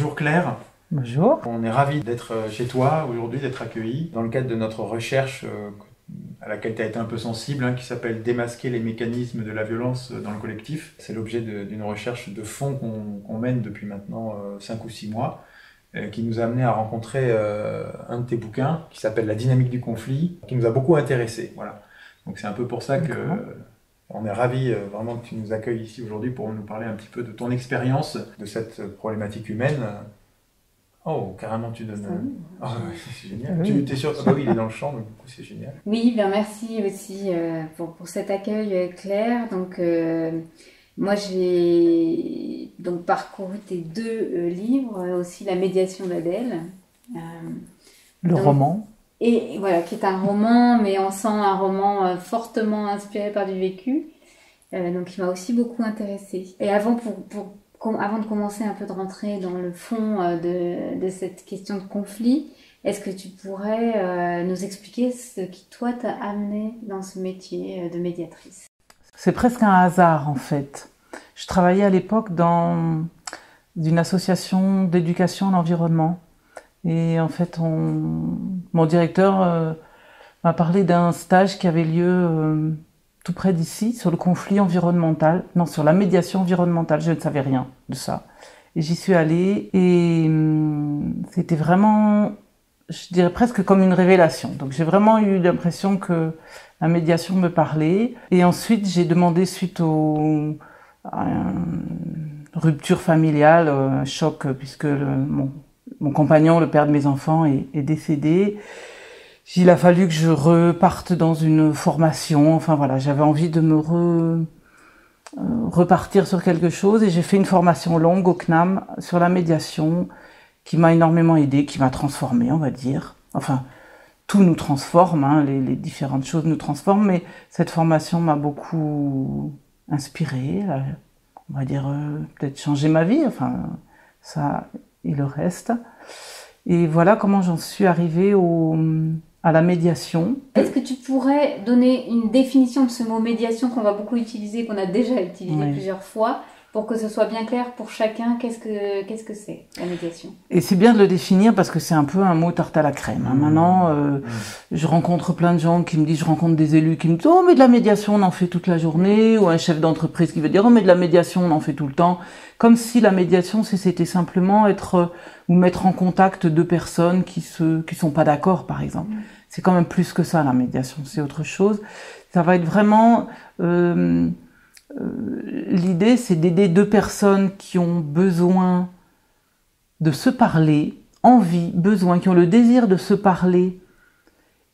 bonjour Claire. Bonjour. On est ravis d'être euh, chez toi aujourd'hui, d'être accueillis dans le cadre de notre recherche euh, à laquelle tu as été un peu sensible, hein, qui s'appelle Démasquer les mécanismes de la violence dans le collectif. C'est l'objet d'une recherche de fond qu'on mène depuis maintenant 5 euh, ou 6 mois, qui nous a amené à rencontrer un de tes bouquins qui s'appelle La dynamique du conflit, qui nous a beaucoup intéressés. Voilà. Donc c'est un peu pour ça que on est ravis vraiment que tu nous accueilles ici aujourd'hui pour nous parler un petit peu de ton expérience de cette problématique humaine Oh, carrément, tu donnes. Oh, c'est génial. Ah tu es sûr ah bah oui, il est dans le champ, donc du coup, c'est génial. Oui, bien merci aussi euh, pour, pour, cet accueil, euh, Claire. Donc, euh, moi, j'ai donc parcouru tes deux livres, aussi La médiation d'Adèle. le roman. Et voilà, qui est un roman, mais on sent un roman fortement inspiré par du vécu. donc, il m'a aussi beaucoup intéressée. Et avant, pour, avant de commencer un peu de rentrer dans le fond euh, de, cette question de conflit, est-ce que tu pourrais euh, nous expliquer ce qui, toi, t'a amené dans ce métier euh, de médiatrice? C'est presque un hasard, en fait. Je travaillais à l'époque dans une association d'éducation à l'environnement. Et en fait, mon directeur m'a parlé d'un stage qui avait lieu tout près d'ici, sur le conflit environnemental, non, sur la médiation environnementale. Je ne savais rien de ça. Et j'y suis allée et hum, c'était vraiment, je dirais presque comme une révélation. Donc j'ai vraiment eu l'impression que la médiation me parlait. Et ensuite, j'ai demandé suite au, à une rupture familiale, un choc, puisque mon, mon, compagnon, le père de mes enfants, est, est décédé il a fallu que je reparte dans une formation. Enfin voilà, j'avais envie de me euh, repartir sur quelque chose et j'ai fait une formation longue au CNAM sur la médiation qui m'a énormément aidé, qui m'a transformé, on va dire. Enfin, tout nous transforme, hein, les, différentes choses nous transforment, mais cette formation m'a beaucoup inspiré, euh, on va dire euh, peut-être changé ma vie. Enfin, ça, il le reste. Et voilà comment j'en suis arrivée au à la médiation. Est-ce que tu pourrais donner une définition de ce mot médiation qu'on va beaucoup utiliser, qu'on a déjà utilisé plusieurs fois, pour que ce soit bien clair pour chacun qu'est-ce que qu'est-ce que c'est la médiation? Et c'est bien de le définir parce que c'est un peu un mot tarte à la crème. Hein. Mmh. Maintenant, euh, mmh. je rencontre plein de gens qui me disent, je rencontre des élus qui me disent oh mais de la médiation on en fait toute la journée, ou un chef d'entreprise qui veut dire oh mais de la médiation on en fait tout le temps, comme si la médiation c'était simplement être ou mettre en contact deux personnes qui se qui sont pas d'accord par exemple. Mmh. C'est quand même plus que ça la médiation, c'est autre chose. Ça va être vraiment euh, euh, l'idée, c'est d'aider deux personnes qui ont besoin de se parler, envie, besoin, qui ont le désir de se parler,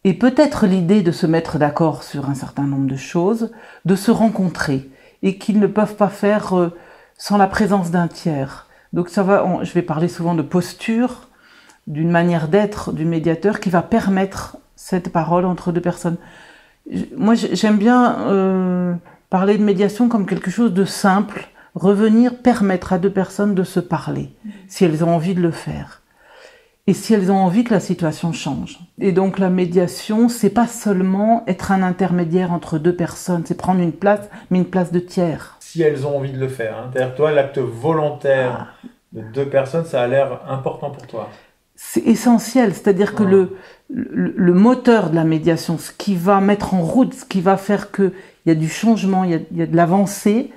et peut-être l'idée de se mettre d'accord sur un certain nombre de choses, de se rencontrer, et qu'ils ne peuvent pas faire euh, sans la présence d'un tiers. Donc ça va, je vais parler souvent de posture, d'une manière d'être du médiateur qui va permettre cette parole entre deux personnes. Moi, j'aime bien euh, parler de médiation comme quelque chose de simple, revenir permettre à deux personnes de se parler, si elles ont envie de le faire. Et si elles ont envie que la situation change. Et donc la médiation, c'est pas seulement être un intermédiaire entre deux personnes, c'est prendre une place, mais une place de tiers. Si elles ont envie de le faire. Hein. C'est-à-dire toi, l'acte volontaire ah. de deux personnes, ça a l'air important pour toi. C'est essentiel, c'est-à-dire que le, le, le, moteur de la médiation, ce qui va mettre en route, ce qui va faire que il y a du changement, il y a, de l'avancée.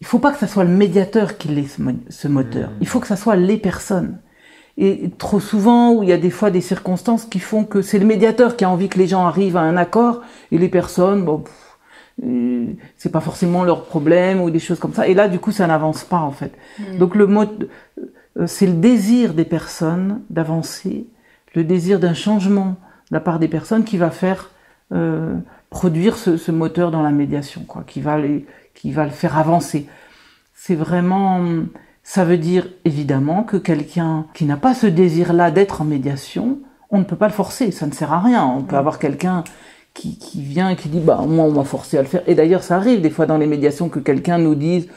Il faut pas que ça soit le médiateur qui l'ait ce, moteur. Mmh. Il faut que ça soit les personnes. Et trop souvent, où il y a des fois des circonstances qui font que c'est le médiateur qui a envie que les gens arrivent à un accord et les personnes, bon, euh, c'est pas forcément leur problème ou des choses comme ça. Et là, du coup, ça n'avance pas en fait. Mmh. Donc le mot, euh, c'est le désir des personnes d'avancer, le désir d'un changement de la part des personnes qui va faire euh, produire ce, moteur dans la médiation, quoi, qui va, qui va le faire avancer. C'est vraiment, ça veut dire évidemment que quelqu'un qui n'a pas ce désir-là d'être en médiation, on ne peut pas le forcer, ça ne sert à rien. On peut avoir quelqu'un qui, qui, vient et qui dit, bah moi on m'a forcé à le faire. Et d'ailleurs ça arrive des fois dans les médiations que quelqu'un nous dise,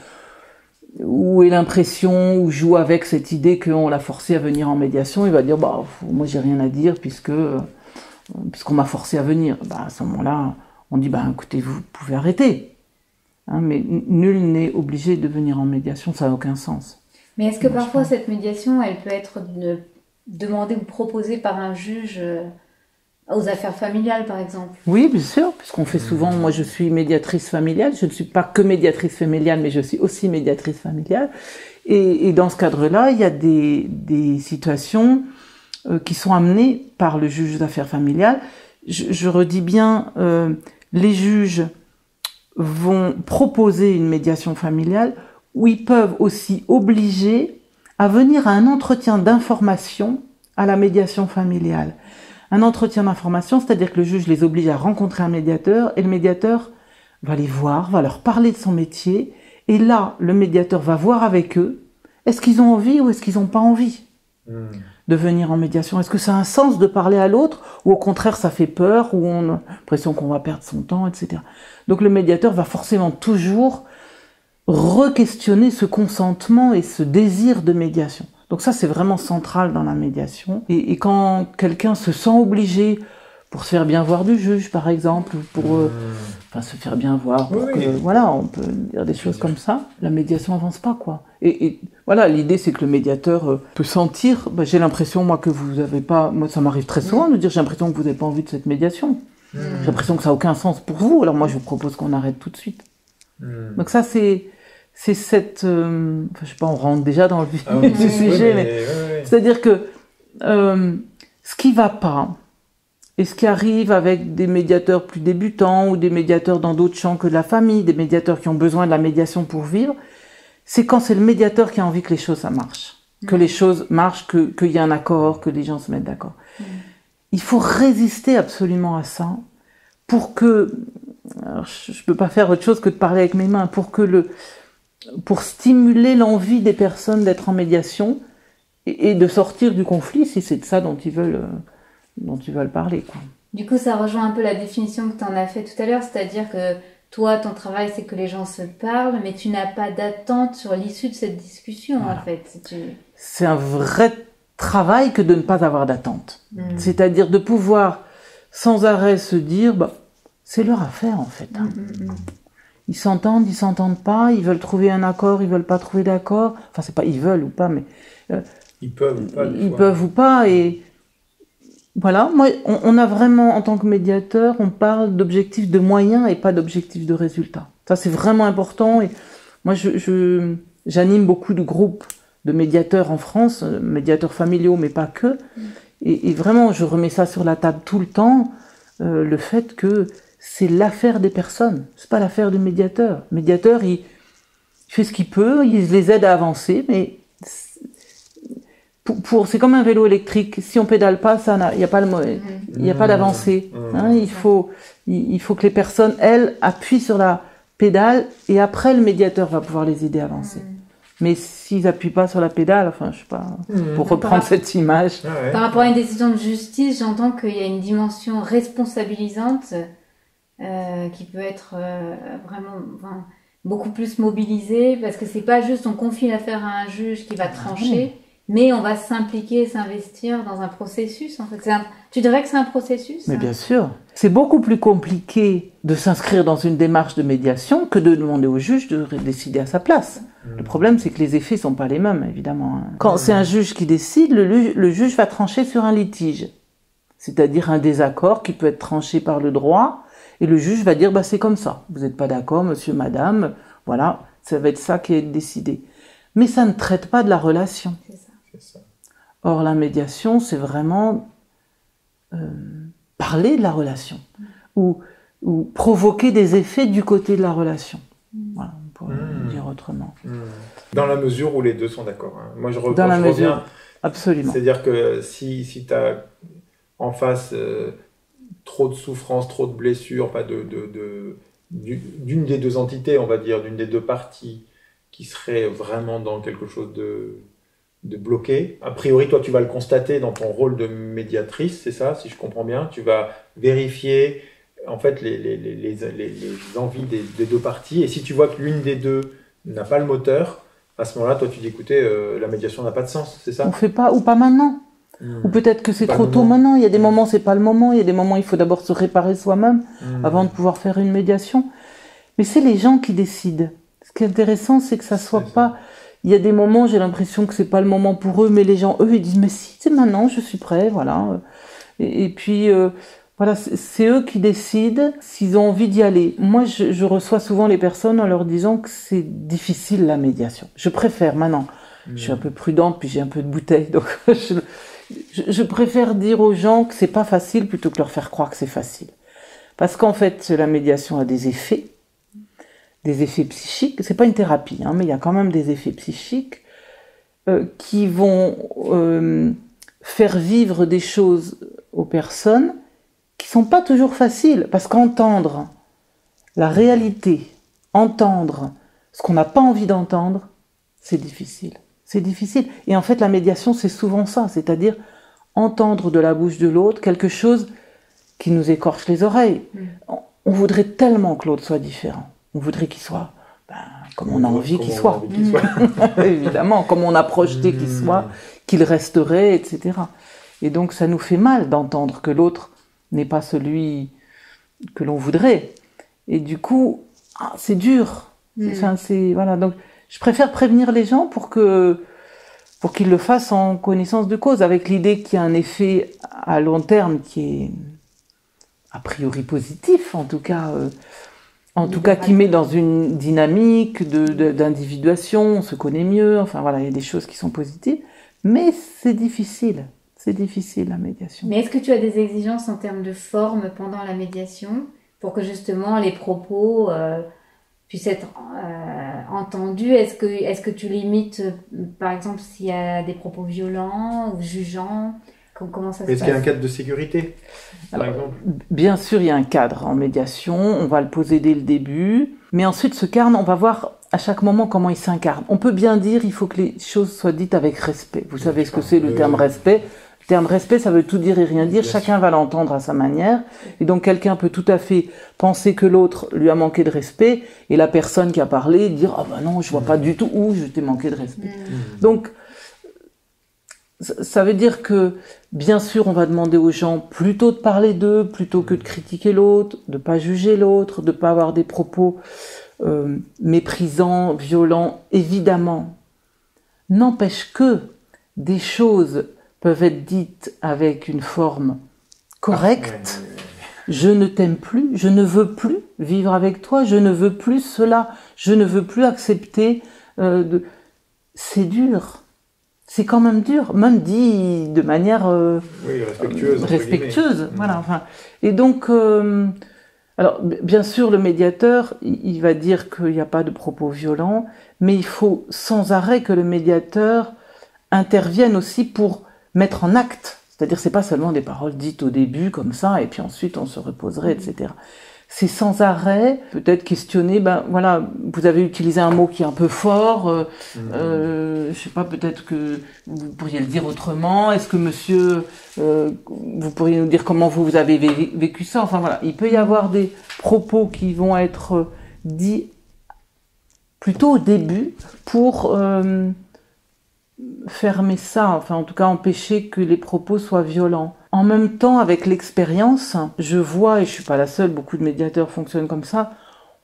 où est l'impression, ou joue avec cette idée qu'on l'a forcé à venir en médiation, il va dire, bah moi j'ai rien à dire puisque puisqu'on m'a forcé à venir. Bah, à ce moment-là, on dit, bah, écoutez, vous pouvez arrêter. Hein, mais nul n'est obligé de venir en médiation, ça n'a aucun sens. Mais est-ce que parfois cette médiation, elle peut être demandée ou proposée par un juge euh, aux affaires familiales, par exemple? Oui, bien sûr, puisqu'on fait souvent, moi je suis médiatrice familiale, je ne suis pas que médiatrice familiale, mais je suis aussi médiatrice familiale. Et, dans ce cadre-là, il y a des, situations euh, qui sont amenées par le juge d'affaires familiales. Je, redis bien, euh, les juges vont proposer une médiation familiale où ils peuvent aussi obliger à venir à un entretien d'information à la médiation familiale. Un entretien d'information, c'est-à-dire que le juge les oblige à rencontrer un médiateur et le médiateur va les voir, va leur parler de son métier et là, le médiateur va voir avec eux, est-ce qu'ils ont envie ou est-ce qu'ils n'ont pas envie hmm. De venir en médiation Est-ce que ça a un sens de parler à l'autre ou au contraire ça fait peur ou on a l'impression qu'on va perdre son temps, etc. Donc le médiateur va forcément toujours re-questionner ce consentement et ce désir de médiation. Donc ça, c'est vraiment central dans la médiation. Et, quand quelqu'un se sent obligé pour se faire bien voir du juge, par exemple, pour euh, enfin, se faire bien voir, pour que, voilà, on peut dire des choses comme ça, la médiation avance pas, quoi. Et, voilà, l'idée, c'est que le médiateur euh, peut sentir, bah, j'ai l'impression, moi, que vous avez pas, moi, ça m'arrive très souvent de dire, j'ai l'impression que vous n'avez pas envie de cette médiation. J'ai l'impression que ça n'a aucun sens pour vous, alors moi, je vous propose qu'on arrête tout de suite. Hmm. Donc ça, c'est c'est cette, euh, enfin, je sais pas, on rentre déjà dans le vif ah du sujet, mais, c'est-à-dire que euh, ce qui va pas et ce qui arrive avec des médiateurs plus débutants ou des médiateurs dans d'autres champs que la famille, des médiateurs qui ont besoin de la médiation pour vivre, c'est quand c'est le médiateur qui a envie que les choses ça marche, que les choses marchent, que qu'il y ait un accord, que les gens se mettent d'accord. Il faut résister absolument à ça pour que, je, je peux pas faire autre chose que de parler avec mes mains, pour que le pour stimuler l'envie des personnes d'être en médiation et, de sortir du conflit si c'est de ça dont ils veulent, euh, dont ils veulent parler. Quoi. Du coup, ça rejoint un peu la définition que tu en as fait tout à l'heure, c'est-à-dire que toi, ton travail, c'est que les gens se parlent, mais tu n'as pas d'attente sur l'issue de cette discussion, en fait. C'est un vrai travail que de ne pas avoir d'attente. Hmm. C'est-à-dire de pouvoir sans arrêt se dire, bah, c'est leur affaire, en fait. Hein. Hmm, hmm, ils s'entendent, ils s'entendent pas, ils veulent trouver un accord, ils veulent pas trouver d'accord. Enfin, c'est pas ils veulent ou pas, mais euh, ils peuvent ou pas. Ils peuvent ou pas et voilà. Moi, on, a vraiment en tant que médiateur, on parle d'objectifs de moyens et pas d'objectifs de résultats. Ça, c'est vraiment important. Et moi, je j'anime beaucoup de groupes de médiateurs en France, euh, médiateurs familiaux, mais pas que. Et, vraiment, je remets ça sur la table tout le temps, euh, le fait que c'est l'affaire des personnes, c'est pas l'affaire du médiateur. Le médiateur, il, fait ce qu'il peut, il les aide à avancer, mais pour, c'est comme un vélo électrique. Si on pédale pas, ça, il n'y a pas le, il n'y a pas d'avancée. Hein. il faut, il, faut que les personnes, elles, appuient sur la pédale et après le médiateur va pouvoir les aider à avancer. Mais s'ils n'appuient pas sur la pédale, enfin, je sais pas, mmh. pour reprendre cette image. Ah Par rapport à une décision de justice, j'entends qu'il y a une dimension responsabilisante euh, qui peut être euh, vraiment beaucoup plus mobilisé parce que c'est pas juste on confie l'affaire à un juge qui va ah trancher, mais on va s'impliquer, s'investir dans un processus. En fait, tu dirais que c'est un processus Mais bien sûr, c'est beaucoup plus compliqué de s'inscrire dans une démarche de médiation que de demander au juge de décider à sa place. Le mmh. problème, c'est que les effets sont pas les mêmes, évidemment. Hein. Quand c'est un juge qui décide, le, le juge va trancher sur un litige, c'est-à-dire un désaccord qui peut être tranché par le droit et le juge va dire, bah, c'est comme ça. Vous n'êtes pas d'accord, monsieur, madame. Voilà, ça va être ça qui est décidé. Mais ça ne traite pas de la relation. Ça. Or, la médiation, c'est vraiment euh, parler de la relation ou, ou, provoquer des effets du côté de la relation. Voilà, on pourrait mmh. dire autrement. Mmh. Dans la mesure où les deux sont d'accord. Hein. Moi, je, Dans la mesure, absolument. C'est-à-dire que si, si tu as en face euh, trop de souffrance, trop de blessures, pas de, d'une des deux entités, on va dire, d'une des deux parties, qui serait vraiment dans quelque chose de, de bloqué. A priori, toi, tu vas le constater dans ton rôle de médiatrice, c'est ça, si je comprends bien. Tu vas vérifier, en fait, les, les, les, les envies des, deux parties. Et si tu vois que l'une des deux n'a pas le moteur, à ce moment-là, toi, tu dis, écoutez, euh, la médiation n'a pas de sens, c'est ça? On fait pas, ou pas maintenant. Ou peut-être que c'est trop tôt maintenant. Il y a des moments, c'est pas le moment. Il y a des moments, il faut d'abord se réparer soi-même hmm. avant de pouvoir faire une médiation. Mais c'est les gens qui décident. Ce qui est intéressant, c'est que ça soit pas. Il y a des moments, j'ai l'impression que c'est pas le moment pour eux, mais les gens, eux, ils disent mais si, c'est maintenant, je suis prêt, voilà. Et, puis euh, voilà, c'est eux qui décident s'ils ont envie d'y aller. Moi, je, reçois souvent les personnes en leur disant que c'est difficile la médiation. Je préfère maintenant. Je suis un peu prudente, puis j'ai un peu de bouteille, donc je, je, préfère dire aux gens que c'est pas facile plutôt que leur faire croire que c'est facile. Parce qu'en fait, la médiation a des effets, des effets psychiques. C'est pas une thérapie, hein, mais il y a quand même des effets psychiques euh, qui vont euh, faire vivre des choses aux personnes qui sont pas toujours faciles. Parce qu'entendre la réalité, entendre ce qu'on n'a pas envie d'entendre, c'est difficile. C'est difficile. Et en fait, la médiation, c'est souvent ça, c'est-à-dire entendre de la bouche de l'autre quelque chose qui nous écorche les oreilles. Mm. On voudrait tellement que l'autre soit différent. On voudrait qu'il soit ben, comme on a envie qu'il soit. Évidemment, comme on a projeté qu'il mm. soit, qu'il resterait, etc. Et donc, ça nous fait mal d'entendre que l'autre n'est pas celui que l'on voudrait. Et du coup, ah, c'est dur. Mm. Enfin, c'est voilà. Donc, je préfère prévenir les gens pour que pour qu'ils le fassent en connaissance de cause, avec l'idée qu'il y a un effet à long terme qui est a priori positif, en tout cas, euh, en tout cas qui met dans une dynamique d'individuation, on se connaît mieux, enfin voilà, il y a des choses qui sont positives, mais c'est difficile, c'est difficile la médiation. Mais est-ce que tu as des exigences en termes de forme pendant la médiation pour que justement les propos euh, puisse être euh, entendu Est-ce que, est que tu limites, par exemple, s'il y a des propos violents ou jugeants? Comment ça se Est-ce qu'il y a un cadre de sécurité, par exemple? Bien sûr, il y a un cadre en médiation. On va le poser dès le début. Mais ensuite, ce cadre, on va voir à chaque moment comment il s'incarne. On peut bien dire, il faut que les choses soient dites avec respect. Vous savez ce que c'est le terme respect le terme respect, ça veut tout dire et rien dire. Chacun va l'entendre à sa manière. Et donc quelqu'un peut tout à fait penser que l'autre lui a manqué de respect et la personne qui a parlé dire ah ben non, je vois pas du tout où je t'ai manqué de respect. Mm. Donc ça veut dire que bien sûr on va demander aux gens plutôt de parler d'eux plutôt que de critiquer l'autre, de pas juger l'autre, de pas avoir des propos euh, méprisants, violents, évidemment. N'empêche que des choses peuvent être dites avec une forme correcte. Je ne t'aime plus, je ne veux plus vivre avec toi, je ne veux plus cela, je ne veux plus accepter. Euh, de... C'est dur. C'est quand même dur, même dit de manière euh, respectueuse. respectueuse voilà. Enfin, et donc, euh, alors bien sûr, le médiateur, il va dire qu'il n'y a pas de propos violents, mais il faut sans arrêt que le médiateur intervienne aussi pour mettre en acte. C'est-à-dire, c'est pas seulement des paroles dites au début comme ça, et puis ensuite on se reposerait, etc. C'est sans arrêt, peut-être questionner, ben voilà, vous avez utilisé un mot qui est un peu fort, euh, mmh. euh, je sais pas, peut-être que vous pourriez le dire autrement. Est-ce que monsieur, euh, vous pourriez nous dire comment vous, vous avez vécu ça Enfin voilà, il peut y avoir des propos qui vont être dits plutôt au début pour fermer ça, enfin en tout cas empêcher que les propos soient violents. En même temps, avec l'expérience, je vois, et je suis pas la seule, beaucoup de médiateurs fonctionnent comme ça,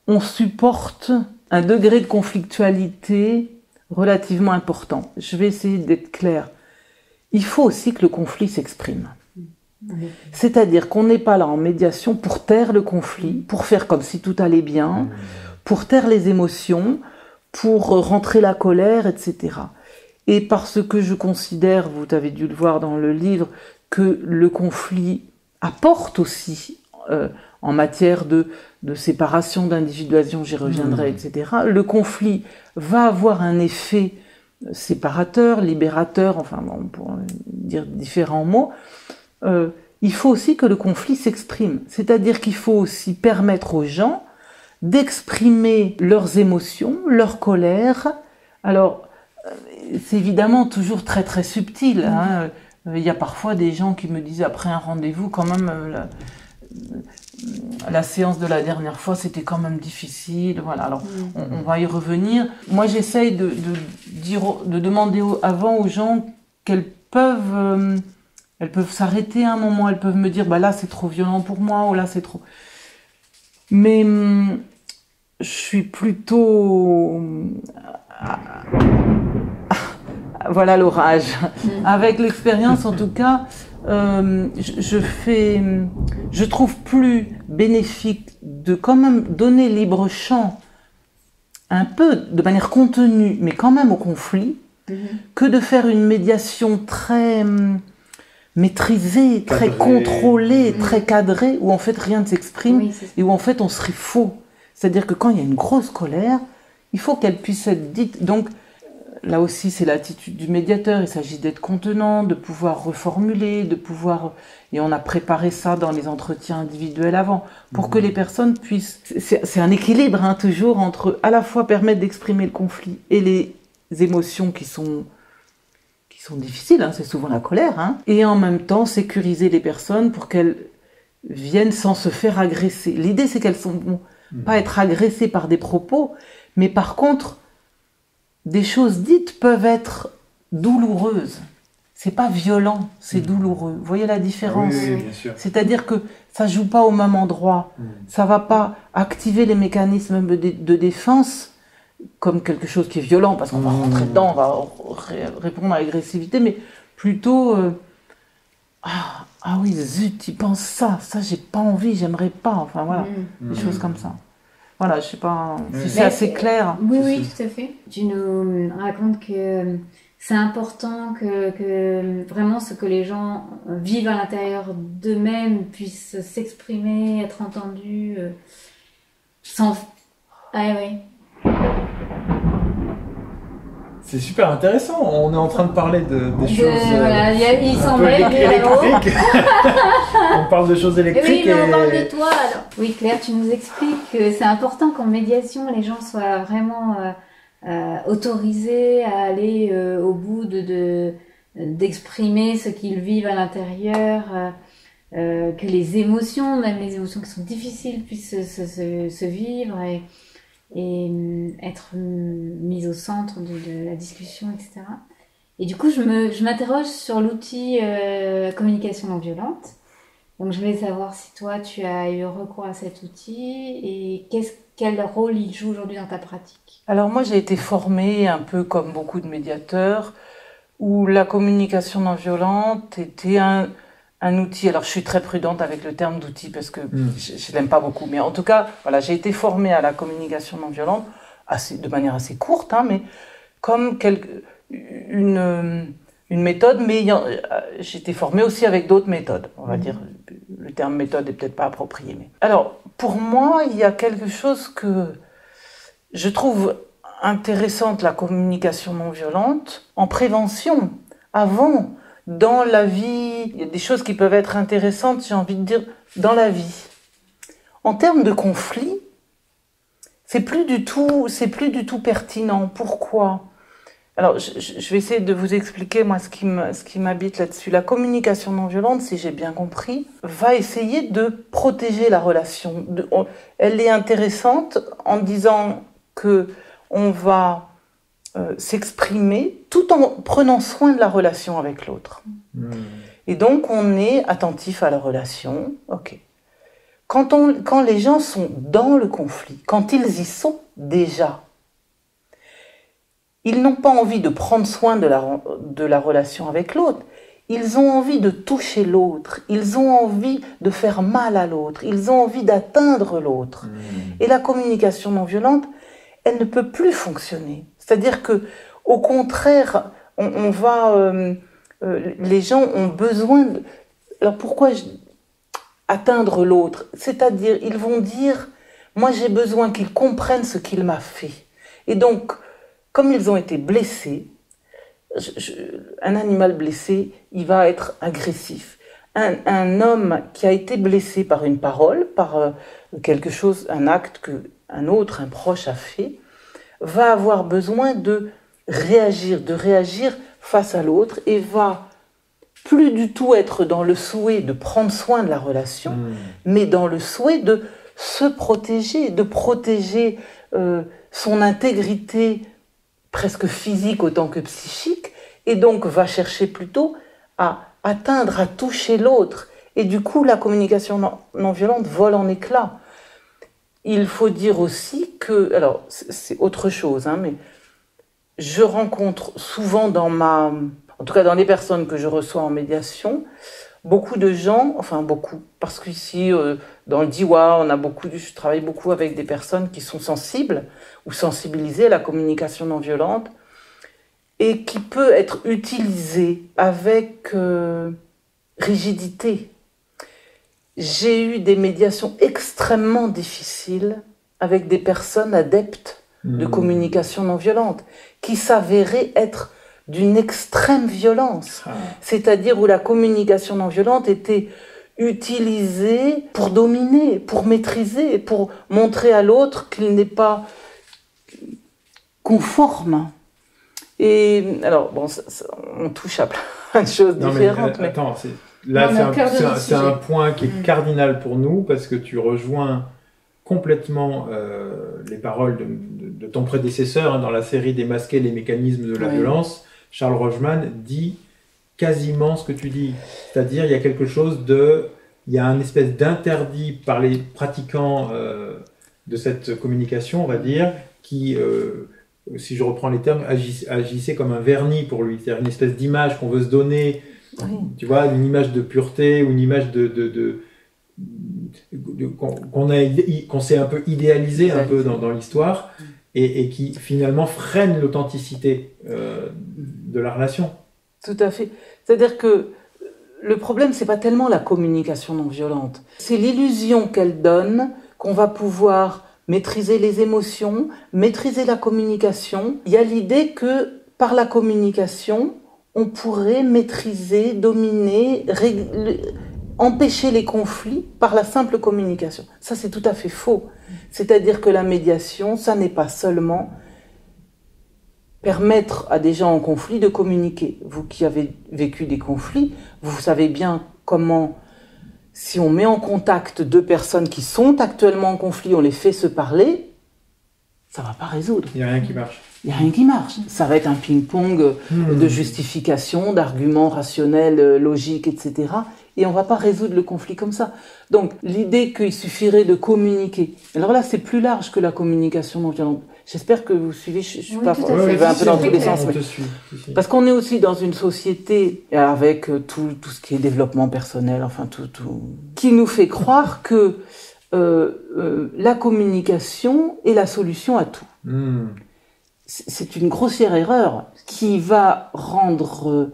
on supporte un degré de conflictualité relativement important. Je vais essayer d'être clair. Il faut aussi que le conflit s'exprime. C'est-à-dire qu'on n'est pas là en médiation pour taire le conflit, pour faire comme si tout allait bien, pour taire les émotions, pour rentrer la colère, etc et parce que je considère, vous avez dû le voir dans le livre, que le conflit apporte aussi euh, en matière de, de séparation, d'individuation, j'y reviendrai, mmh. etc. Le conflit va avoir un effet séparateur, libérateur, enfin on pourrait dire différents mots. Euh, il faut aussi que le conflit s'exprime, c'est-à-dire qu'il faut aussi permettre aux gens d'exprimer leurs émotions, leur colère. Alors, c'est évidemment toujours très très subtil. Hein. Euh, il y a parfois des gens qui me disent après un rendez-vous, quand même, euh, la, séance de la dernière fois, c'était quand même difficile. Voilà, alors mm. on, va y revenir. Moi, j'essaye de, dire, de demander avant aux gens qu'elles peuvent, euh, elles peuvent s'arrêter un moment, elles peuvent me dire, bah là c'est trop violent pour moi, ou là c'est trop. Mais hum, je suis plutôt voilà l'orage. Mm. Avec l'expérience, en tout cas, euh, je, fais, je trouve plus bénéfique de quand même donner libre champ, un peu de manière contenue, mais quand même au conflit, mm-hmm. que de faire une médiation très hum, maîtrisée, très contrôlée, mm-hmm. très cadrée, où en fait rien ne s'exprime et où en fait on serait faux. C'est-à-dire que quand il y a une grosse colère, il faut qu'elle puisse être dite. Donc, là aussi, c'est l'attitude du médiateur. Il s'agit d'être contenant, de pouvoir reformuler, de pouvoir. Et on a préparé ça dans les entretiens individuels avant, pour que mhm. les personnes puissent. C'est un équilibre, hein, toujours, entre à la fois permettre d'exprimer le conflit et les émotions qui sont qui sont difficiles, hein, c'est souvent la colère, hein, et en même temps sécuriser les personnes pour qu'elles viennent sans se faire agresser. L'idée, c'est qu'elles sont bon, mhm. pas être agressées par des propos, mais par contre, des choses dites peuvent être douloureuses. C'est pas violent, c'est mm. douloureux. Vous voyez la différence C'est-à-dire que ça joue pas au même endroit. Mm. Ça va pas activer les mécanismes de, défense comme quelque chose qui est violent parce qu'on va mm. rentrer dedans, on va répondre à l'agressivité, mais plutôt euh, ah, ah, oui zut, il pense ça, ça j'ai pas envie, j'aimerais pas. Enfin voilà, des choses comme ça. Voilà, je sais pas si c'est assez clair. Oui, oui, tout à fait. Tu nous racontes que c'est important que, vraiment ce que les gens vivent à l'intérieur d'eux-mêmes puissent s'exprimer, être entendus euh, sans. Ah oui. C'est super intéressant. On est en train de parler de, des choses. Voilà, il électriques. on parle de choses électriques. Oui, mais on parle de toi alors. Oui, Claire, tu nous expliques que c'est important qu'en médiation, les gens soient vraiment euh, euh, autorisés à aller euh, au bout de d'exprimer ce qu'ils vivent à l'intérieur. que les émotions, même les émotions qui sont difficiles, puissent se, se, se vivre et, et euh, être euh, mise au centre de, la discussion, etc. Et du coup, je me, je m'interroge sur l'outil euh, communication non violente. Donc, je voulais savoir si toi, tu as eu recours à cet outil et qu'est-ce, quel rôle il joue aujourd'hui dans ta pratique? Alors, moi, j'ai été formée un peu comme beaucoup de médiateurs où la communication non violente était un, un outil. Alors, je suis très prudente avec le terme d'outil parce que hmm. je, ne l'aime pas beaucoup. Mais en tout cas, voilà, j'ai été formée à la communication non violente assez, de manière assez courte, hein, mais comme quelque, une, une méthode. Mais euh, j'ai été formée aussi avec d'autres méthodes. On va hmm. dire, le terme méthode est peut-être pas approprié. Mais alors, pour moi, il y a quelque chose que je trouve intéressante la communication non violente en prévention avant dans la vie, il y a des choses qui peuvent être intéressantes, j'ai envie de dire, dans la vie. En termes de conflit, c'est plus du tout, c'est plus du tout pertinent. Pourquoi? Alors, je, vais essayer de vous expliquer moi ce qui m'habite là-dessus. La communication non violente, si j'ai bien compris, va essayer de protéger la relation. elle est intéressante en disant que on va euh, s'exprimer tout en prenant soin de la relation avec l'autre. Hmm. Et donc on est attentif à la relation, ok. Quand, on, quand les gens sont dans le conflit, quand ils y sont déjà, ils n'ont pas envie de prendre soin de la, de la relation avec l'autre. Ils ont envie de toucher l'autre, ils ont envie de faire mal à l'autre, ils ont envie d'atteindre l'autre. Hmm. Et la communication non violente, elle ne peut plus fonctionner. C'est-à-dire que, au contraire, on, va, euh, euh, les gens ont besoin. De, alors pourquoi atteindre l'autre? C'est-à-dire, ils vont dire, moi j'ai besoin qu'ils comprennent ce qu'il m'a fait. Et donc, comme ils ont été blessés, un animal blessé, il va être agressif. Un, homme qui a été blessé par une parole, par euh, quelque chose, un acte que un autre, un proche a fait, va avoir besoin de réagir, de réagir face à l'autre et va plus du tout être dans le souhait de prendre soin de la relation, hmm. mais dans le souhait de se protéger, de protéger euh, son intégrité presque physique autant que psychique, et donc va chercher plutôt à atteindre, à toucher l'autre. Et du coup, la communication non violente vole en éclats. Il faut dire aussi que, alors c'est autre chose, hein, mais je rencontre souvent dans ma, en tout cas dans les personnes que je reçois en médiation, beaucoup de gens, enfin beaucoup, parce qu'ici, euh, dans le DIWA, on a beaucoup, je travaille beaucoup avec des personnes qui sont sensibles ou sensibilisées à la communication non violente et qui peut être utilisée avec euh, rigidité. J'ai eu des médiations extrêmement difficiles avec des personnes adeptes de mmh. communication non violente qui s'avéraient être d'une extrême violence, ah. c'est-à-dire où la communication non violente était utilisée pour dominer, pour maîtriser, pour montrer à l'autre qu'il n'est pas conforme. Et alors, bon, on touche à plein de choses différentes. Mais, Attends, là, c'est un, point qui est mm. cardinal pour nous parce que tu rejoins complètement euh, les paroles de, ton prédécesseur hein, dans la série Démasquer les mécanismes de la violence. Charles Rochman dit quasiment ce que tu dis. C'est-à-dire, il y a quelque chose de. Il y a un espèce d'interdit par les pratiquants euh, de cette communication, on va dire, qui, euh, si je reprends les termes, agissait comme un vernis pour lui. C'est-à-dire une espèce d'image qu'on veut se donner, tu vois, une image de pureté ou une image de. de, qu'on s'est un peu idéalisé un peu dans, dans l'histoire et, qui finalement freine l'authenticité euh, de la relation. Tout à fait. C'est-à-dire que le problème, c'est pas tellement la communication non violente, c'est l'illusion qu'elle donne qu'on va pouvoir maîtriser les émotions, maîtriser la communication. Il y a l'idée que par la communication, on pourrait maîtriser, dominer, empêcher les conflits par la simple communication. Ça, c'est tout à fait faux. C'est-à-dire que la médiation, ça n'est pas seulement permettre à des gens en conflit de communiquer. Vous qui avez vécu des conflits, vous savez bien comment, si on met en contact deux personnes qui sont actuellement en conflit, on les fait se parler, ça va pas résoudre. Il n'y a rien qui marche. Il n'y a rien qui marche. Ça va être un ping-pong hmm. de justification, d'arguments rationnels, logiques, etc et on va pas résoudre le conflit comme ça. Donc l'idée qu'il suffirait de communiquer. Alors là, c'est plus large que la communication non violente. J'espère que vous suivez. Je, suis pas, je vais un peu dans tous les sens. Parce qu'on est aussi dans une société avec euh, tout, tout ce qui est développement personnel, enfin tout, tout, qui nous fait croire que euh, euh, la communication est la solution à tout. Hmm. C'est une grossière erreur qui va rendre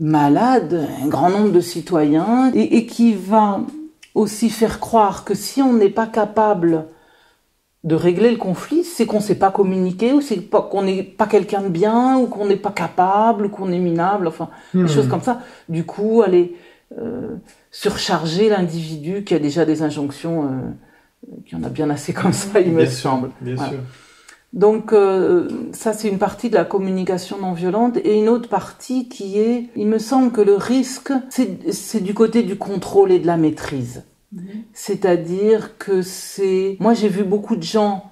malade, un grand nombre de citoyens, et, qui va aussi faire croire que si on n'est pas capable de régler le conflit, c'est qu'on ne sait pas communiquer, ou c'est qu'on n'est pas quelqu'un de bien, ou qu'on n'est pas capable, ou qu'on est minable, enfin, des hmm. choses comme ça. Du coup, aller euh, surcharger l'individu qui a déjà des injonctions, euh, qui en a bien assez comme ça, il me semble. Bien sûr. Donc euh, ça c'est une partie de la communication non violente et une autre partie qui est, il me semble que le risque c'est du côté du contrôle et de la maîtrise. Mhm. C'est-à-dire que c'est, moi j'ai vu beaucoup de gens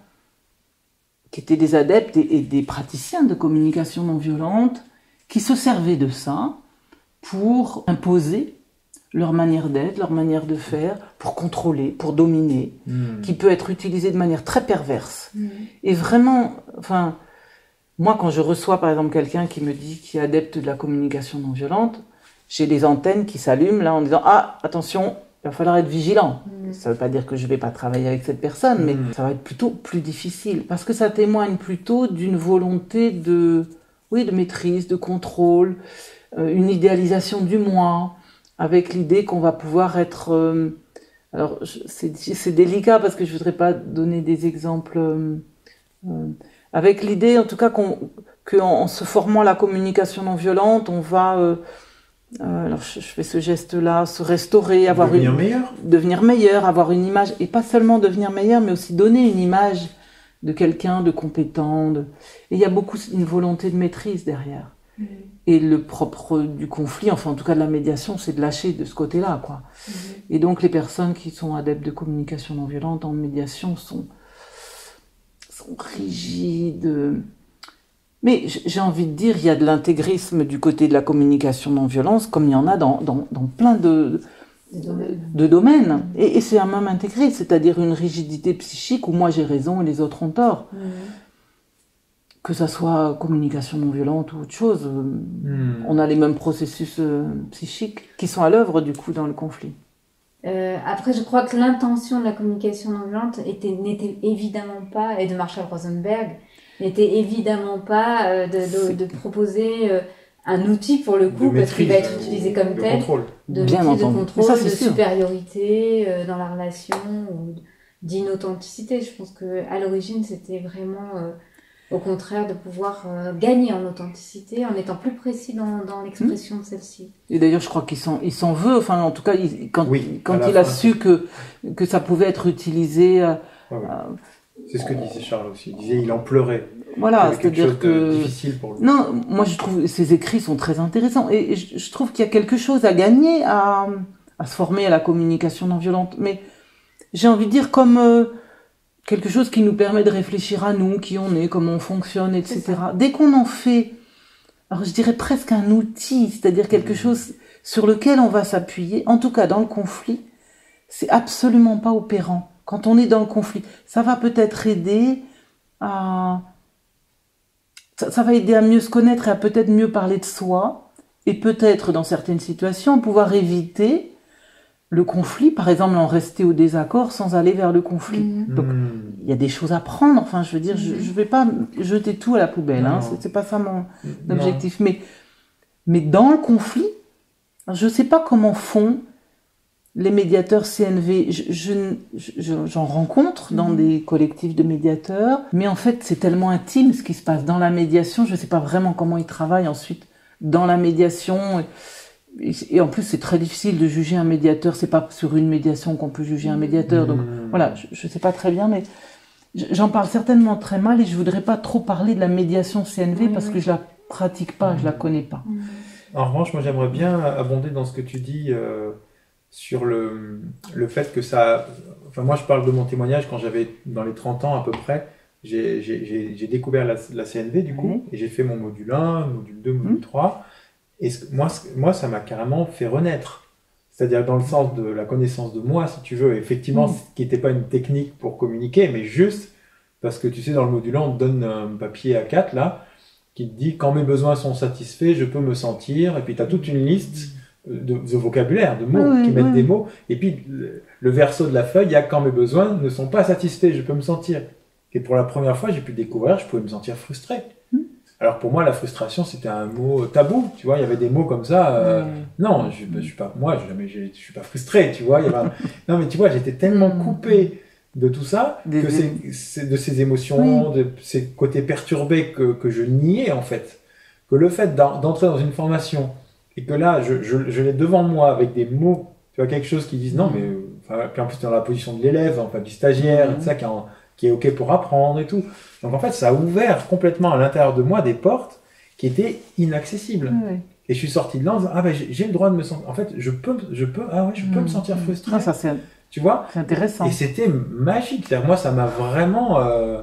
qui étaient des adeptes et, des praticiens de communication non violente qui se servaient de ça pour imposer leur manière d'être, leur manière de faire, pour contrôler, pour dominer, hmm. qui peut être utilisé de manière très perverse. Hmm. Et vraiment, enfin, moi, quand je reçois par exemple quelqu'un qui me dit qu'il est adepte de la communication non violente, j'ai des antennes qui s'allument là en disant Ah, attention, il va falloir être vigilant. Hmm. Ça ne veut pas dire que je ne vais pas travailler avec cette personne, mais ça va être plutôt plus difficile parce que ça témoigne plutôt d'une volonté de, oui, de maîtrise, de contrôle, euh, une idéalisation du moi avec l'idée qu'on va pouvoir être... Euh, alors, c'est délicat parce que je voudrais pas donner des exemples... Euh, euh, avec l'idée, en tout cas, qu'en se formant la communication non violente, on va... alors, je, fais ce geste-là, se restaurer, avoir devenir meilleur, devenir meilleur, avoir une image, et pas seulement devenir meilleur, mais aussi donner une image de quelqu'un de compétent. De... Et il y a beaucoup une volonté de maîtrise derrière. Mm. Et le propre du conflit, enfin en tout cas de la médiation, c'est de lâcher de ce côté-là, quoi. Mm. Et donc les personnes qui sont adeptes de communication non violente en médiation sont, sont rigides. Mais j'ai envie de dire, il y a de l'intégrisme du côté de la communication non violence, comme il y en a dans, dans, dans plein de, de domaines. Et, c'est un même intégré, c'est-à-dire une rigidité psychique où moi j'ai raison et les autres ont tort. Mm que ça soit communication non violente ou autre chose, hmm. on a les mêmes processus psychiques qui sont à l'œuvre du coup dans le conflit. après, je crois que l'intention de la communication non violente n'était évidemment pas, et de Marshall Rosenberg, n'était évidemment pas de, de, proposer un outil pour le coup, parce qu'il va être utilisé comme tel, de Bien de contrôle, de supériorité euh, dans la relation, ou d'inauthenticité. Je pense que à l'origine, c'était vraiment euh, au contraire de pouvoir euh, gagner en authenticité en étant plus précis dans, dans l'expression de celle-ci. Et d'ailleurs, je crois qu'il s'en, il s'en veut, enfin en tout cas, quand, quand il a su que, que ça pouvait être utilisé... C'est ce que disait Charles aussi. Il disait il en pleurait. Voilà, c'est-à-dire que difficile pour lui. Non, moi je trouve ces écrits sont très intéressants et je, trouve qu'il y a quelque chose à gagner à, à, se former à la communication non violente. Mais j'ai envie de dire comme euh, quelque chose qui nous permet de réfléchir à nous, qui on est, comment on fonctionne, etc. Dès qu'on en fait, alors je dirais presque un outil, c'est-à-dire quelque mmh. chose sur lequel on va s'appuyer. En tout cas, dans le conflit, c'est absolument pas opérant. Quand on est dans le conflit, ça va peut-être aider à ça, va aider à mieux se connaître et à peut-être mieux parler de soi, et peut-être dans certaines situations pouvoir éviter le conflit, par exemple en rester au désaccord sans aller vers le conflit. Mhm. Donc hmm. il y a des choses à prendre. Enfin, je veux dire, je, ne mhm. vais pas jeter tout à la poubelle. Hein, c'est pas ça mon objectif. Mais mais dans le conflit, je sais pas comment font les médiateurs CNV, j'en je, rencontre dans mhm. des collectifs de médiateurs, mais en fait c'est tellement intime ce qui se passe dans la médiation, je ne sais pas vraiment comment ils travaillent ensuite dans la médiation. Et, en plus c'est très difficile de juger un médiateur, c'est pas sur une médiation qu'on peut juger un médiateur, donc mhm. voilà, je ne sais pas très bien, mais j'en parle certainement très mal et je voudrais pas trop parler de la médiation CNV parce que je la pratique pas, je la connais pas. En revanche, moi j'aimerais bien abonder dans ce que tu dis. Euh sur le, le fait que ça. Enfin, moi, je parle de mon témoignage quand j'avais dans les 30 ans à peu près. J'ai découvert la, la, CNV du coup, et j'ai fait mon module 1, module 2, module 3. Et moi, moi, ça m'a carrément fait renaître. C'est-à-dire dans le sens de la connaissance de moi, si tu veux, effectivement, mhm. qui n'était pas une technique pour communiquer, mais juste parce que tu sais, dans le module 1, on te donne un papier à 4 là, qui te dit quand mes besoins sont satisfaits, je peux me sentir, et puis tu as toute une liste de, vocabulaire, de mots, qui mettent des mots. Et puis, le, verso de la feuille, il y a quand mes besoins ne sont pas satisfaits, je peux me sentir. Et pour la première fois, j'ai pu découvrir, je pouvais me sentir frustré. Alors pour moi, la frustration, c'était un mot tabou, tu vois, il y avait des mots comme ça. Euh, non, je, je, suis pas, moi, je, je, je suis pas frustré, tu vois. non, mais tu vois, j'étais tellement hmm. coupé de tout ça, que c'est, de ces émotions, de ces côtés perturbés que, que je niais en fait. Que le fait d'entrer dans une formation et que là, je, je, je l'ai devant moi avec des mots, tu vois, quelque chose qui disent non, mais enfin, puis en plus dans la position de l'élève, enfin du stagiaire, tout ça, qui, qui, est ok pour apprendre et tout. Donc en fait, ça a ouvert complètement à l'intérieur de moi des portes qui étaient inaccessibles. Et je suis sorti de là en disant ah ben j'ai le droit de me sentir. En fait, je peux, je peux, ah ouais, je peux me sentir frustré. Ah, ça c'est. Tu vois? C'est intéressant. Et c'était magique. Moi, ça m'a vraiment. Euh,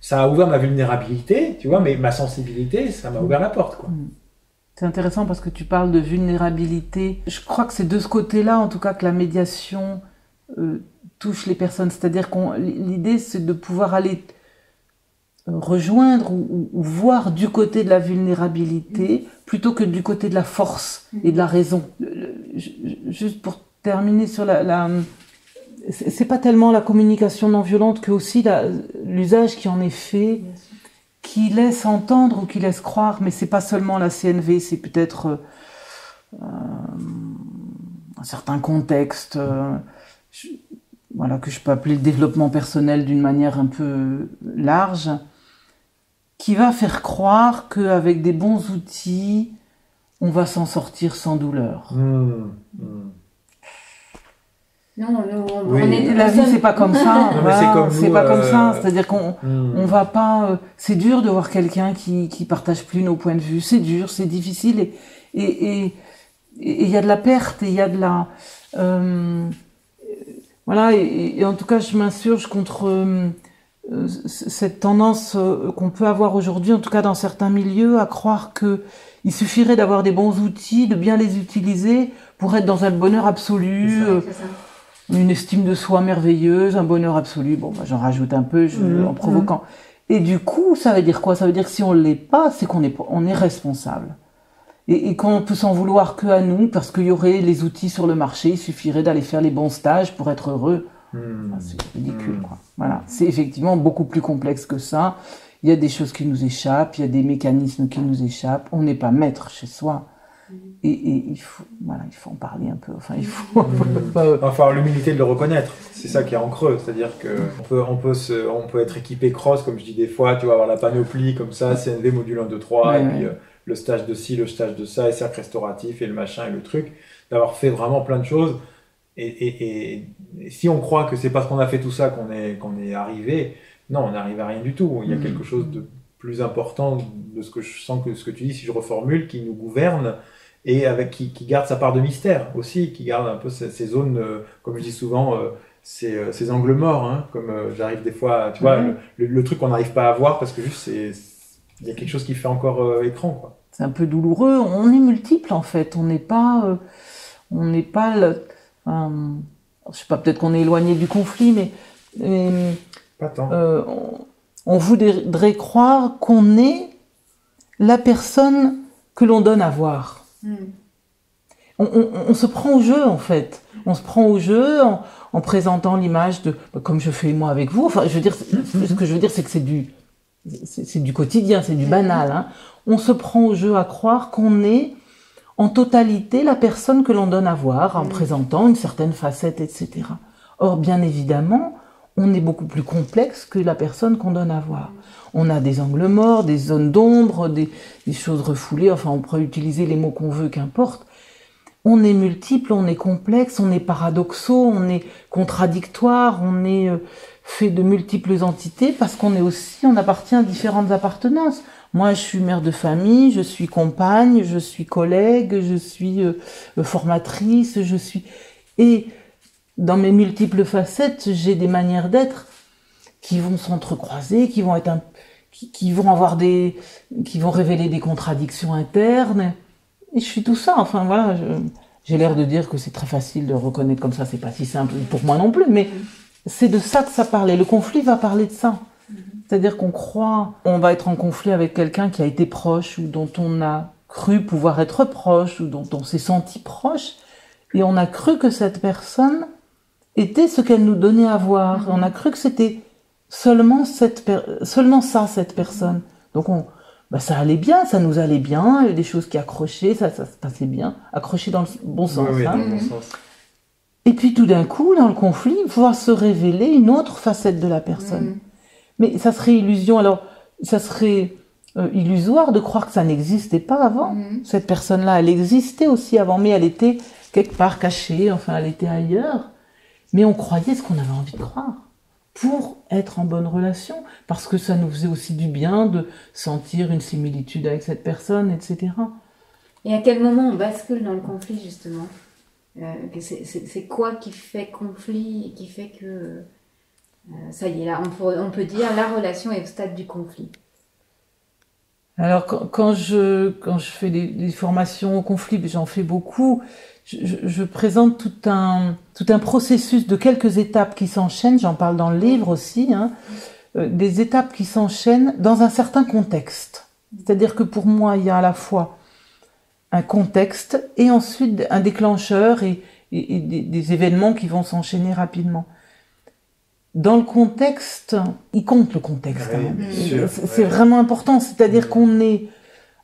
ça a ouvert ma vulnérabilité, tu vois, mais ma sensibilité, ça m'a ouvert la porte, quoi. Mm. C'est intéressant parce que tu parles de vulnérabilité. Je crois que c'est de ce côté-là, en tout cas, que la médiation euh, touche les personnes. C'est-à-dire qu'on l'idée, c'est de pouvoir aller euh, rejoindre ou, voir du côté de la vulnérabilité plutôt que du côté de la force et de la raison. Juste pour terminer sur la, la c'est pas tellement la communication non violente que aussi l'usage qui en est fait qui laisse entendre ou qui laisse croire, mais c'est pas seulement la CNV, c'est peut-être euh, un certain contexte, euh, voilà que je peux appeler le développement personnel d'une manière un peu large, qui va faire croire qu'avec des bons outils, on va s'en sortir sans douleur. Mmh, mmh. Non, on est la vie c'est pas comme ça. c'est pas comme ça. Euh, C'est-à-dire qu'on hmm. on va pas. Euh, c'est dur de voir quelqu'un qui qui partage plus nos points de vue. C'est dur, c'est difficile et et il y a de la perte et il y a de la euh, voilà et, en tout cas je m'insurge contre euh, cette tendance qu'on peut avoir aujourd'hui, en tout cas dans certains milieux, à croire que il suffirait d'avoir des bons outils, de bien les utiliser pour être dans un bonheur absolu une estime de soi merveilleuse, un bonheur absolu. Bon, bah, j'en rajoute un peu je, mm, en provoquant. Et du coup, ça veut dire quoi? Ça veut dire que si on l'est pas, c'est qu'on est, on est responsable. Et, et qu'on peut s'en vouloir que à nous, parce qu'il y aurait les outils sur le marché, il suffirait d'aller faire les bons stages pour être heureux. Hmm. c'est ridicule, Hmm. quoi. Voilà. C'est effectivement beaucoup plus complexe que ça. Il y a des choses qui nous échappent, il y a des mécanismes qui nous échappent. On n'est pas maître chez soi. Et, et il faut, voilà, il faut en parler un peu. Enfin, il faut. va falloir l'humilité de le reconnaître. C'est ça qui est en creux. C'est-à-dire que on peut, on, peut se, on peut être équipé cross, comme je dis des fois, tu vas avoir la panoplie comme ça, CNV module 1, 2, 3, Ouais, et ouais. puis euh, le stage de ci, le stage de ça, et cercle restauratif, et le machin, et le truc. D'avoir fait vraiment plein de choses. Et, et, et- et si on croit que c'est parce qu'on a fait tout ça qu'on est, qu'on est arrivé, non, on n'arrive à rien du tout. Il y a Mhm. quelque chose de plus important de ce que je sens que ce que tu dis, si je reformule, qui nous gouverne et avec qui, qui garde sa part de mystère aussi, qui garde un peu ces, ces zones, euh, comme je dis souvent, euh, ces, euh, ces angles morts, hein, comme j'arrive des fois, tu vois, Mhm. le, le- le truc qu'on n'arrive pas à voir parce que juste c'est, il y a quelque chose qui fait encore euh, écran, quoi. C'est un peu douloureux. On est multiple en fait. On n'est pas, euh, on n'est pas. Le, euh, je sais pas. Peut-être qu'on est éloigné du conflit, mais, mais, Pas tant. euh, on, on voudrait croire qu'on est la personne que l'on donne à voir. Hmm. On, on- on se prend au jeu en fait. On se prend au jeu en, en présentant l'image de, bah, comme je fais moi avec vous. Enfin, je veux dire, ce que je veux dire, c'est que c'est du, c'est du quotidien, c'est du banal. hein. On se prend au jeu à croire qu'on est en totalité la personne que l'on donne à voir en Mm. présentant une certaine facette, etc. Or, bien évidemment, on est beaucoup plus complexe que la personne qu'on donne à voir. On a des angles morts, des zones d'ombre, des, des choses refoulées, enfin on pourrait utiliser les mots qu'on veut, qu'importe. On est multiple, on est complexe, on est paradoxaux, on est contradictoire, on est euh, fait de multiples entités parce qu'on est aussi, on appartient à différentes appartenances. Moi, je suis mère de famille, je suis compagne, je suis collègue, je suis euh, euh, formatrice, je suis... Et dans mes multiples facettes, j'ai des manières d'être qui vont s'entrecroiser, qui vont être un... qui, vont avoir des... qui vont révéler des contradictions internes. Et je suis tout ça. Enfin, voilà, j'ai l'air de dire que c'est très facile de reconnaître comme ça, c'est pas si simple pour moi non plus, mais c'est de ça que ça parlait. Le conflit va parler de ça. C'est-à-dire qu'on croit, on va être en conflit avec quelqu'un qui a été proche ou dont on a cru pouvoir être proche ou dont on s'est senti proche, et on a cru que cette personne était ce qu'elle nous donnait à voir. On a cru que c'était seulement cette seulement ça cette personne. Donc on, bah ça allait bien, ça nous allait bien, il y avait des choses qui accrochaient, ça, ça se passait bien, accroché dans le bon sens. Oui, oui, hein. dans le bon sens. Et puis tout d'un coup, dans le conflit, va se révéler une autre facette de la personne. Hmm. Mais ça serait illusion. Alors, ça serait euh, illusoire de croire que ça n'existait pas avant. Mhm. Cette personne-là, elle existait aussi avant, mais elle était quelque part cachée, enfin, elle était ailleurs. Mais on croyait ce qu'on avait envie de croire pour être en bonne relation, parce que ça nous faisait aussi du bien de sentir une similitude avec cette personne, etc. Et à quel moment on bascule dans le conflit, justement? C'est- C'est quoi qui fait conflit et qui fait que. euh, ça y est, là, on peut, on peut dire la relation est au stade du conflit. Alors quand, je quand je fais des, formations au conflit, j'en fais beaucoup, je présente tout un tout un processus de quelques étapes qui s'enchaînent. J'en parle dans le livre aussi, hein, euh, des étapes qui s'enchaînent dans un certain contexte. C'est-à-dire que pour moi, il y a à la fois un contexte et ensuite un déclencheur et, et- et des, des événements qui vont s'enchaîner rapidement. Dans le contexte, il compte le contexte. Oui, hein. c'est ouais. vraiment important, c'est-à-dire qu'on est,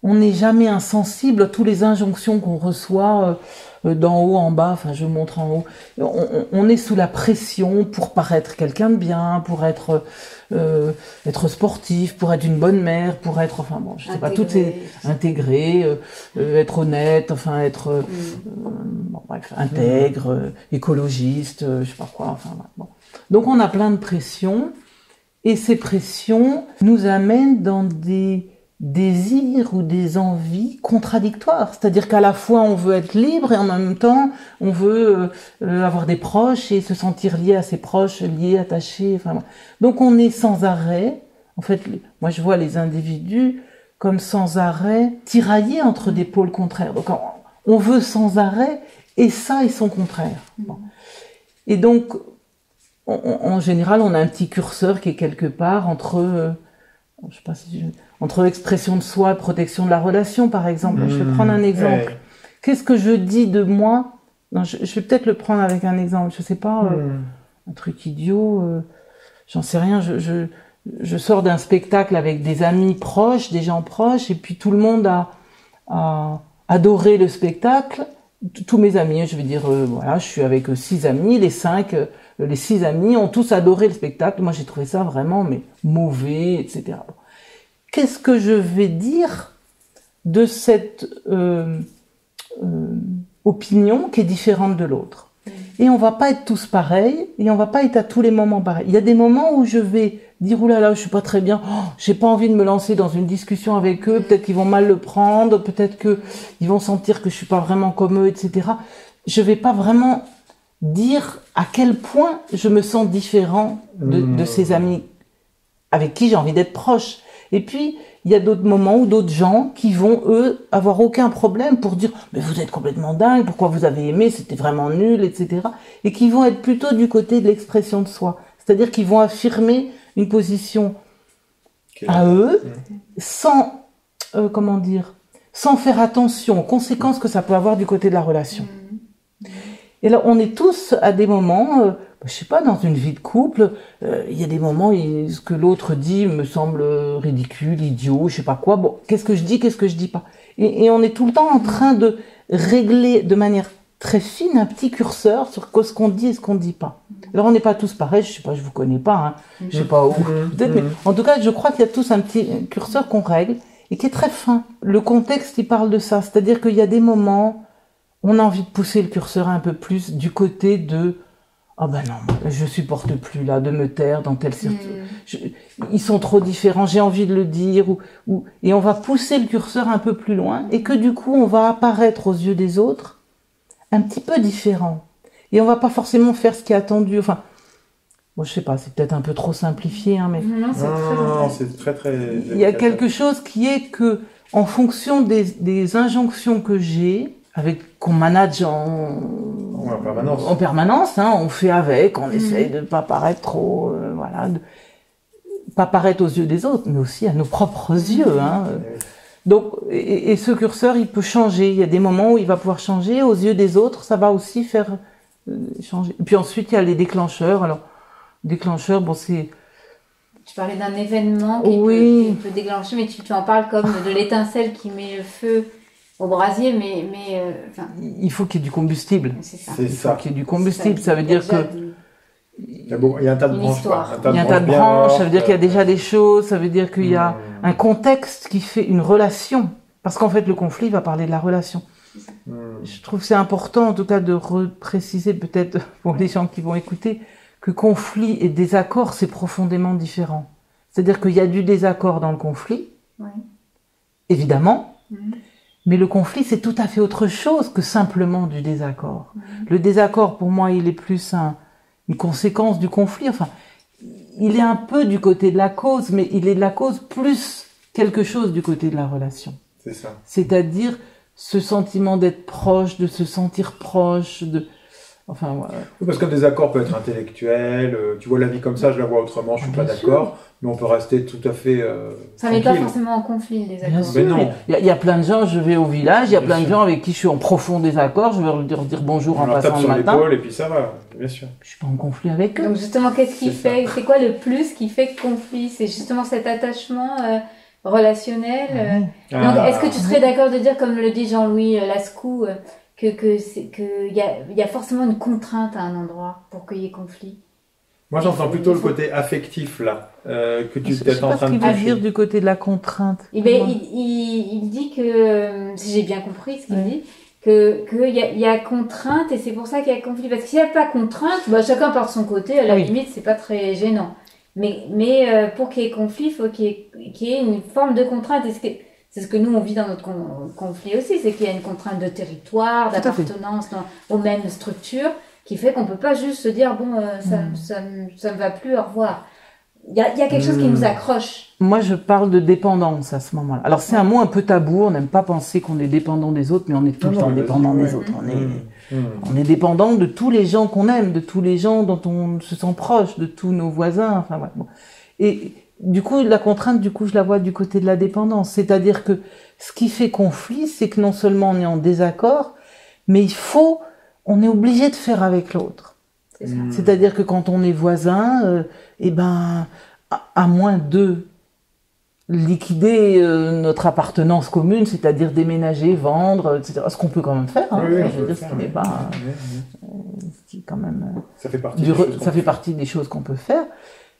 on n'est jamais insensible à toutes les injonctions qu'on reçoit euh, d'en haut en bas. Enfin, je montre en haut. On, est sous la pression pour paraître quelqu'un de bien, pour être euh, être sportif, pour être une bonne mère, pour être, enfin bon, je sais pas, toutes ces Intégré. euh, euh, être honnête, enfin être euh, Hmm. bon, bref, intègre, euh, écologiste, euh, je sais pas quoi, enfin bon. Donc on a plein de pressions et ces pressions nous amènent dans des désirs ou des envies contradictoires. C'est-à-dire qu'à la fois on veut être libre et en même temps on veut euh, avoir des proches et se sentir lié à ses proches, lié, attaché. Enfin, donc on est sans arrêt. En fait, moi je vois les individus comme sans arrêt tiraillés entre des pôles contraires. Donc on, veut sans arrêt et ça et son contraire. Bon. Et donc, on- on- en général, on a un petit curseur qui est quelque part entre euh, je sais pas si entre expression de soi et protection de la relation, par exemple. je vais mmh. prendre un exemple. Qu'est-ce que je dis de moi? Non, je, vais peut-être le prendre avec un exemple. Je sais pas, euh, mmh. un truc idiot. Euh, j'en sais rien. Je, je, je sors d'un spectacle avec des amis proches, des gens proches, et puis tout le monde a, a adoré le spectacle. Tous mes amis, je vais dire, euh, voilà, je suis avec six amis, les cinq, les six amis ont tous adoré le spectacle. Moi, j'ai trouvé ça vraiment mais mauvais, etc qu'est-ce que je vais dire de cette euh, euh, opinion qui est différente de l'autre mm. Et on va pas être tous pareils, et on va pas être à tous les moments pareils. Il y a des moments où je vais dire oulala, là là, je suis pas très bien, oh, j'ai pas envie de me lancer dans une discussion avec eux, peut-être qu'ils vont mal le prendre, peut-être que ils vont sentir que je suis pas vraiment comme eux, etc. Je vais pas vraiment dire à quel point je me sens différent de, de mm. ces amis avec qui j'ai envie d'être proche. Et puis, il y a d'autres moments où d'autres gens qui vont, eux, avoir aucun problème pour dire, mais vous êtes complètement dingue, pourquoi vous avez aimé, c'était vraiment nul, etc. Et qui vont être plutôt du côté de l'expression de soi. C'est-à-dire qu'ils vont affirmer une position à eux, sans, euh, comment dire, sans faire attention aux conséquences que ça peut avoir du côté de la relation. Mmh. Et là, on est tous à des moments, euh, je sais pas, dans une vie de couple, euh, il y a des moments où ce que l'autre dit me semble ridicule, idiot, je sais pas quoi. Bon, qu'est-ce que je dis, qu'est-ce que je dis pas? Et, et, on est tout le temps en train de régler de manière très fine un petit curseur sur ce qu'on dit et ce qu'on dit pas. Alors on n'est pas tous pareils, je sais pas, je vous connais pas, hein, je sais pas où, peut-être, mais en tout cas, je crois qu'il y a tous un petit curseur qu'on règle et qui est très fin. Le contexte, il parle de ça, c'est-à-dire qu'il y a des moments, on a envie de pousser le curseur un peu plus du côté de ah ben non, je supporte plus là de me taire dans telle situation. Hmm. Ils sont trop différents, j'ai envie de le dire, ou, ou, et on va pousser le curseur un peu plus loin, et que du coup on va apparaître aux yeux des autres un petit peu différent. Et on va pas forcément faire ce qui est attendu. Enfin, moi je sais pas, c'est peut-être un peu trop simplifié, hein, mais non, non, c'est très très. Il y a quelque chose qui est que, en fonction des, des injonctions que j'ai, avec qu'on manage en, en permanence, en permanence hein, on fait avec, on essaye de pas paraître trop, euh, voilà, de pas paraître aux yeux des autres, mais aussi à nos propres yeux. Hein. Donc, et, ce curseur, il peut changer. Il y a des moments où il va pouvoir changer. Aux yeux des autres, ça va aussi faire euh, changer. Et puis ensuite, il y a les déclencheurs. Alors, déclencheurs, bon, c'est tu parlais d'un événement qui, oui. peut, déclencher, mais tu, tu en parles comme de l'étincelle qui met le feu au brasier, mais, mais euh, il faut qu'il y ait du combustible. C'est ça. Il faut qu'il y ait du combustible. Ça, veut dire que il y, a il y a un tas de branches. il y a un tas de branches. Ça veut dire qu'il y a déjà des choses. Ça veut dire qu'il y a hmm. un contexte qui fait une relation. Parce qu'en fait, le conflit va parler de la relation. Hmm. Je trouve c'est important, en tout cas, de repréciser peut-être pour les gens qui vont écouter que conflit et désaccord, c'est profondément différent. C'est-à-dire qu'il y a du désaccord dans le conflit, évidemment, hmm. Mais le conflit, c'est tout à fait autre chose que simplement du désaccord. Mhm. Le désaccord, pour moi, il est plus une conséquence du conflit. Enfin, il est un peu du côté de la cause, mais il est de la cause plus quelque chose du côté de la relation. C'est ça. C'est-à-dire ce sentiment d'être proche, de se sentir proche, de, Enfin, Parce qu'un désaccord peut être intellectuel, euh, tu vois la vie comme ça, je la vois autrement, je suis ah, pas d'accord, mais on peut rester tout à fait. Euh, ça n'est pas forcément en conflit, les désaccord. Mais non. Il y, a plein de gens, je vais au village, il y a plein de gens avec qui je suis en profond désaccord, je vais leur dire, bonjour en passant le matin. l'épaule et puis ça va, bien sûr. Je suis pas en conflit avec eux. Donc justement, qu'est-ce qui fait, c'est quoi le plus qui fait conflit? C'est justement cet attachement. Euh, relationnel. Ah Donc, est-ce que tu serais d'accord de dire, comme le dit Jean-Louis Lascou, que que c'est que il y a, y a forcément une contrainte à un endroit pour qu'il y ait conflit. Moi, j'entends plutôt le côté affectif là euh, que tu es en train de veut dire du côté de la contrainte. Eh ben, il, il, il, dit que si j'ai bien compris ce qu'il dit que qu'il y a, y a contrainte et c'est pour ça qu'il y a conflit parce qu'il n'y a pas contrainte, bah, chacun par son côté à la limite c'est pas très gênant. Mais mais euh, pour qu'il y ait conflit, il faut qu'il y, y, ait une forme de contrainte. Et ce que, c'est ce que nous on vit dans notre conflit aussi, c'est qu'il y a une contrainte de territoire, d'appartenance aux mêmes structures, qui fait qu'on peut pas juste se dire bon euh, ça, mm. ça, ça, me va plus, au revoir. Il y a, y a, quelque chose qui nous mm. accroche. Moi, je parle de dépendance à ce moment-là. Alors, c'est un mot un peu tabou. On n'aime pas penser qu'on est dépendant des autres, mais on est tout le temps dépendant des autres. On est, mm. on est dépendant de tous les gens qu'on aime, de tous les gens dont on se sent proche, de tous nos voisins. Enfin, voilà. Et du coup, la contrainte, du coup, je la vois du côté de la dépendance. C'est-à-dire que ce qui fait conflit, c'est que non seulement on est en désaccord, mais il faut, on est obligé de faire avec l'autre. Hmm. C'est-à-dire que quand on est voisin, euh, eh ben, à, à moins de liquider euh, notre appartenance commune, c'est-à-dire déménager, vendre, etc. Ce qu'on peut quand même faire, hein, Oui, oui, je veux dire, ce qui n'est oui. pas, euh, ce qui est quand même euh, Ça fait partie du des re- choses qu'on ça fait fait. partie des choses qu'on peut faire.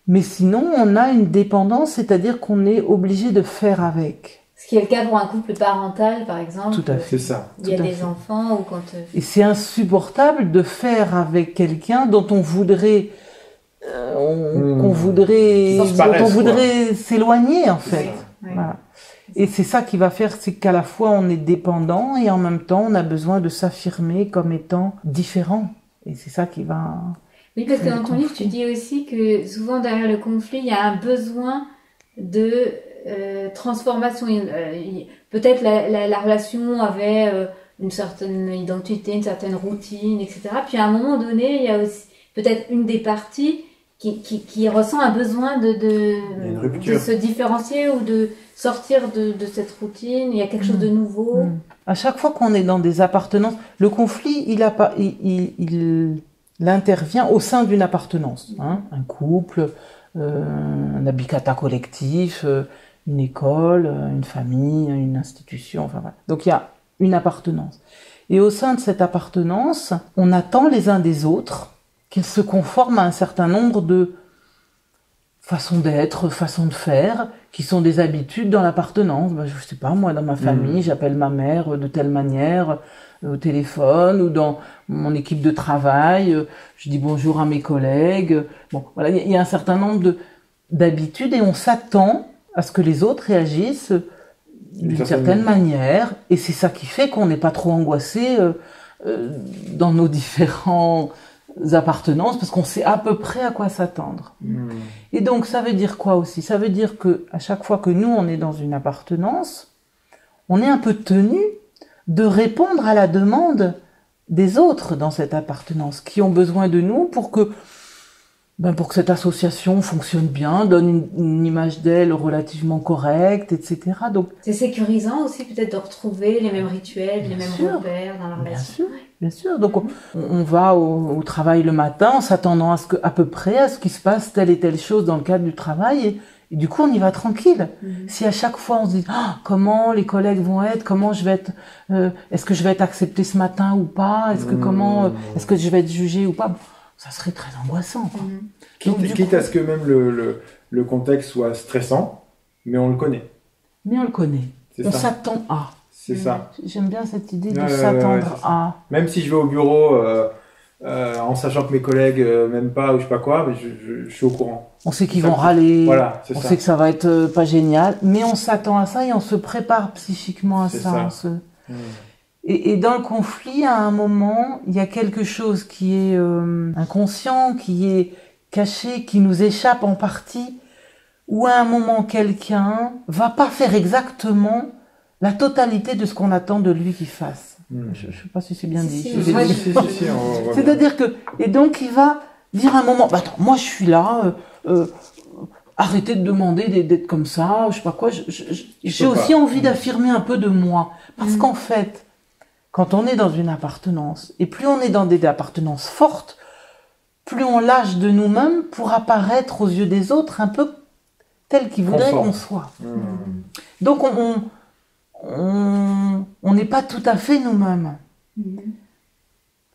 Mais sinon, on a une dépendance, c'est-à-dire qu'on est obligé de faire avec. Ce qui est le cas pour un couple parental, par exemple. Tout à fait. C'est ça. Il y a des fait. enfants ou quand. euh, Et c'est insupportable de faire avec quelqu'un dont on voudrait, euh, on- Mmh. qu'on voudrait, dont on s'éloigner en fait. Et c'est ça qui va faire, c'est qu'à la fois on est dépendant et en même temps on a besoin de s'affirmer comme étant différent. Et c'est ça qui va. Oui, parce que dans ton livre, tu dis aussi que souvent derrière le conflit, il y a un besoin de euh, transformation. Euh, Peut-être la, la, la relation avait euh, une certaine identité, une certaine routine, etc. Puis à un moment donné, il y a aussi peut-être une des parties qui, qui, qui ressent un besoin de, se différencier ou de sortir de, de cette routine. Il y a quelque chose de nouveau. Mm. À chaque fois qu'on est dans des appartenances, le conflit, il, a pas, il, il, il- il intervient au sein d'une appartenance. hein. Un couple, euh, un habitat collectif, euh, une école, euh, une famille, une institution. Enfin, voilà. Donc il y a une appartenance. Et au sein de cette appartenance, on attend les uns des autres qu'ils se conforment à un certain nombre de façons d'être, façons de faire, qui sont des habitudes dans l'appartenance. Ben, je sais pas, moi, dans ma famille, j'appelle ma mère de telle manière au téléphone ou dans mon équipe de travail, euh, je dis bonjour à mes collègues. Bon, voilà, il y a- un certain nombre de d'habitudes et on s'attend à ce que les autres réagissent d'une certaine certaine manière et c'est ça qui fait qu'on n'est pas trop angoissé euh, euh, dans nos différents appartenances parce qu'on sait à peu près à quoi s'attendre. Hmm. Et donc, ça veut dire quoi aussi? Ça veut dire que à chaque fois que nous, on est dans une appartenance, on est un peu tenu de répondre à la demande des autres dans cette appartenance, qui ont besoin de nous pour que, ben, pour que cette association fonctionne bien, donne une, une image d'elle relativement correcte, etc. Donc, C'est sécurisant aussi peut-être de retrouver les mêmes rituels, les Bien mêmes sûr. repères dans la Bien relation. sûr, bien sûr. Donc on, on va au, au travail le matin en s'attendant à ce que, à peu près à ce qu'il se passe telle et telle chose dans le cadre du travail et, et du coup on y va tranquille. Mhm. Si à chaque fois on se dit Ah, comment les collègues vont être, comment je vais être, euh, est-ce que je vais être accepté ce matin ou pas, est-ce que Mmh. comment, euh, est-ce que je vais être jugé ou pas, ça serait très angoissant. Quoi. Mhm. Quitte, Donc, quitte coup- à ce que même le, le, le contexte soit stressant, mais on le connaît. Mais on le connaît, C'est on s'attend à. C'est ça. J'aime bien cette idée de Ouais, ouais, ouais, s'attendre à. Même si je vais au bureau euh, euh, en sachant que mes collègues euh, m'aiment pas ou je sais pas quoi, mais je, je- je suis au courant. On sait qu'ils vont râler. Voilà, On ça. sait que ça va être euh, pas génial, mais on s'attend à ça et on se prépare psychiquement à ça. ça. on se- Hmm. Et, et dans le conflit, à un moment, il y a quelque chose qui est inconscient, qui est caché, qui nous échappe en partie, où à un moment, quelqu'un va pas faire exactement la totalité de ce qu'on attend de lui qu'il fasse. Hmm. Je, je sais pas si c'est bien dit. c'est-à-dire que et donc il va dire à un moment, bah attends, moi je suis là, euh, euh, arrêtez de demander d'être- comme ça, je sais pas quoi. J'ai aussi pas. envie d'affirmer un peu de moi, parce Mm. qu'en fait, quand on est dans une appartenance, et plus on est dans des appartenances fortes, plus on lâche de nous-mêmes pour apparaître aux yeux des autres un peu tel qu'ils voudraient qu'on soit. Hmm. Donc on on- on n'est pas tout à fait nous-mêmes Mhm.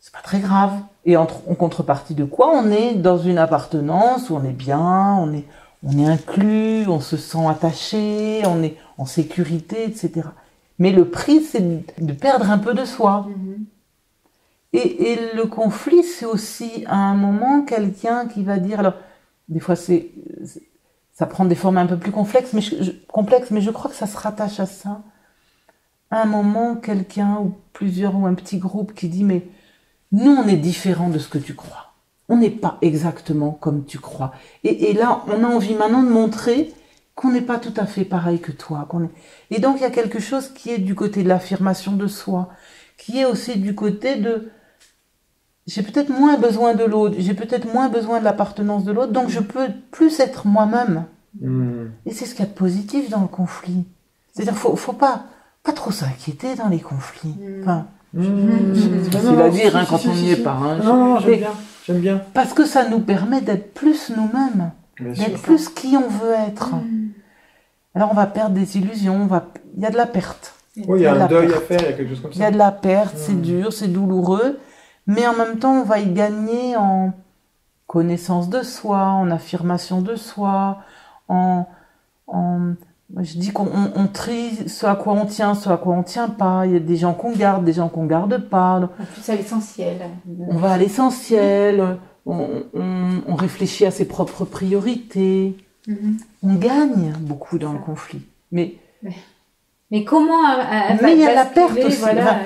c'est pas très grave. Et en, en contrepartie de quoi On est dans une appartenance où on est bien, on est, on est inclus, on se sent attaché, on est en sécurité, etc. Mais le prix, c'est de- perdre un peu de soi. Mhm. Et, et le conflit, c'est aussi à un moment quelqu'un qui va dire, alors des fois c'est, c'est- ça prend des formes un peu plus complexes, mais je, je- complexes, mais je crois que ça se rattache à ça. À un moment, quelqu'un ou plusieurs ou un petit groupe qui dit, mais nous on est différents de ce que tu crois. On n'est pas exactement comme tu crois. Et, et là, on a envie maintenant de montrer qu'on n'est pas tout à fait pareil que toi. qu'on est... Et donc il y a quelque chose qui est du côté de l'affirmation de soi, qui est aussi du côté de j'ai peut-être moins besoin de l'autre, j'ai peut-être moins besoin de l'appartenance de l'autre, donc je peux plus être moi-même. Hmm. Et c'est ce qu'il y a de positif dans le conflit. C'est-à-dire, faut, faut pas, pas trop s'inquiéter dans les conflits. Hmm. Enfin, mmh. c'est difficile à dire hein, quand on n'y est pas. Hein. Non, non, j'aime bien, j'aime bien. Parce que ça nous permet d'être plus nous-mêmes, d'être plus qui on veut être. Alors on va perdre des illusions, on va... il y a de la perte. Oui, il y a, un deuil à faire, il y a quelque chose comme ça. Il y a de la perte, c'est dur, c'est douloureux, mais en même temps on va y gagner en connaissance de soi, en affirmation de soi, en, je dis qu'on on, trie ce à quoi on tient, ce à quoi on tient pas. Il y a des gens qu'on garde, des gens qu'on garde pas. On plus à l'essentiel. On va à l'essentiel. On, réfléchit à ses propres priorités. Mm-hmm. On gagne beaucoup dans le conflit. Mais, mais, comment Mais il y a la perte aussi. Voilà,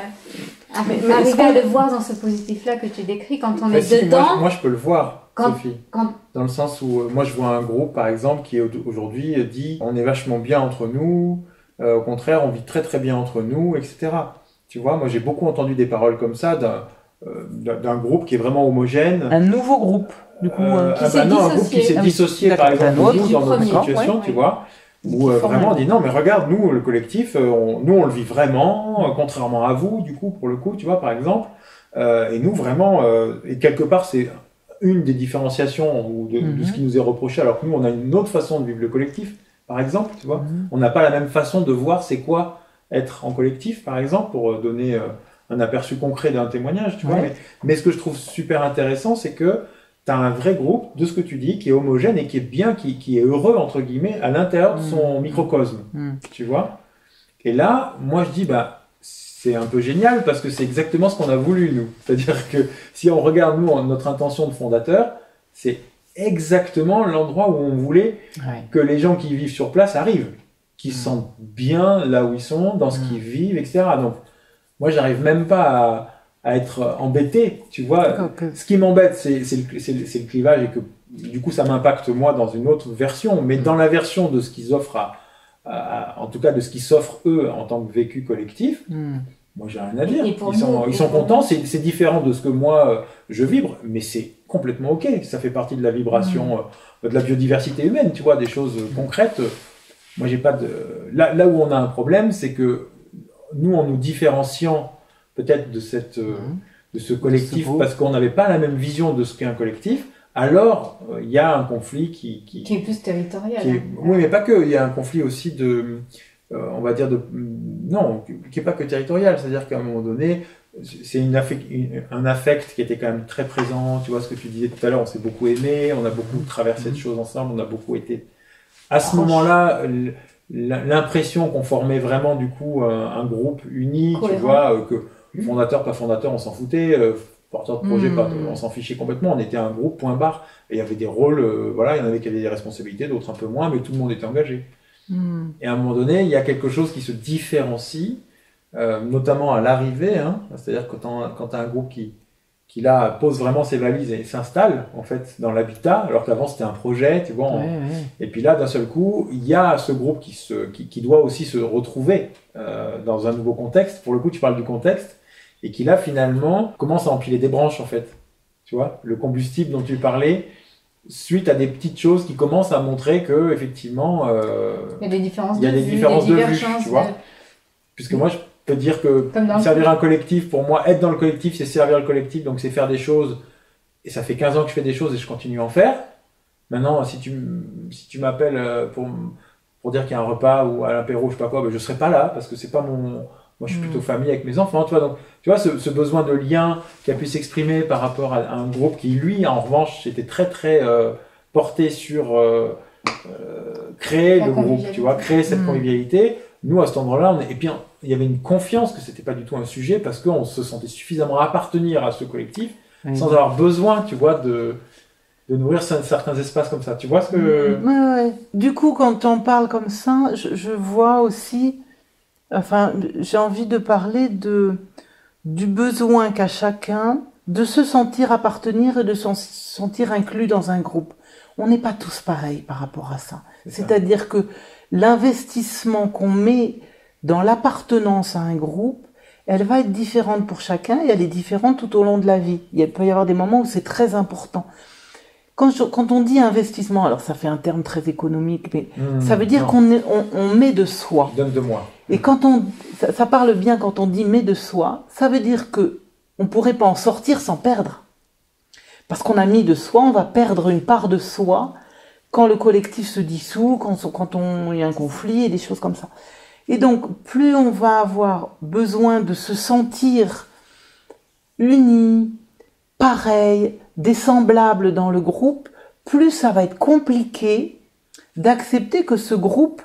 mais, arriver à le voir dans ce positif-là que tu décris quand on est dedans. moi, je peux le voir. Sophie. Dans le sens où euh, moi je vois un groupe par exemple qui aujourd'hui euh, dit on est vachement bien entre nous, euh, au contraire on vit très très bien entre nous, etc. Tu vois, moi j'ai beaucoup entendu des paroles comme ça d'un groupe qui est vraiment homogène. Un nouveau groupe, du coup. qui ah bah non, un groupe qui s'est dissocié par exemple nous dans notre situation, tu vois. Où vraiment on dit non mais regarde nous le collectif, nous on le vit vraiment, contrairement à vous du coup pour le coup, tu vois par exemple. et nous vraiment, et quelque part c'est une des différenciations ou de, ce mhm. qui nous est reproché, alors que nous, on a une autre façon de vivre le collectif, par exemple, tu vois. Mhm. On n'a pas la même façon de voir c'est quoi être en collectif, par exemple, pour euh, donner euh, un aperçu concret d'un témoignage, tu vois. Mais, ce que je trouve super intéressant, c'est que tu as un vrai groupe de ce que tu dis qui est homogène et qui est bien, qui, est heureux, entre guillemets, à l'intérieur de son mhm. microcosme, tu vois. Et là, moi, je dis, bah, c'est un peu génial parce que c'est exactement ce qu'on a voulu nous. C'est-à-dire que si on regarde nous notre intention de fondateur, c'est exactement l'endroit où on voulait que les gens qui vivent sur place arrivent, qui se mm. sentent bien là où ils sont, dans ce mm. qu'ils vivent, etc. Donc moi j'arrive même pas à, être embêté, tu vois. Ce qui m'embête, c'est le, clivage et que du coup ça m'impacte moi dans une autre version, mais mm. dans la version de ce qu'ils offrent à, en tout cas de ce qui s'offre eux en tant que vécu collectif, hmm. moi j'ai rien à dire. Ils sont, ils sont contents, c'est différent de ce que moi euh, je vibre, mais c'est complètement ok. Ça fait partie de la vibration hmm. euh, de la biodiversité humaine, tu vois, des choses euh, concrètes. Moi j'ai pas de. Là, là où on a un problème, c'est que nous, en nous différenciant peut-être de cette. Hmm. de ce collectif parce qu'on n'avait pas la même vision de ce qu'est un collectif, alors euh, il y a un conflit qui, qui, est plus territorial. Hein. oui, mais pas que. Il y a un conflit aussi de, euh, on va dire de, non, qui est pas que territorial. C'est-à-dire qu'à un moment donné, c'est une, un affect qui était quand même très présent. Tu vois ce que tu disais tout à l'heure. On s'est beaucoup aimé, on a beaucoup traversé de mhm. choses ensemble, on a beaucoup été. À ce moment-là, l'impression qu'on formait vraiment du coup un, groupe uni, tu vois, euh, que fondateur pas fondateur, on s'en foutait porteur de projet, hmm. on s'en fichait complètement. On était un groupe, point barre. Et il y avait des rôles, euh, voilà, il y en avait qui avaient des responsabilités, d'autres un peu moins, mais tout le monde était engagé. Hmm. Et à un moment donné, il y a quelque chose qui se différencie, euh, notamment à l'arrivée. Hein, C'est-à-dire quand tu as un groupe qui, qui là pose vraiment ses valises et s'installe en fait dans l'habitat, alors qu'avant c'était un projet, tu vois. Et puis là, d'un seul coup, il y a ce groupe qui, se, qui, doit aussi se retrouver euh, dans un nouveau contexte. Pour le coup, tu parles du contexte et qui là finalement commence à empiler des branches en fait. Tu vois, le combustible dont tu parlais, suite à des petites choses qui commencent à montrer que effectivement euh, il y a des différences, il y a de, des différences de vue, tu vois. Puisque moi je peux dire que servir un collectif, pour moi être dans le collectif c'est servir le collectif, donc c'est faire des choses. Et ça fait 15 ans que je fais des choses et je continue à en faire. Maintenant, si tu, si tu m'appelles euh, pour, pour dire qu'il y a un repas ou à l'apéro, je sais pas quoi, ben je serai pas là parce que c'est pas mon, moi, je suis plutôt mm. famille avec mes enfants, tu vois. Donc, tu vois, ce, besoin de lien qui a pu s'exprimer par rapport à, un groupe qui, lui, en revanche, était très, très euh, porté sur euh, euh, créer le groupe, tu vois, créer cette mm. convivialité. Nous, à cet endroit-là, on est... et puis, il y avait une confiance que c'était pas du tout un sujet parce qu'on se sentait suffisamment appartenir à ce collectif sans avoir besoin, tu vois, de, de nourrir certains espaces comme ça. Tu vois ce que... Mm, ouais, Du coup, quand on parle comme ça, je, je vois aussi Enfin, j'ai envie de parler de, du besoin qu'a chacun de se sentir appartenir et de se sentir inclus dans un groupe. On n'est pas tous pareils par rapport à ça. C'est-à-dire que l'investissement qu'on met dans l'appartenance à un groupe, elle va être différente pour chacun et elle est différente tout au long de la vie. Il peut y avoir des moments où c'est très important. Quand, quand, on dit investissement, alors ça fait un terme très économique, mais mmh, ça veut dire qu'on on, on, met de soi. Donne de moi. Et quand on, ça, ça, parle bien quand on dit met de soi, ça veut dire que on pourrait pas en sortir sans perdre. Parce qu'on a mis de soi, on va perdre une part de soi quand le collectif se dissout, quand, quand on, il y a un conflit et des choses comme ça. Et donc, plus on va avoir besoin de se sentir unis, pareil, des semblables dans le groupe, plus ça va être compliqué d'accepter que ce groupe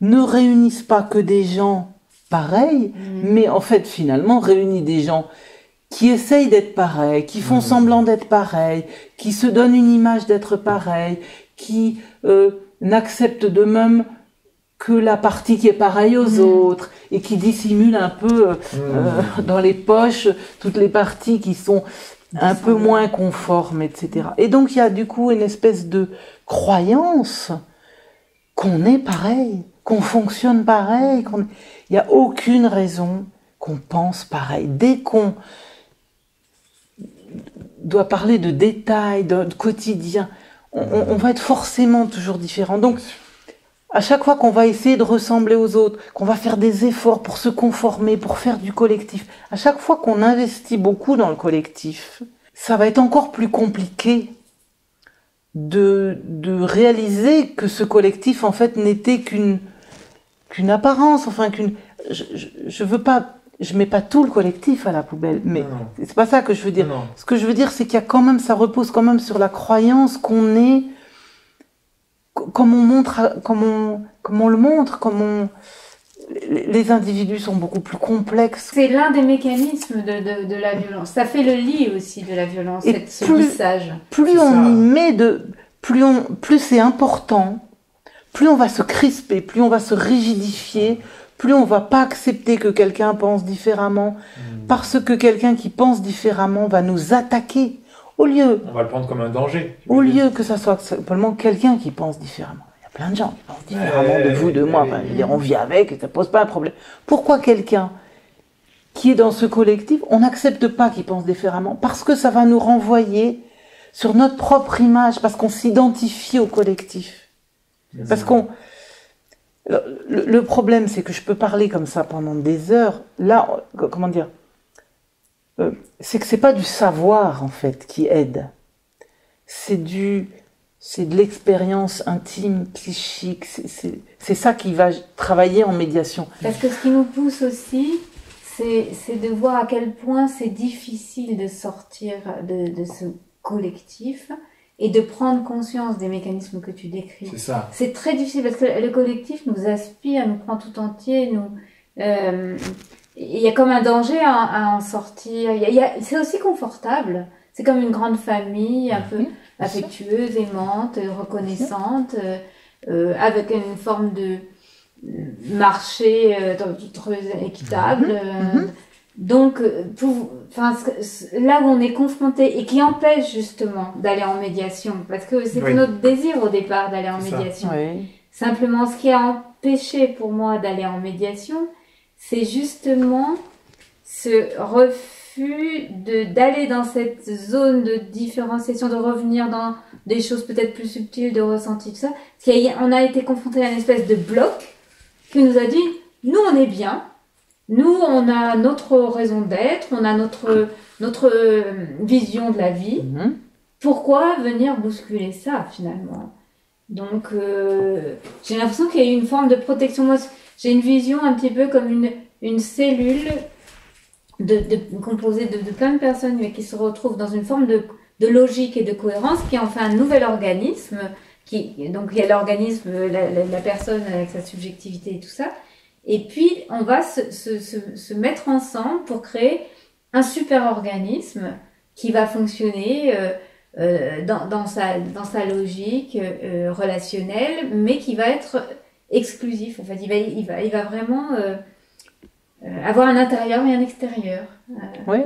ne réunisse pas que des gens pareils, mmh. mais en fait finalement réunit des gens qui essayent d'être pareils, qui font mmh. semblant d'être pareils, qui se donnent une image d'être pareils, qui euh, n'acceptent de même que la partie qui est pareille aux mmh. autres et qui dissimule un peu euh, euh, dans les poches toutes les parties qui sont un peu moins conforme, etc. Et donc il y a du coup une espèce de croyance qu'on est pareil, qu'on fonctionne pareil, qu'on... il n'y a aucune raison qu'on pense pareil. Dès qu'on doit parler de détails, de, quotidien, on, on, va être forcément toujours différent. Donc, à chaque fois qu'on va essayer de ressembler aux autres, qu'on va faire des efforts pour se conformer, pour faire du collectif, à chaque fois qu'on investit beaucoup dans le collectif, ça va être encore plus compliqué de, de réaliser que ce collectif, en fait, n'était qu'une qu'une apparence, enfin qu'une... Je, je, je, veux pas... Je mets pas tout le collectif à la poubelle, mais c'est pas ça que je veux dire. Non. Ce que je veux dire, c'est qu'il y a quand même, ça repose quand même sur la croyance qu'on est comme on montre, comme on, comme on le montre, comme on, les individus sont beaucoup plus complexes. C'est l'un des mécanismes de, de, de, la violence. Ça fait le lit aussi de la violence, Et cette, plus, ce lissage. Plus on y met de, plus on, plus c'est important, plus on va se crisper, plus on va se rigidifier, plus on va pas accepter que quelqu'un pense différemment, mmh. parce que quelqu'un qui pense différemment va nous attaquer. Au lieu. On va le prendre comme un danger. Au lieu que ça soit simplement quelqu'un qui pense différemment. Il y a plein de gens qui pensent différemment de vous, de moi. Enfin, je veux dire, on vit avec, ça pose pas un problème. Pourquoi quelqu'un qui est dans ce collectif, on n'accepte pas qu'il pense différemment Parce que ça va nous renvoyer sur notre propre image, parce qu'on s'identifie au collectif. Parce qu'on. Le, le problème, c'est que je peux parler comme ça pendant des heures. Là, comment dire? Euh, c'est que c'est pas du savoir en fait qui aide. C'est du, c'est de l'expérience intime, psychique. C'est ça qui va travailler en médiation. Parce que ce qui nous pousse aussi, c'est de voir à quel point c'est difficile de sortir de, de, ce collectif et de prendre conscience des mécanismes que tu décris. C'est ça. C'est très difficile parce que le collectif nous aspire, nous prend tout entier, nous. Euh, il y a comme un danger à, à en sortir. Il y a, c'est aussi confortable. C'est comme une grande famille, un peu affectueuse, aimante, reconnaissante, euh, euh, avec une forme de marché euh, très équitable. Euh, donc, pour, enfin, là où on est confronté et qui empêche justement d'aller en médiation, parce que c'est oui. notre désir au départ d'aller en médiation. Oui. Simplement, ce qui a empêché pour moi d'aller en médiation, c'est justement ce refus de d'aller dans cette zone de différenciation, de revenir dans des choses peut-être plus subtiles, de ressenti, tout ça. Parce qu'on a été confronté à une espèce de bloc qui nous a dit, nous on est bien, nous on a notre raison d'être, on a notre, notre vision de la vie. -hmm. Pourquoi venir bousculer ça finalement? Donc euh, j'ai l'impression qu'il y a eu une forme de protection. Moi, j'ai une vision un petit peu comme une, une cellule de, de, composée de, plein de personnes, mais qui se retrouvent dans une forme de, de logique et de cohérence, qui en fait un nouvel organisme. Qui, donc il y a l'organisme, la, la, la, personne avec sa subjectivité et tout ça. Et puis on va se, se, se, se mettre ensemble pour créer un super organisme qui va fonctionner euh, euh, dans, dans, sa, dans sa logique euh, relationnelle, mais qui va être exclusif. En fait, il va, il va, il va vraiment euh, euh, avoir un intérieur et un extérieur. Euh, oui.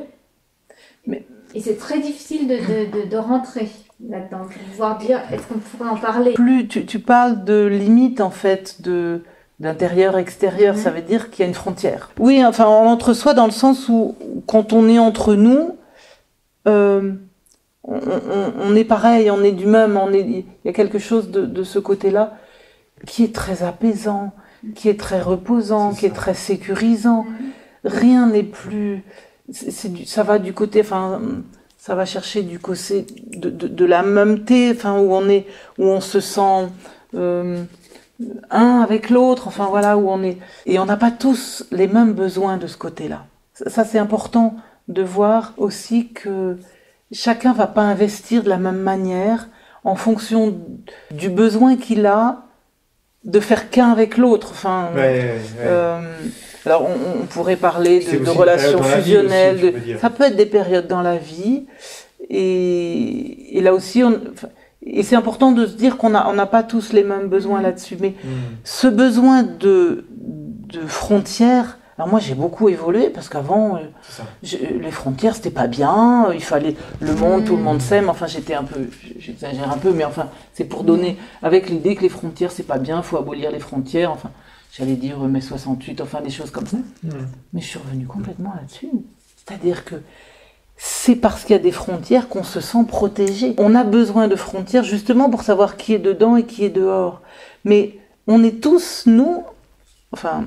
Mais... Et c'est très difficile de, de, de, de rentrer là-dedans, pour pouvoir dire, est-ce qu'on pourrait en parler? Plus tu, tu, parles de limite, en fait, de d'intérieur-extérieur, mmh. ça veut dire qu'il y a une frontière. Oui, enfin, entre soi dans le sens où, quand on est entre nous, euh, on, est pareil, on est du même, on est, il y a quelque chose de, ce côté-là qui est très apaisant, qui est très reposant, qui est très sécurisant. Rien n'est plus, c'est, ça va du côté, enfin, ça va chercher du côté de, de, la mêmeté, enfin, où on est, où on se sent euh, un avec l'autre, enfin voilà, où on est, et on n'a pas tous les mêmes besoins de ce côté-là. Ça, c'est important de voir aussi que chacun va pas investir de la même manière en fonction du besoin qu'il a de faire qu'un avec l'autre. Enfin, euh, alors on, pourrait parler de, relations fusionnelles. ça peut être des périodes dans la vie. Et, là aussi, on, et c'est important de se dire qu'on n'a on n'a pas tous les mêmes besoins mmh. là-dessus. Mais mmh. ce besoin de, de frontières, alors moi j'ai beaucoup évolué parce qu'avant euh, les frontières c'était pas bien, euh, il fallait le monde, tout le monde s'aime. Enfin j'étais un peu, j'exagère un peu, mais enfin c'est pour donner avec l'idée que les frontières c'est pas bien, il faut abolir les frontières. Enfin j'allais dire euh, mai 68, enfin des choses comme ça. Mais je suis revenue complètement là-dessus. C'est-à-dire que c'est parce qu'il y a des frontières qu'on se sent protégé. On a besoin de frontières justement pour savoir qui est dedans et qui est dehors. Mais on est tous, nous, enfin,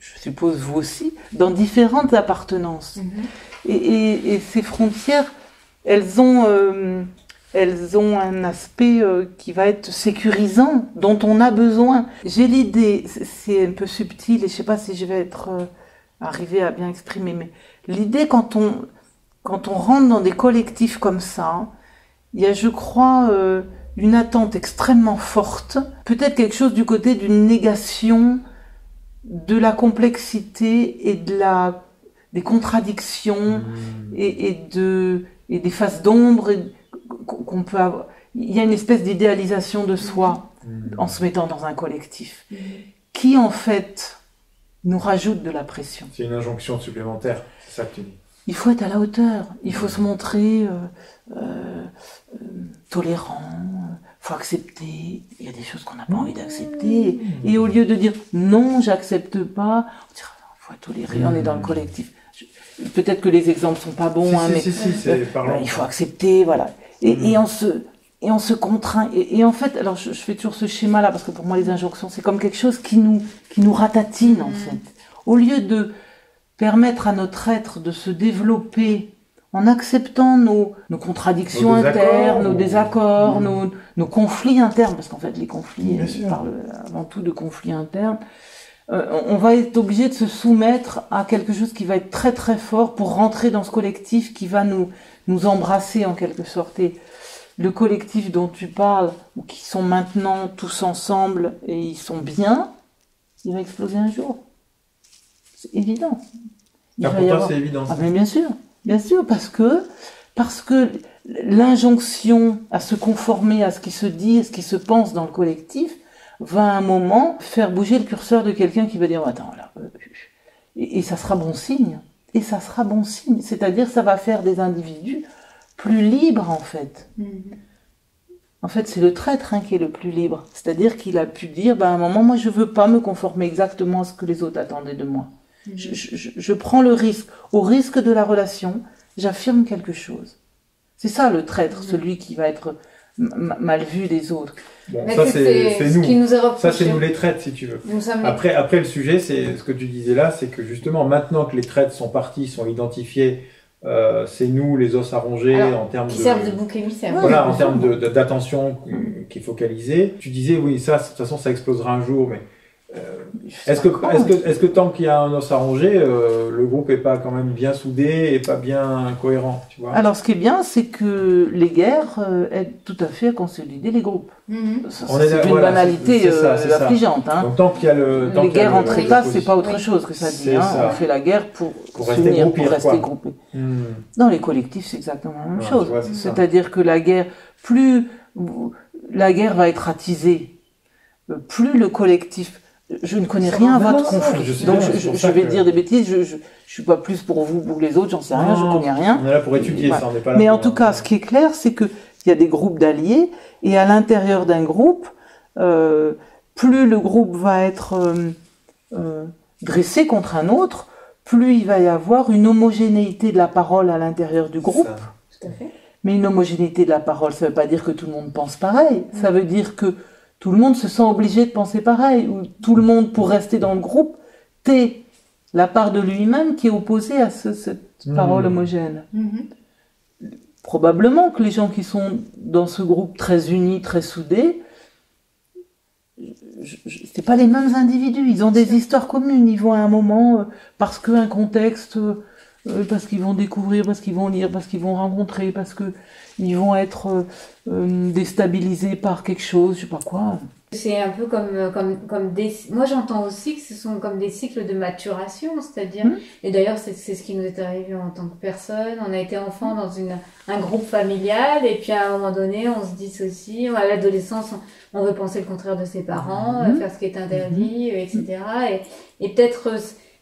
je suppose vous aussi, dans différentes appartenances. Mhm. Et, ces frontières, elles ont, euh, elles ont un aspect euh, qui va être sécurisant, dont on a besoin. J'ai l'idée, c'est un peu subtil, et je ne sais pas si je vais être euh, arrivé à bien exprimer, mais l'idée quand on, quand on rentre dans des collectifs comme ça, il y a, je crois, une attente extrêmement forte, peut-être quelque chose du côté d'une négation de la complexité et de la des contradictions mmh. et, de et des faces d'ombre qu'on peut avoir. Il y a une espèce d'idéalisation de soi mmh. en se mettant dans un collectif, qui en fait nous rajoute de la pression. C'est une injonction supplémentaire, c'est ça que tu dis. Il faut être à la hauteur, il faut se montrer euh, euh, euh tolérant, faut accepter. Il y a des choses qu'on n'a pas envie d'accepter. Et au lieu de dire non, j'accepte pas, on dit ah, faut tolérer, on est dans le collectif. Peut-être que les exemples sont pas bons, hein, mais euh, il faut accepter, voilà. Et, mm. et on se et on se contraint. Et, en fait, alors je, fais toujours ce schéma-là parce que pour moi les injonctions c'est comme quelque chose qui nous qui nous ratatine en mm. fait. Au lieu de permettre à notre être de se développer en acceptant nos, nos contradictions internes, nos désaccords, nos, nos, conflits internes, parce qu'en fait les conflits, je parle avant tout de conflits internes, euh, on va être obligé de se soumettre à quelque chose qui va être très très fort pour rentrer dans ce collectif qui va nous, nous embrasser en quelque sorte. Et le collectif dont tu parles, ou qui sont maintenant tous ensemble et ils sont bien, il va exploser un jour. C'est évident. Ah, pour toi, c'est évident. Ah, mais bien sûr. Bien sûr, parce que, parce que l'injonction à se conformer à ce qui se dit, à ce qui se pense dans le collectif, va à un moment faire bouger le curseur de quelqu'un qui va dire attends là, euh, et, ça sera bon signe. Et ça sera bon signe. C'est-à-dire ça va faire des individus plus libres en fait. Mm-hmm. En fait, c'est le traître hein, qui est le plus libre. C'est-à-dire qu'il a pu dire, bah, à un moment, moi, je veux pas me conformer exactement à ce que les autres attendaient de moi. Je, prends le risque. Au risque de la relation, j'affirme quelque chose. C'est ça le traître, celui qui va être mal vu des autres. ça c'est nous. ça c'est nous les traites si tu veux. Après, après le sujet, c'est ce que tu disais là, c'est que justement maintenant que les traites sont parties, sont identifiées, euh, c'est nous les os à ronger en termes qui de, servent de bouc émissaire. Voilà, en termes d'attention qui est focalisée. Tu disais oui, ça de toute façon ça explosera un jour, mais euh, est-ce que, est que, est que, tant qu'il y a un os à ronger, euh, le groupe est pas quand même bien soudé et pas bien cohérent tu vois? Alors, ce qui est bien, c'est que les guerres euh, aident tout à fait à consolider les groupes. Mhm. C'est une banalité affligeante. Hein. Donc, tant qu'il y a le, les guerres entre États, c'est pas autre chose que ça dit. Hein. On fait la guerre pour, pour rester, pour rester groupé. Hmm. Dans les collectifs, c'est exactement la même chose. C'est-à-dire que la guerre, plus la guerre va être attisée, plus le collectif je ne connais rien à votre conflit. Donc je, vais dire des bêtises, je, je, suis pas plus pour vous pour les autres, j'en sais rien, je connais rien. On est là pour étudier ça, on n'est pas là Mais en tout cas, ce qui est clair, c'est qu'il y a des groupes d'alliés, et à l'intérieur d'un groupe, euh, plus le groupe va être euh, euh, dressé contre un autre, plus il va y avoir une homogénéité de la parole à l'intérieur du groupe. Mais une homogénéité de la parole, ça ne veut pas dire que tout le monde pense pareil. Ça veut dire que tout le monde se sent obligé de penser pareil. Ou tout le monde, pour rester dans le groupe, t'es la part de lui-même qui est opposée à cette Mmh. parole homogène. Mhm. Probablement que les gens qui sont dans ce groupe très unis, très soudés, je- je- c'est pas les mêmes individus. Ils ont des histoires communes. Ils vont à un moment euh, parce qu'un contexte, euh, euh, parce qu'ils vont découvrir, parce qu'ils vont lire, parce qu'ils vont rencontrer, parce que ils vont être euh, euh, déstabilisés par quelque chose, je sais pas quoi. C'est un peu comme, euh, comme, comme des... Moi, j'entends aussi que ce sont comme des cycles de maturation, c'est-à-dire... Mhm. Et d'ailleurs, c'est ce qui nous est arrivé en tant que personne. On a été enfant dans une, un groupe familial, et puis à un moment donné, on se dissocie. À l'adolescence, on, on veut penser le contraire de ses parents, euh, faire ce qui est interdit, euh, etc. Et, et peut-être...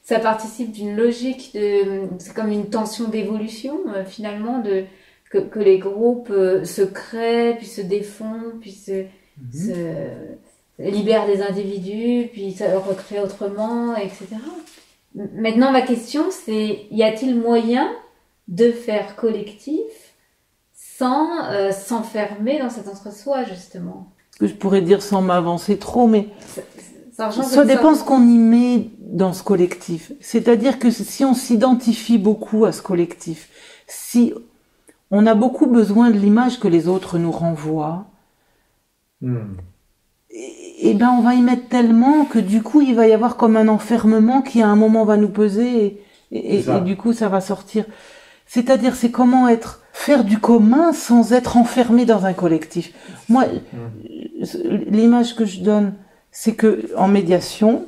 ça participe d'une logique de... C'est comme une tension d'évolution, euh, finalement, de... Que, que les groupes euh, se créent, puis se défont, puis se se libère des individus, puis ça le recrée autrement, etc. Maintenant, ma question, c'est y a-t-il moyen de faire collectif sans euh, s'enfermer dans cet entre-soi, justement? Ce que je pourrais dire sans m'avancer trop, mais ça, ça Ça dépend ce qu'on y met dans ce collectif. C'est-à-dire que si on s'identifie beaucoup à ce collectif, si on a beaucoup besoin de l'image que les autres nous renvoient, Hmm. et, et ben on va y mettre tellement que du coup il va y avoir comme un enfermement qui à un moment va nous peser et, du coup ça va sortir. C'est-à-dire c'est comment être faire du commun sans être enfermé dans un collectif. Moi, l'image que je donne, c'est que en médiation,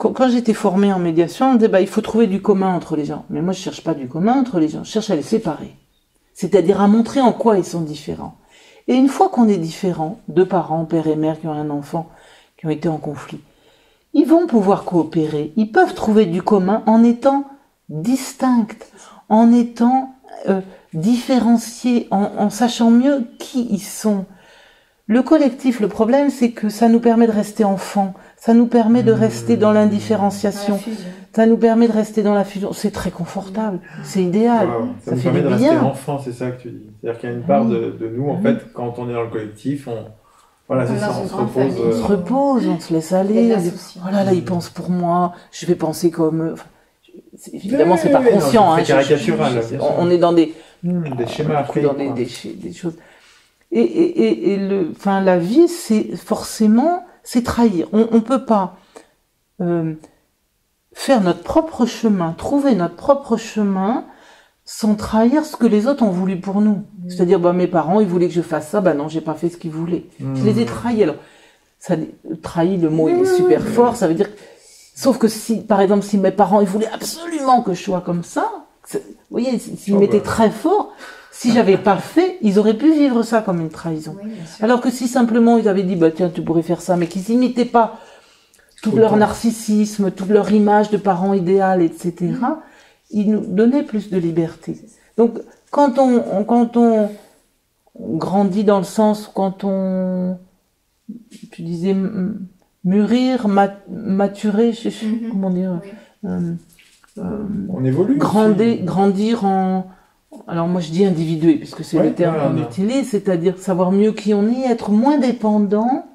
quand, j'étais formée en médiation, on disait bah, il faut trouver du commun entre les gens. Mais moi je cherche pas du commun entre les gens, je cherche à les séparer. C'est-à-dire à montrer en quoi ils sont différents. Et une fois qu'on est différents, deux parents, père et mère qui ont un enfant, qui ont été en conflit, ils vont pouvoir coopérer. Ils peuvent trouver du commun en étant distincts, en étant euh, différenciés, en, en sachant mieux qui ils sont. Le collectif, le problème, c'est que ça nous permet de rester enfants, ça nous permet de rester dans la l'indifférenciation, ça nous permet de rester dans la fusion. C'est très confortable, c'est idéal. Wow. Ça, ça nous fait permet du de rester bien. enfant, c'est ça que tu dis. C'est-à-dire qu'il y a une part Oui. de, de nous, en Oui. fait, quand on est dans le collectif, on, voilà, On est c'est ça, on se repose. On se repose, on se laisse aller. on l'insouciance. Oh là là, il pense pour moi, je vais penser comme eux. Enfin, évidemment, c'est pas conscient. c'est hein, très je- je- caricatural, je- on, on est dans des, des schémas archaïques, dans des choses. Et, et, et, et le, enfin, la vie, c'est forcément, c'est trahir. On, on peut pas euh, faire notre propre chemin, trouver notre propre chemin sans trahir ce que les autres ont voulu pour nous. C'est-à-dire, bah, mes parents, ils voulaient que je fasse ça, bah non, j'ai pas fait ce qu'ils voulaient. Je les ai trahis. Alors, ça, trahi, le mot il est super fort. Ça veut dire, sauf que si, par exemple, si mes parents ils voulaient absolument que je sois comme ça, vous voyez, s'ils Oh, m'étaient bah. très forts, si j'avais pas fait, ils auraient pu vivre ça comme une trahison. Oui. Alors que si simplement ils avaient dit, bah tiens, tu pourrais faire ça, mais qu'ils imitaient pas tout Tout le leur temps. narcissisme, toute leur image de parents idéal, etc., ils nous donnaient plus de liberté. Donc, quand on, on- quand on grandit dans le sens, quand on, tu disais, mûrir, mat- maturer, je sais Mhm. comment dire, Oui. euh, euh, On évolue. grandir, grandir en, alors moi je dis individuer, puisque c'est Ouais, le terme qu'on utilise, c'est-à-dire savoir mieux qui on est, être moins dépendant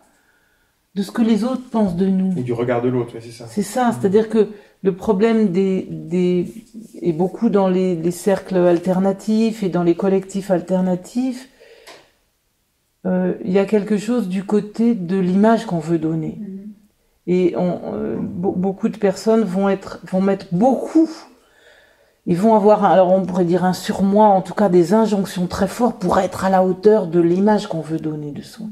de ce que les autres pensent de nous. Et du regard de l'autre, c'est ça. C'est ça, c'est-à-dire que le problème des, des et beaucoup dans les, les cercles alternatifs et dans les collectifs alternatifs, euh, il y a quelque chose du côté de l'image qu'on veut donner. Mhm. Et on, euh, be- beaucoup de personnes vont être, vont mettre beaucoup. Ils vont avoir, alors on pourrait dire un surmoi, en tout cas des injonctions très fortes pour être à la hauteur de l'image qu'on veut donner de soi.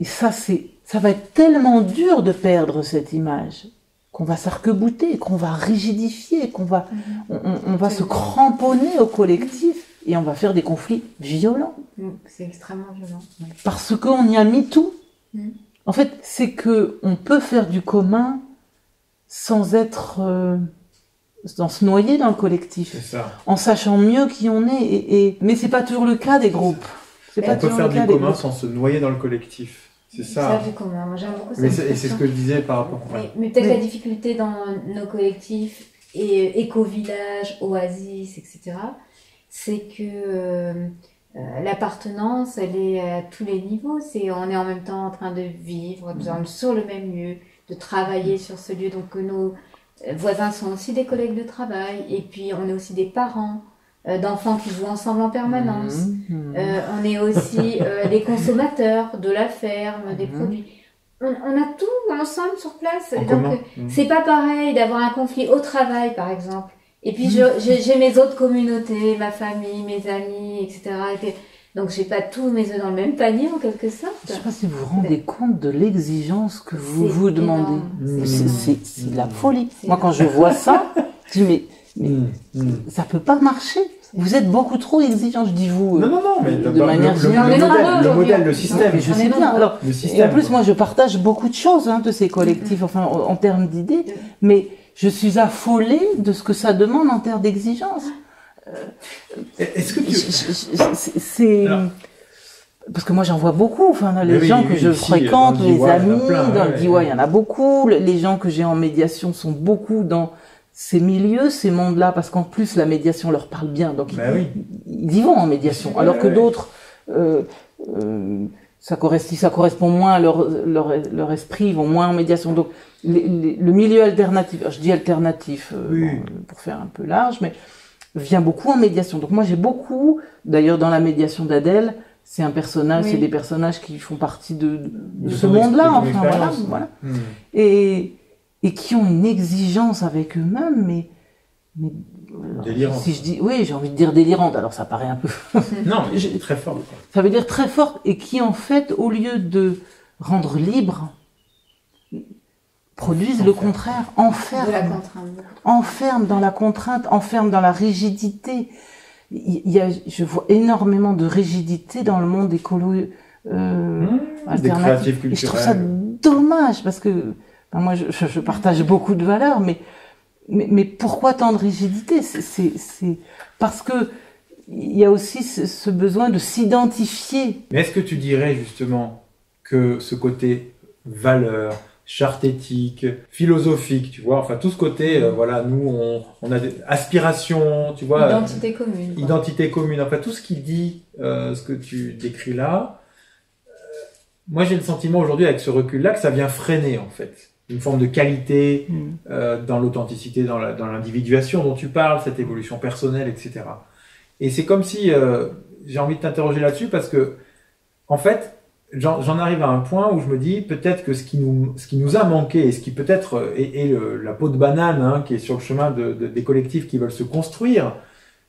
Et ça, c'est, ça va être tellement dur de perdre cette image qu'on va s'arc-bouter, qu'on va rigidifier, qu'on va, on, on- va se cramponner au collectif et on va faire des conflits violents Mm, C'est extrêmement violent. oui. parce qu'on y a mis tout. Mm. En fait, c'est que on peut faire du commun sans être, euh, sans se noyer dans le collectif, C'est ça. en sachant mieux qui on est. Et, et... mais c'est pas toujours le cas des groupes. C'est Et pas On peut faire le du cas commun groupes. sans se noyer dans le collectif. C'est Ça ça. fait comment Moi, j'aime beaucoup Mais cette c'est- et c'est ce que je disais par rapport. ouais. Mais, mais peut-être la difficulté dans nos collectifs et éco-villages, oasis, etc., c'est que euh, euh, l'appartenance, elle est à tous les niveaux. C'est on est en même temps en train de vivre dans, sur le même lieu, de travailler sur ce lieu. Donc nos voisins sont aussi des collègues de travail, et puis on est aussi des parents. d'enfants qui jouent ensemble en permanence. Mmh. on est aussi des consommateurs de la ferme, des mmh. produits on, a tout ensemble sur place. Donc, mmh. c'est pas pareil d'avoir un conflit au travail, par exemple. Et puis, j'ai mes autres communautés, ma famille, mes amis, etc. donc, j'ai pas tous mes œufs dans le même panier, en quelque sorte. Je sais pas si vous vous rendez compte de l'exigence que vous vous demandez. C'est la folie. Moi, quand je vois ça, je dis, mais, mais mmh. ça peut pas marcher. Vous êtes beaucoup trop exigeant, je dis vous. Non, non, non, mais de, manière générale. Le, modèle, le système. je sais bien. Alors, et en plus, moi, je partage beaucoup de choses hein, de ces collectifs, enfin, en, termes d'idées, mais je suis affolée de ce que ça demande en termes d'exigence. Est-ce que tu... C'est parce que moi j'en vois beaucoup, enfin les gens que je fréquente, les amis, dans le DIY, il y en a beaucoup. Les gens que j'ai en médiation sont beaucoup dans ces milieux, ces mondes-là, parce qu'en plus la médiation leur parle bien, donc bah ils, y vont en médiation, alors que d'autres, euh, euh, ça, correspond, ça correspond moins à leur, leur, leur, esprit, ils vont moins en médiation. Donc le milieu alternatif, je dis alternatif euh, pour faire un peu large, mais vient beaucoup en médiation. Donc moi j'ai beaucoup, d'ailleurs dans la médiation d'Adèle, c'est un personnage, c'est des personnages qui font partie de, de, ce monde-là, enfin voilà. voilà. Hmm. Et et qui ont une exigence avec eux-mêmes, mais, mais délirante. Si je dis, oui, j'ai envie de dire délirante. Alors ça paraît un peu. non, mais très fort. Ça veut dire très forte et qui en fait, au lieu de rendre libre, produisent le contraire, enferment, enferment dans la contrainte, enferment dans la rigidité. Il y a, je vois énormément de rigidité dans le monde écolo euh, mmh, alternatif. Et je trouve ça dommage parce que moi, je, partage beaucoup de valeurs, mais, mais, pourquoi tant de rigidité? C'est parce que il y a aussi ce, besoin de s'identifier. Mais est-ce que tu dirais justement que ce côté valeur, charte éthique, philosophique, tu vois, enfin tout ce côté, euh, voilà, nous on, a des aspirations, tu vois, identité commune, identité commune, enfin tout ce qui dit euh, ce que tu décris là. Euh, moi j'ai le sentiment aujourd'hui avec ce recul-là que ça vient freiner en fait une forme de qualité mm. euh, dans l'authenticité, dans l'individuation dont tu parles, cette évolution personnelle, etc. Et c'est comme si euh, j'ai envie de t'interroger là-dessus parce que, en fait, j'en arrive à un point où je me dis peut-être que ce qui nous, ce qui nous a manqué et ce qui peut-être est, la peau de banane hein, qui est sur le chemin de, des collectifs qui veulent se construire,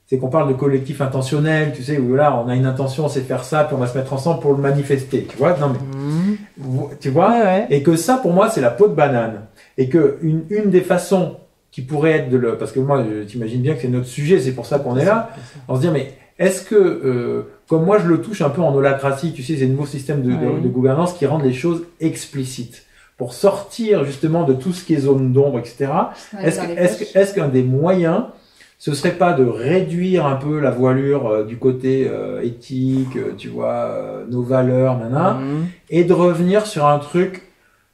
c'est qu'on parle de collectif intentionnel, tu sais, où là, on a une intention, c'est de faire ça, puis on va se mettre ensemble pour le manifester, tu vois? Non mais, mmh. tu vois? Et que ça, pour moi, c'est la peau de banane. Et que une, une des façons qui pourrait être de le, parce que moi, t'imagines bien que c'est notre sujet, c'est pour ça qu'on est là, on se dit, mais est-ce que, euh, comme moi je le touche un peu en holacratie, tu sais, ces nouveaux systèmes de, de, gouvernance qui rendent les choses explicites pour sortir justement de tout ce qui est zone d'ombre, etc. est-ce est-ce est-ce qu'un des moyens ce serait pas de réduire un peu la voilure euh, du côté euh, éthique, euh, tu vois, nos valeurs, nana, mhm. et de revenir sur un truc,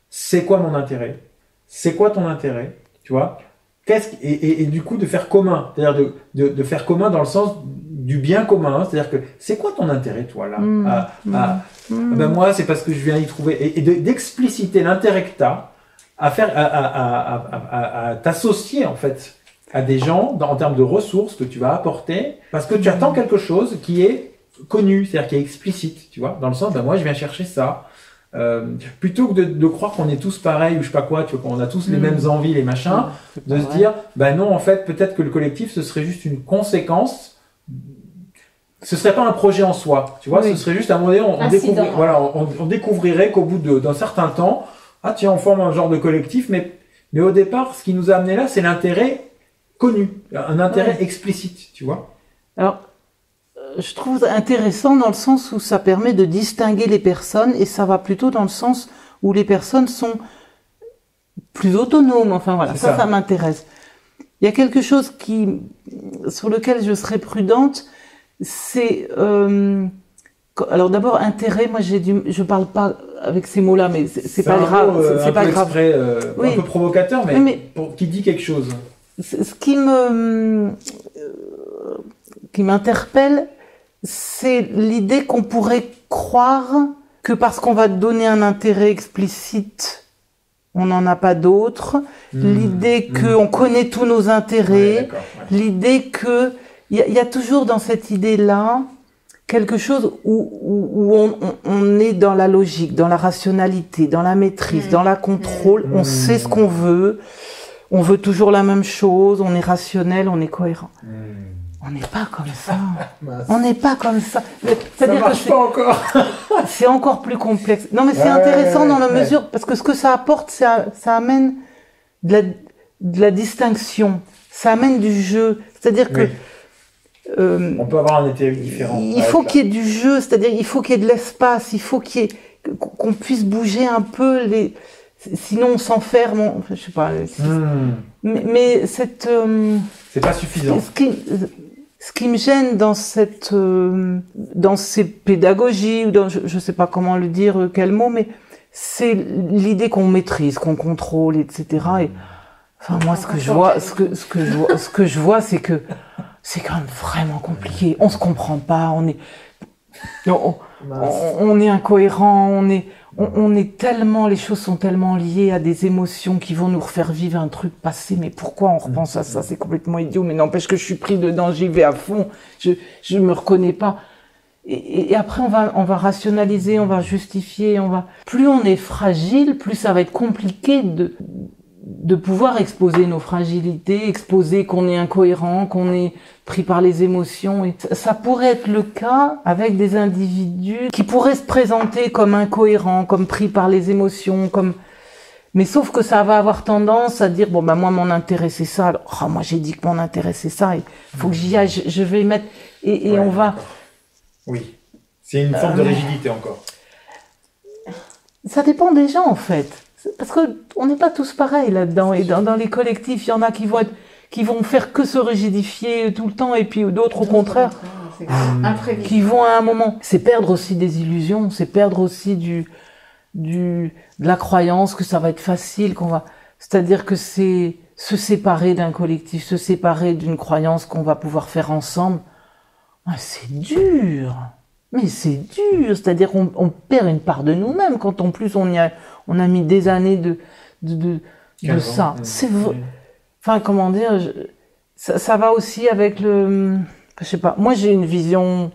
c'est quoi mon intérêt? C'est quoi ton intérêt? Tu vois? Qu'est-ce et, et, du coup de faire commun, c'est-à-dire de, de, de, faire commun dans le sens du bien commun, c'est-à-dire que c'est quoi ton intérêt toi là? Mhm. ah, ah, mhm. ben moi c'est parce que je viens y trouver. Et, d'expliciter l'intérêt que as à faire à, à, à, à t'associer en fait à des gens en termes de ressources que tu vas apporter parce que tu attends quelque chose qui est connu, c'est-à-dire qui est explicite, tu vois, dans le sens, ben moi je viens chercher ça. Euh, plutôt que de, de croire qu'on est tous pareils ou je sais pas quoi, tu vois, qu'on a tous les mm. mêmes envies, les machins, de se dire, ben non, en fait, peut-être que le collectif, ce serait juste une conséquence. Ce serait pas un projet en soi, tu vois, ce serait juste un moment donné, on, on, voilà, on, on découvrirait qu'au bout d'un certain temps, ah tiens, on forme un genre de collectif, mais, mais au départ, ce qui nous a amené là, c'est l'intérêt connu, un intérêt explicite, tu vois. Alors, je trouve intéressant dans le sens où ça permet de distinguer les personnes et ça va plutôt dans le sens où les personnes sont plus autonomes. Enfin voilà, ça, ça, m'intéresse. Il y a quelque chose qui, sur lequel je serais prudente, c'est euh, alors d'abord intérêt. Moi, j'ai du, je parle pas avec ces mots-là, mais c'est pas grave. C'est euh, pas grave. Un peu provocateur, mais, mais pour, qui dit quelque chose ce qui me qui m'interpelle, c'est l'idée qu'on pourrait croire que parce qu'on va donner un intérêt explicite, on n'en a pas d'autre. Hmm. L'idée Hmm. qu'on connaît tous nos intérêts. ouais. L'idée que il y, a- il y a toujours dans cette idée-là quelque chose où, où, où on, on- on est dans la logique, dans la rationalité, dans la maîtrise, Mm. dans la contrôle. On sait ce qu'on veut. On veut toujours la même chose. On est rationnel, on est cohérent. On n'est pas comme ça. On n'est pas comme ça. Ça que marche c'est- pas encore. c'est encore plus complexe. Non, mais c'est Ouais, intéressant ouais, dans la mesure parce que ce que ça apporte, ça, ça amène de la, de la distinction. Ça amène du jeu. C'est-à-dire que euh, On peut avoir un été différent. il faut qu'il y ait du jeu. C'est-à-dire il faut qu'il y ait de l'espace. Il faut qu'il y ait qu'on puisse bouger un peu les. Sinon on s'enferme. on- Je sais pas. Hmm. Mais, mais cette euh, C'est pas suffisant. ce qui, ce qui me gêne dans cette, euh, dans ces pédagogies ou dans, je, je sais pas comment le dire, euh, quel mot, mais c'est l'idée qu'on maîtrise, qu'on contrôle, etc. Et, enfin, moi, ce que je vois, ce que, ce que je vois, ce que je vois, c'est que c'est quand même vraiment compliqué. On se comprend pas, on est, on- on est incohérent, on est, on, on est tellement, les choses sont tellement liées à des émotions qui vont nous refaire vivre un truc passé. Mais pourquoi on repense à ça? C'est complètement idiot. Mais n'empêche que je suis pris dedans, j'y vais à fond. Je, je me reconnais pas. Et, et- et après, on va, on va rationaliser, on va justifier, on va. Plus on est fragile, plus ça va être compliqué de, de pouvoir exposer nos fragilités, exposer qu'on est incohérent, qu'on est pris par les émotions. Et ça- pourrait être le cas avec des individus qui pourraient se présenter comme incohérents, comme pris par les émotions, comme mais sauf que ça va avoir tendance à dire bon bah moi mon intérêt c'est ça. Alors, oh, moi j'ai dit que mon intérêt c'est ça. Il faut que j'y aille. Je, je vais mettre et, et Ouais, on va. Oui. C'est une forme de rigidité encore. Ça dépend des gens en fait. Parce que on n'est pas tous pareils là-dedans. Et dans, dans les collectifs, il y en a qui vont être, qui vont faire que se rigidifier tout le temps, et puis d'autres au contraire Hmm. imprévisible. qui vont à un moment. C'est perdre aussi des illusions, c'est perdre aussi du, du, de la croyance que ça va être facile, qu'on va. C'est-à-dire que c'est se séparer d'un collectif, se séparer d'une croyance qu'on va pouvoir faire ensemble. Ah, c'est dur. Mais c'est dur. C'est-à-dire qu'on on perd une part de nous-mêmes quand en plus on y a, on a mis des années de, de, de, de 15 ans. ça. Hmm. C'est vrai. Enfin, comment dire, je- ça, ça va aussi avec le. Je sais pas. Moi, j'ai une vision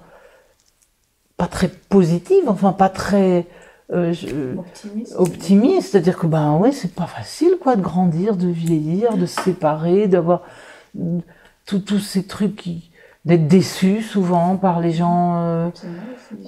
pas très positive, enfin, pas très euh, je- Optimiste. optimiste. C'est-à-dire que, ben ouais, c'est pas facile, quoi, de grandir, de vieillir, de se séparer, d'avoir euh, tout- tous ces trucs qui. D'être déçu souvent par les gens euh,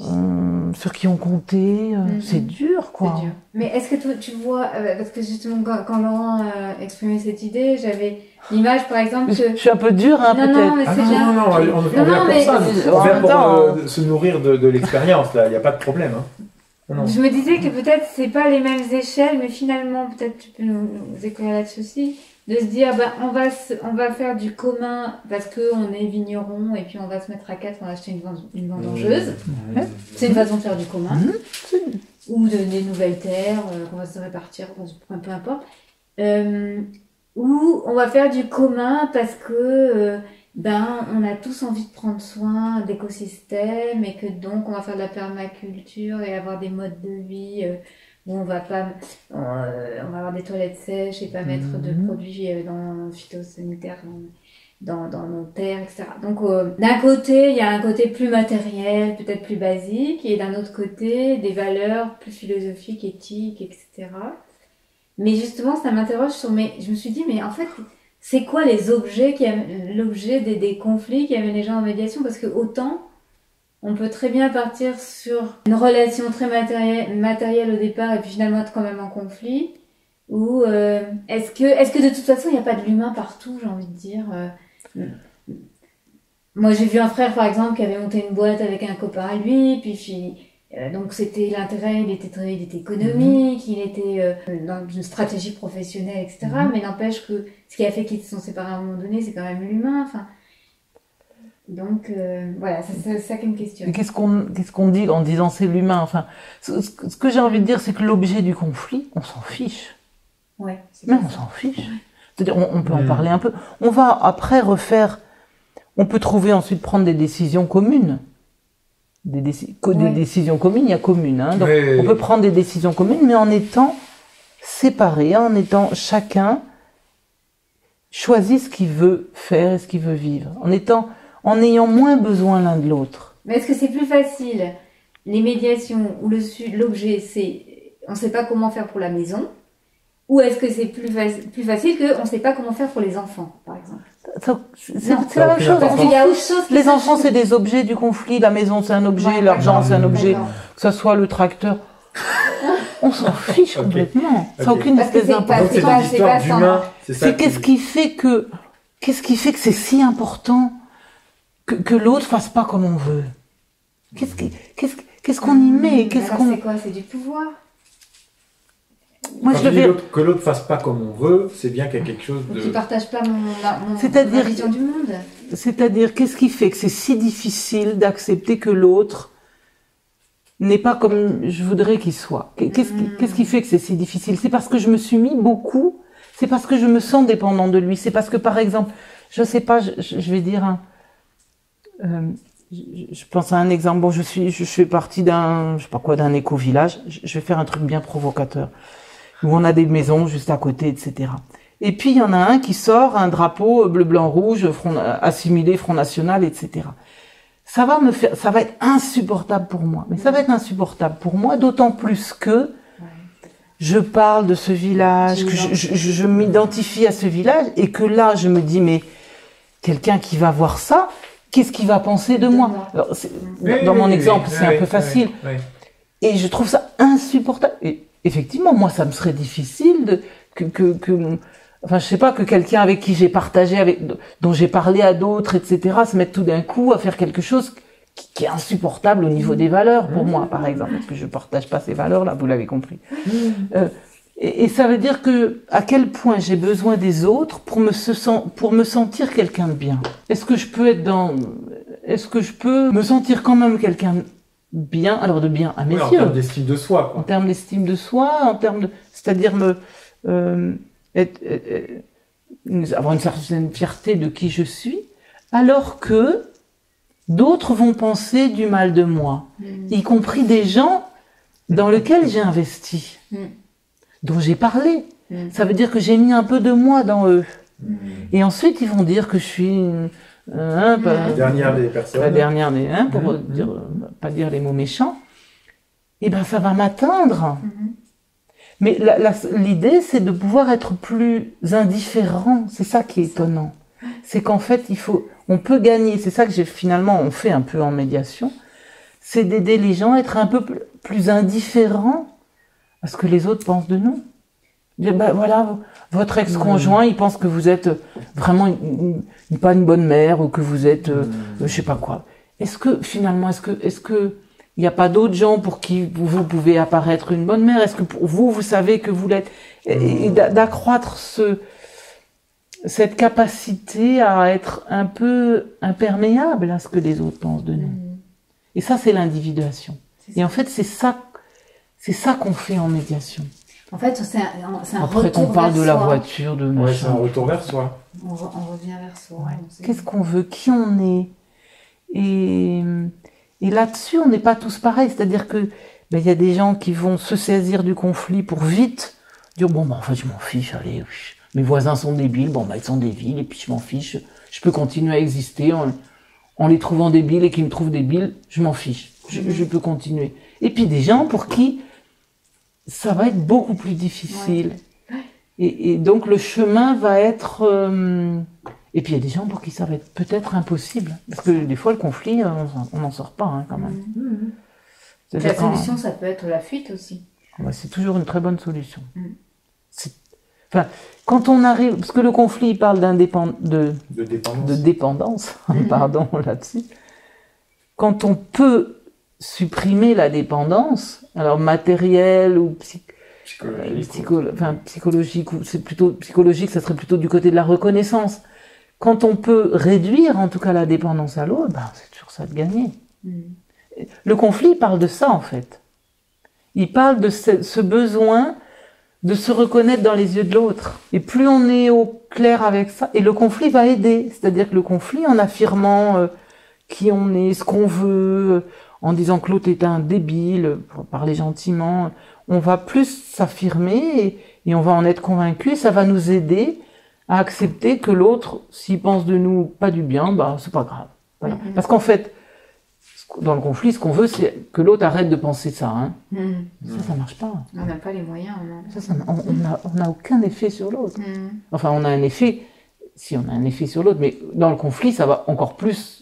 euh, sur qui on comptait. euh, Mhm. C'est dur, quoi. Dur. Mais est-ce que toi, tu vois, euh, parce que justement, quand, quand Laurent euh, exprimait cette idée, j'avais l'image, par exemple, Je, que... je suis un peu dur, hein, non, peut-être. non, mais Ah c'est non, non, non, on, on, on Non, vient non, pour mais- ça. En On vient même pour temps, euh, se nourrir de, de l'expérience, là. Il n'y a pas de problème. Hein. Non, non. Je me disais que peut-être c'est pas les mêmes échelles, mais finalement, peut-être tu peux nous, nous éclairer là-dessus aussi, de se dire, bah, on va, se- on va faire du commun parce que on est vigneron et puis on va se mettre à quatre, on va acheter une, vend- une vendangeuse. Mmh. C'est une façon de faire du commun. Mhm. Ou de, des nouvelles terres euh, qu'on va se répartir, qu'on se- peu importe. Euh, ou on va faire du commun parce que euh, ben on a tous envie de prendre soin d'écosystèmes et que donc on va faire de la permaculture et avoir des modes de vie euh, où on va pas euh, on va avoir des toilettes sèches et pas mettre de Mhm. produits euh, dans phytosanitaires dans, dans nos terres, etc. Donc euh, d'un côté, il y a un côté plus matériel, peut-être plus basique, et d'un autre côté, des valeurs plus philosophiques, éthiques, etc. Mais justement, ça m'interroge sur mes... Je me suis dit, mais en fait, c'est quoi les objets qui l'objet des, des conflits qui amènent les gens en médiation? Parce que autant, on peut très bien partir sur une relation très matérielle, matérielle au départ et puis finalement être quand même en conflit. Ou euh, est-ce que, est-ce que de toute façon, il n'y a pas de l'humain partout, j'ai envie de dire euh, Moi, j'ai vu un frère, par exemple, qui avait monté une boîte avec un copain à lui, puis, puis, euh, donc c'était l'intérêt, il était très, il était économique, il était euh, dans une stratégie professionnelle, etc. Mhm. Mais n'empêche que ce qui a fait qu'ils se sont séparés à un moment donné, c'est quand même l'humain. Enfin, donc euh, voilà, c'est ça qui me questionne. Et Qu'est-ce qu'on qu'est-ce qu'on dit en disant c'est l'humain? Enfin, ce, ce que- j'ai envie de dire, c'est que l'objet du conflit, on s'en fiche. Ouais, c'est Mais on s'en fiche. C'est-à-dire, on, on peut en Mm. parler un peu. On va après refaire. on peut trouver ensuite prendre des décisions communes. Des, déci- co- des Ouais. décisions communes, il y a communes. Hein, donc Ouais. on peut prendre des décisions communes, mais en étant séparés, en étant chacun choisit ce qu'il veut faire et ce qu'il veut vivre, en étant, en ayant moins besoin l'un de l'autre. Mais est-ce que c'est plus facile les médiations où l'objet c'est on ne sait pas comment faire pour la maison ou est-ce que c'est plus, faci- plus facile que on ne sait pas comment faire pour les enfants par exemple? Ça, C'est Non. c'est la même chose. y a autre Les enfants, c'est des objets du conflit. La maison, c'est un objet. Ouais, L'argent, c'est un objet. Que ce soit le tracteur. On s'en fiche Ok. complètement. Ça n'a Ok. aucune Parce que espèce c'est d'importance. Ça. ça qu'est-ce qui fait que, qu'est-ce qui fait que c'est si important que, que l'autre fasse pas comme on veut? Qu'est-ce qui, qu'est-ce, qu'est-ce qu'on y met? Qu'est-ce qu'on, c'est quoi? C'est du pouvoir? Moi Quand je que l'autre fasse pas comme on veut, c'est bien qu'il y a quelque chose de. qui partagent pas mon, ma, mon- C'est-à-dire ma vision du monde? C'est-à-dire qu'est-ce qui fait que c'est si difficile d'accepter que l'autre n'est pas comme je voudrais qu'il soit? Qu'est-ce qui, Mm. qu'est-ce qui fait que c'est si difficile? C'est parce que je me suis mis beaucoup, c'est parce que je me sens dépendant de lui, c'est parce que par exemple, je sais pas, je, je- vais dire un, euh, je, pense à un exemple. Bon, je suis, je, fais partie d'un, je sais pas quoi, d'un éco-village. Je, vais faire un truc bien provocateur, où on a des maisons juste à côté, etc. Et puis il y en a un qui sort un drapeau bleu, blanc, rouge, assimilé, Front National, etc. Ça va me faire, ça va être insupportable pour moi. Mais ça va être insupportable pour moi, d'autant plus que je parle de ce village, que je m'identifie à ce village, et que là, je me dis, mais quelqu'un qui va voir ça, qu'est-ce qu'il va penser de, De moi, moi. Alors, Oui, Dans mon exemple, oui, c'est un peu facile. Et je trouve ça insupportable. Et effectivement, moi, ça me serait difficile de, que, que, que enfin, je sais pas, que quelqu'un avec qui j'ai partagé, avec, dont j'ai parlé à d'autres, etc., se mette tout d'un coup à faire quelque chose qui, qui est insupportable au niveau des valeurs pour moi, par exemple, parce que je partage pas ces valeurs-là, vous l'avez compris. Euh, et, et ça veut dire que à quel point j'ai besoin des autres pour me se sen- pour me sentir quelqu'un de bien. Est-ce que je peux être dans, est-ce que je peux me sentir quand même quelqu'un de bien, alors de bien à mes Oui, en yeux, termes d'estime de soi, en termes d'estime de soi, en termes de, c'est-à-dire me euh, être- euh, avoir une certaine fierté de qui je suis, alors que d'autres vont penser du mal de moi, y compris des gens dans lesquels j'ai investi, Mm. Dont j'ai parlé. Mm. Ça veut dire que j'ai mis un peu de moi dans eux. Et ensuite, ils vont dire que je suis une- euh, hein, pas- La dernière des personnes. la dernière des, hein, pour Mhm. dire, pas dire les mots méchants, eh ben ça va m'atteindre. Mais l'idée, c'est de pouvoir être plus indifférent. C'est ça qui est étonnant. C'est qu'en fait, il faut, on peut gagner. C'est ça que j'ai finalement, on fait un peu en médiation. C'est d'aider les gens à être un peu pl- plus indifférents à ce que les autres pensent de nous. Dire, ben voilà, votre ex-conjoint, il pense que vous êtes vraiment une- une- pas une bonne mère ou que vous êtes, euh, je sais pas quoi. Est-ce que finalement, est-ce que, est-ce que il n'y a pas d'autres gens pour qui vous, pouvez apparaître une bonne mère? Est-ce que pour vous, vous savez que vous l'êtes? Et, et d'a- d'accroître ce, cette capacité à être un peu imperméable à ce que les autres pensent de nous. Et ça, c'est l'individuation. Et en fait, c'est ça, c'est ça qu'on fait en médiation. En fait, c'est un, un Après retour qu'on parle vers de la voiture, de Ouais, c'est un retour vers soi. On, re- on revient vers soi. Ouais. Qu'est-ce qu'on veut? Qui on est? Et, et là-dessus, on n'est pas tous pareils. C'est-à-dire que ben, il y a des gens qui vont se saisir du conflit pour vite dire bon, ben, en fait, je m'en fiche. Allez, oui, mes voisins sont débiles. Bon, ben, ils sont débiles et puis je m'en fiche. Je peux continuer à exister en, en les trouvant débiles et qu'ils me trouvent débiles. Je m'en fiche. Je, je peux continuer. Et puis des gens pour qui ça va être beaucoup plus difficile. Et, et donc le chemin va être. euh, Et puis il y a des gens pour qui ça va être peut-être impossible. Parce que des fois, le conflit, euh, on n'en sort pas hein, quand même. Mhm. C'est-à-dire La quand- solution, ça peut être la fuite aussi. Ouais, c'est toujours une très bonne solution. Mm. Enfin, quand on arrive, parce que le conflit il parle d'indépend- de, De dépendance. de dépendance, pardon là-dessus. Quand on peut supprimer la dépendance, alors matérielle ou psy- Psychologique. psycho- enfin, psychologique, ou c'est plutôt psychologique, ça serait plutôt du côté de la reconnaissance. Quand on peut réduire en tout cas la dépendance à l'autre, ben, c'est toujours ça de gagner. Mm. Le conflit parle de ça en fait. Il parle de ce, ce besoin de se reconnaître dans les yeux de l'autre. Et plus on est au clair avec ça, et le conflit va aider. C'est-à-dire que le conflit, en affirmant euh, qui on est, ce qu'on veut, euh, en disant que l'autre est un débile, pour parler gentiment, on va plus s'affirmer et, on va en être convaincu. Et ça va nous aider à accepter que l'autre, s'il pense de nous pas du bien, bah c'est pas grave. Voilà. Mm-hmm. Parce qu'en fait, dans le conflit, ce qu'on veut, c'est que l'autre arrête de penser ça. Hein. Mm. Ça, ça marche pas. On n'a pas les moyens. Ça, on n'a aucun effet sur l'autre. Mm. Enfin, on a un effet, si on a un effet sur l'autre, mais dans le conflit, ça va encore plus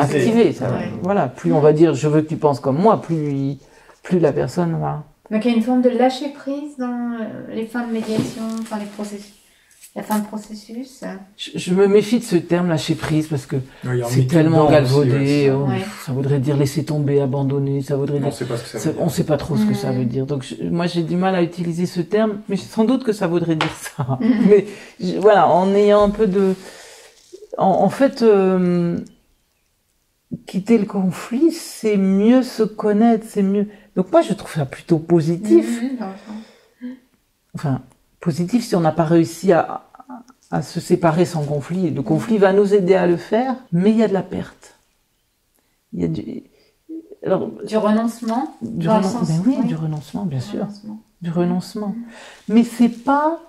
activer. Ça Voilà, plus on va dire je veux que tu penses comme moi, plus, plus la personne va. Donc il y a une forme de lâcher prise dans euh, les fins de médiation, enfin les processus la fin de processus je, me méfie de ce terme lâcher prise parce que c'est tellement galvaudé. Oh, ça voudrait dire laisser tomber, abandonner. Ça voudrait dire. On sait pas ce que ça veut dire. On sait pas trop ce que ça veut dire. Donc moi j'ai du mal à utiliser ce terme, mais sans doute que ça voudrait dire ça. mais voilà, en ayant un peu de, en, fait, euh, quitter le conflit, c'est mieux se connaître, c'est mieux. Donc moi je trouve ça plutôt positif. Enfin, positif si on n'a pas réussi à, à, se séparer sans conflit. Le conflit va nous aider à le faire, mais il y a de la perte. Il y a du, alors, du renoncement du, ben oui, du renoncement, bien sûr. Du renoncement. Mais c'est pas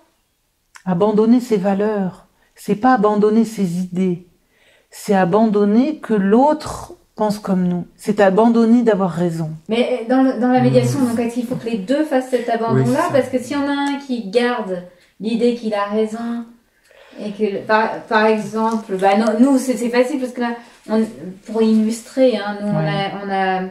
abandonner ses valeurs, c'est pas abandonner ses idées, c'est abandonner que l'autre pense comme nous. C'est abandonner d'avoir raison. Mais dans, dans la médiation, mmh. donc, il faut que les deux fassent cet abandon-là, parce que s'il y en a un qui garde l'idée qu'il a raison, et que, par, par exemple, bah non, nous, c'est facile, parce que là, on, pour illustrer, hein, nous, on, a, on a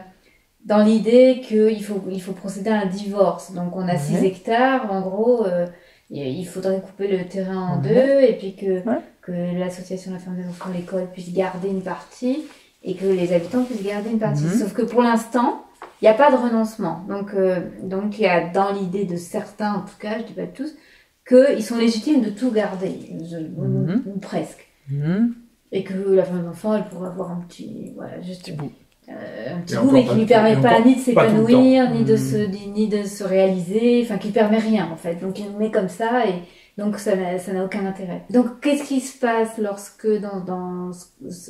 dans l'idée qu'il faut, il faut procéder à un divorce. Donc, on a 6 hectares, en gros, euh, il faudrait couper le terrain en deux, et puis que, que l'association La Ferme des Enfants, l'école, puisse garder une partie et que les habitants puissent garder une partie. Mhm. Sauf que pour l'instant, il n'y a pas de renoncement. Donc, euh, donc il y a dans l'idée de certains, en tout cas, je dis pas de tous, qu'ils sont légitimes de tout garder, mhm. ou, presque. Mhm. Et que la femme d'enfant, elle pourrait avoir un petit, voilà, juste euh, un petit goût, mais qui lui permet pas ni de s'épanouir, ni de se, ni de se réaliser, enfin, qui permet rien, en fait. Donc, il met comme ça et, donc ça n'a aucun intérêt. Donc qu'est-ce qui se passe lorsque dans... dans...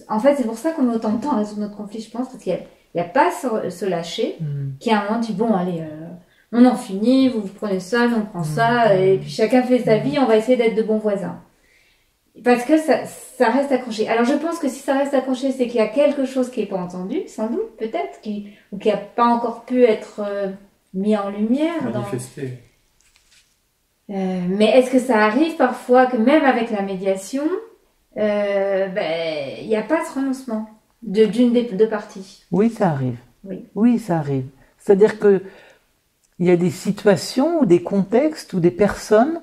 En fait c'est pour ça qu'on met autant de temps à résoudre notre conflit je pense, parce qu'il n'y a, pas se, se lâcher, mm. qui à un moment dit bon allez, euh, on en finit, vous, prenez ça, on prend ça, mm. et puis chacun fait sa vie, on va essayer d'être de bons voisins. Parce que ça, ça reste accroché. Alors je pense que si ça reste accroché, c'est qu'il y a quelque chose qui n'est pas entendu, sans doute, peut-être, qui, ou qui n'a pas encore pu être euh, mis en lumière. Manifesté. Euh, mais est-ce que ça arrive parfois que même avec la médiation, euh, ben, il n'y a pas ce renoncement d'une des deux parties? Oui, ça arrive. Oui, oui ça arrive. C'est-à-dire que il y a des situations ou des contextes ou des personnes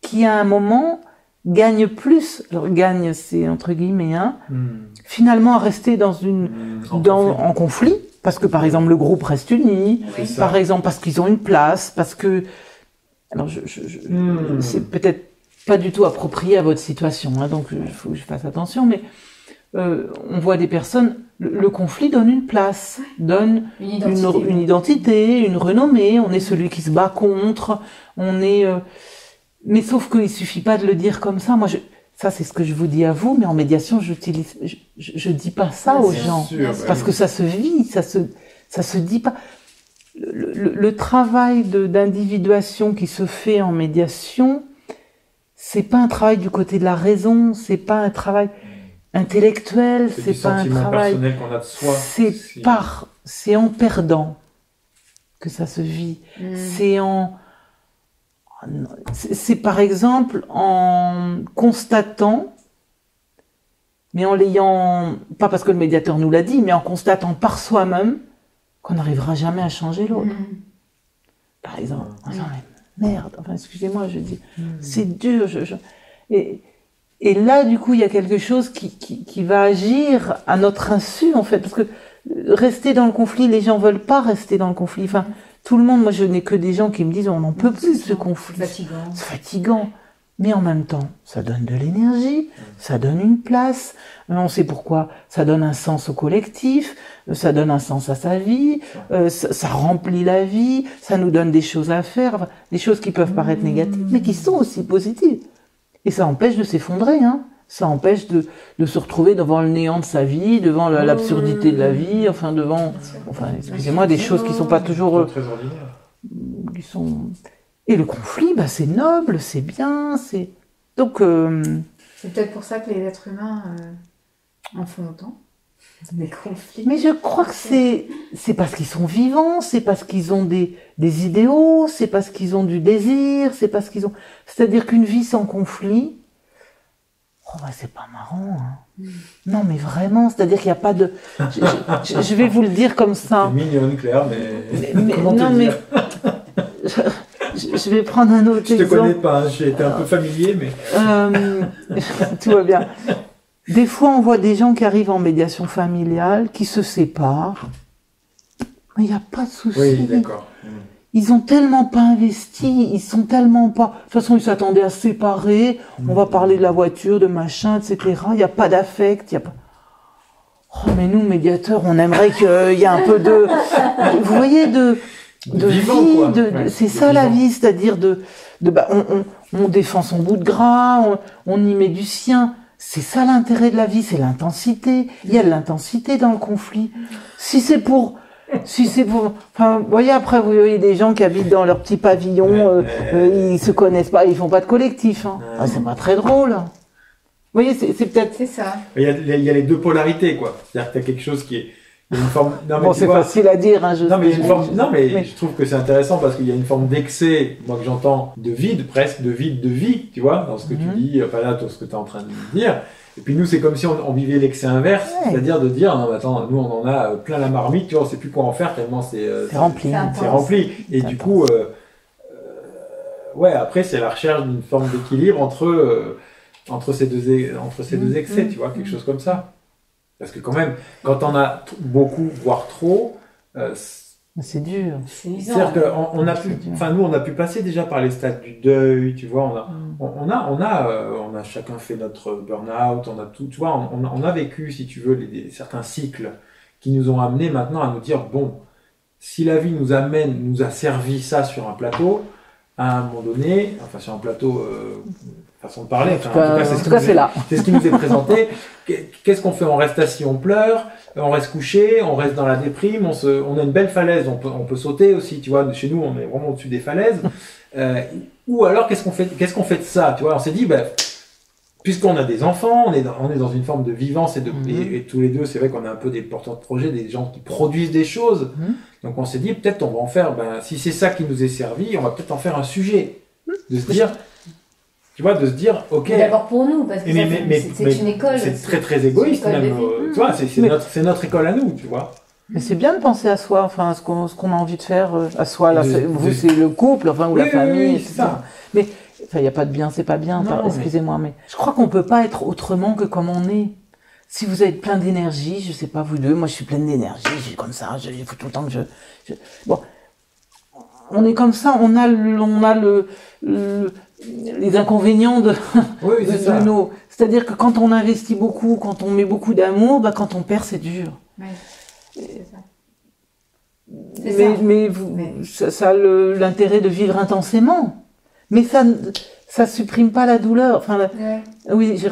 qui à un moment gagnent plus, alors gagnent c'est entre guillemets, hein, hmm. finalement à rester dans une, hmm, dans, en conflit, parce que par exemple le groupe reste uni, par exemple parce qu'ils ont une place, parce que alors, je, je, je hmm. c'est peut-être pas du tout approprié à votre situation, hein, donc il faut que je fasse attention, mais euh, on voit des personnes, le, conflit donne une place, donne une identité. Une, identité. une, renommée, on est celui qui se bat contre, on est... Euh, mais sauf qu'il suffit pas de le dire comme ça. Moi, je, ça c'est ce que je vous dis à vous, mais en médiation, j'utilise, je, je, dis pas ça aux gens, parce que ça se vit, ça se, ça se dit pas le, travail d'individuation qui se fait en médiation, c'est pas un travail du côté de la raison, c'est pas un travail intellectuel, c'est pas un travail. C'est par, c'est en perdant que ça se vit. Mm. C'est en, c'est par exemple en constatant, mais en l'ayant, pas parce que le médiateur nous l'a dit, mais en constatant par soi-même qu'on n'arrivera jamais à changer l'autre. Mm. Par exemple, merde, enfin excusez-moi, je dis, mm. c'est dur. Je, Et, et, là, du coup, il y a quelque chose qui, qui, qui, va agir à notre insu, en fait, parce que rester dans le conflit, les gens veulent pas rester dans le conflit. Enfin, tout le monde, moi, je n'ai que des gens qui me disent, on n'en peut plus ce conflit. C'est fatigant. C'est fatigant. Mais en même temps, ça donne de l'énergie, ça donne une place. Euh, on sait pourquoi. Ça donne un sens au collectif, euh, ça donne un sens à sa vie, euh, ça, ça, remplit la vie, ça nous donne des choses à faire, des choses qui peuvent paraître négatives, mais qui sont aussi positives. Et ça empêche de s'effondrer, hein. Ça empêche de, de, se retrouver devant le néant de sa vie, devant l'absurdité de la vie, enfin devant, enfin, excusez-moi, des choses qui sont pas toujours, très ordinaires. qui sont et le conflit, bah, c'est noble, c'est bien, c'est. Donc. Euh... C'est peut-être pour ça que les êtres humains euh, en font autant. Des conflits. Mais je crois que c'est c'est parce qu'ils sont vivants, c'est parce qu'ils ont des, des idéaux, c'est parce qu'ils ont du désir, c'est parce qu'ils ont. C'est-à-dire qu'une vie sans conflit, oh bah c'est pas marrant. Hein. Mm. Non mais vraiment, c'est-à-dire qu'il n'y a pas de. Je, je, vais vous le dire comme ça. C'est mignon Claire, mais. mais, mais non mais. je vais prendre un autre exemple. Je te connais pas, j'ai été un peu familier, mais. Euh, tout va bien. Des fois, on voit des gens qui arrivent en médiation familiale, qui se séparent, mais il n'y a pas de souci. Oui, d'accord. Ils ont tellement pas investi, ils sont tellement pas. De toute façon, ils s'attendaient à se séparer. On va parler de la voiture, de machin, etc. Il n'y a pas d'affect, il y a pas. Oh, mais nous, médiateurs, on aimerait qu'il y ait un peu de. Vous voyez, de de, vie, de, c'est ça la vie, c'est-à-dire de, de bah, on, on, on, défend son bout de gras, on, on y met du sien. C'est ça l'intérêt de la vie, c'est l'intensité. Il y a de l'intensité dans le conflit. Si c'est pour, si c'est pour, enfin, vous voyez après vous voyez des gens qui habitent dans leur petit pavillon, euh, euh, ils se connaissent pas, ils font pas de collectif. Hein. Ah, c'est pas très drôle. Vous voyez, c'est peut-être. C'est ça. Il y, a, il y a les deux polarités, quoi. C'est-à-dire que as quelque chose qui est Forme... Non, mais bon, c'est facile à dire. Hein, je non, mais, forme... non, mais, je trouve que c'est intéressant parce qu'il y a une forme d'excès, moi que j'entends, de vide, presque de vide de vie, tu vois, dans ce que tu mhm. dis, enfin là, tout ce que tu es en train de dire. Et puis nous, c'est comme si on, vivait l'excès inverse, c'est-à-dire de dire, non, mais attends, nous, on en a euh, plein la marmite, tu vois, on sait plus quoi en faire tellement c'est euh, rempli. C'est rempli. Et du coup, euh, euh, ouais, après, c'est la recherche d'une forme d'équilibre entre, euh, entre ces deux, entre ces deux mhm. excès, tu vois, quelque mhm. chose comme ça. Parce que quand même, quand on a beaucoup, voire trop, euh, c'est dur. C'est-à-dire qu'on on a pu, enfin nous, on a pu passer déjà par les stades du deuil, tu vois. On a, mm. on, a, on a, euh, on a chacun fait notre burn-out. On a tout, tu vois. On, on, a vécu, si tu veux, les, certains cycles qui nous ont amenés maintenant à nous dire bon, si la vie nous amène, nous a servi ça sur un plateau, à un moment donné, enfin sur un plateau. Euh, façon de parler. en tout cas, c'est ce qui nous est présenté. Qu'est-ce qu'on fait? On reste assis, on pleure, on reste couché, on reste dans la déprime, on, se, on a une belle falaise, on peut, on peut sauter aussi, tu vois. Chez nous, on est vraiment au-dessus des falaises. Euh, ou alors, qu'est-ce qu'on fait Qu'est-ce qu'on fait de ça Tu vois? On s'est dit, ben, puisqu'on a des enfants, on est dans, on est dans une forme de vivance et de mhm. et, tous les deux, c'est vrai qu'on a un peu des porteurs de projets, des gens qui produisent des choses. Mhm. Donc on s'est dit, peut-être on va en faire. Ben, si c'est ça qui nous est servi, on va peut-être en faire un sujet. De se dire, tu vois, de se dire, ok. D'abord pour nous, parce que c'est une école. C'est très très égoïste même. Euh, tu vois, c'est notre, notre école à nous, tu vois. Mais c'est bien de penser à soi, enfin, à ce qu'on qu'on a envie de faire euh, à soi. Là, vous, c'est le couple, enfin, ou la famille, c'est ça. Mais il n'y a pas de bien, c'est pas bien. Excusez-moi, mais... je crois qu'on peut pas être autrement que comme on est. Si vous êtes plein d'énergie, je sais pas vous deux, moi je suis pleine d'énergie, je suis comme ça, je, il faut tout le temps que je, je... bon, on est comme ça, on a, le, on a le, le les inconvénients de, oui, de nos. C'est-à-dire que quand on investit beaucoup, quand on met beaucoup d'amour, bah, quand on perd, c'est dur. Oui. C'est ça. Mais, mais, vous, ça, ça, a l'intérêt de vivre intensément. Mais ça ça supprime pas la douleur. Enfin, oui, j'ai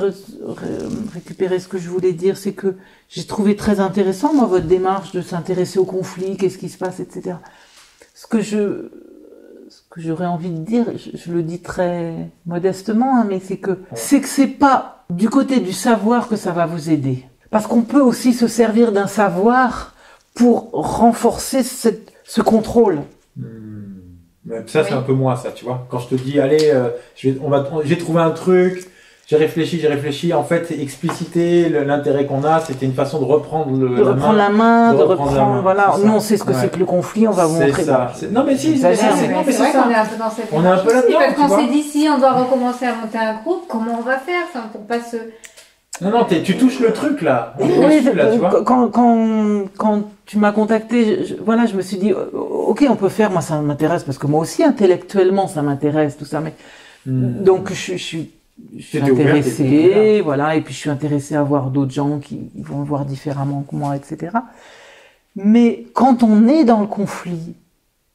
récupéré ce que je voulais dire, c'est que j'ai trouvé très intéressant moi votre démarche de s'intéresser au conflit, qu'est-ce qui se passe, etc. Ce que je que j'aurais envie de dire, je, le dis très modestement, hein, mais c'est que c'est que c'est pas du côté du savoir que ça va vous aider, parce qu'on peut aussi se servir d'un savoir pour renforcer cette, ce contrôle. Hmm. Ça c'est un peu moi ça, tu vois. Quand je te dis allez, euh, on va, j'ai trouvé un truc, j'ai réfléchi, j'ai réfléchi. En fait, expliciter l'intérêt qu'on a, c'était une façon de reprendre le, de reprendre la main, de, reprendre, voilà. Nous, on sait ce que c'est que le conflit, on va vous montrer. Ça. Non, mais si, c'est vrai qu'on est un peu dans cette On est un peu là-dedans. Quand c'est d'ici, on doit recommencer à monter un groupe. Comment on va faire ça pour pas se non, non, tu touches le truc là. Oui, là, tu vois. Quand, quand, quand tu m'as contacté, je, voilà, je me suis dit, ok, on peut faire, moi ça m'intéresse, parce que moi aussi intellectuellement ça m'intéresse, tout ça, mais Hmm. Donc je, je suis je suis intéressée, voilà, et puis je suis intéressée à voir d'autres gens qui vont voir différemment que moi, etc. Mais quand on est dans le conflit,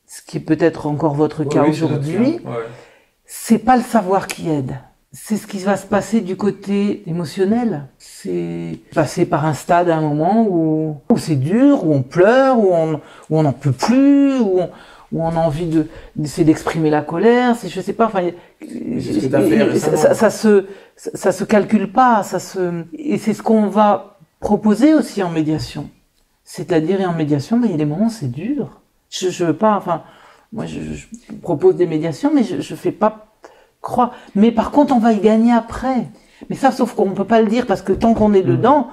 ce qui est peut-être encore votre cas aujourd'hui, c'est pas le savoir qui aide. C'est ce qui va se passer du côté émotionnel. C'est passer par un stade à un moment où, où c'est dur, où on pleure, où on où on n'en peut plus, où on, où on a envie de d'essayer d'exprimer la colère. C'est je sais pas. Enfin, ça, ça, se ça, se calcule pas. Ça se et c'est ce qu'on va proposer aussi en médiation. C'est-à-dire en médiation, ben, il y a des moments c'est dur. Je je veux pas. Enfin, moi je, propose des médiations, mais je je fais pas croire. Mais par contre, on va y gagner après. Mais ça, sauf qu'on peut pas le dire parce que tant qu'on est mmh. dedans.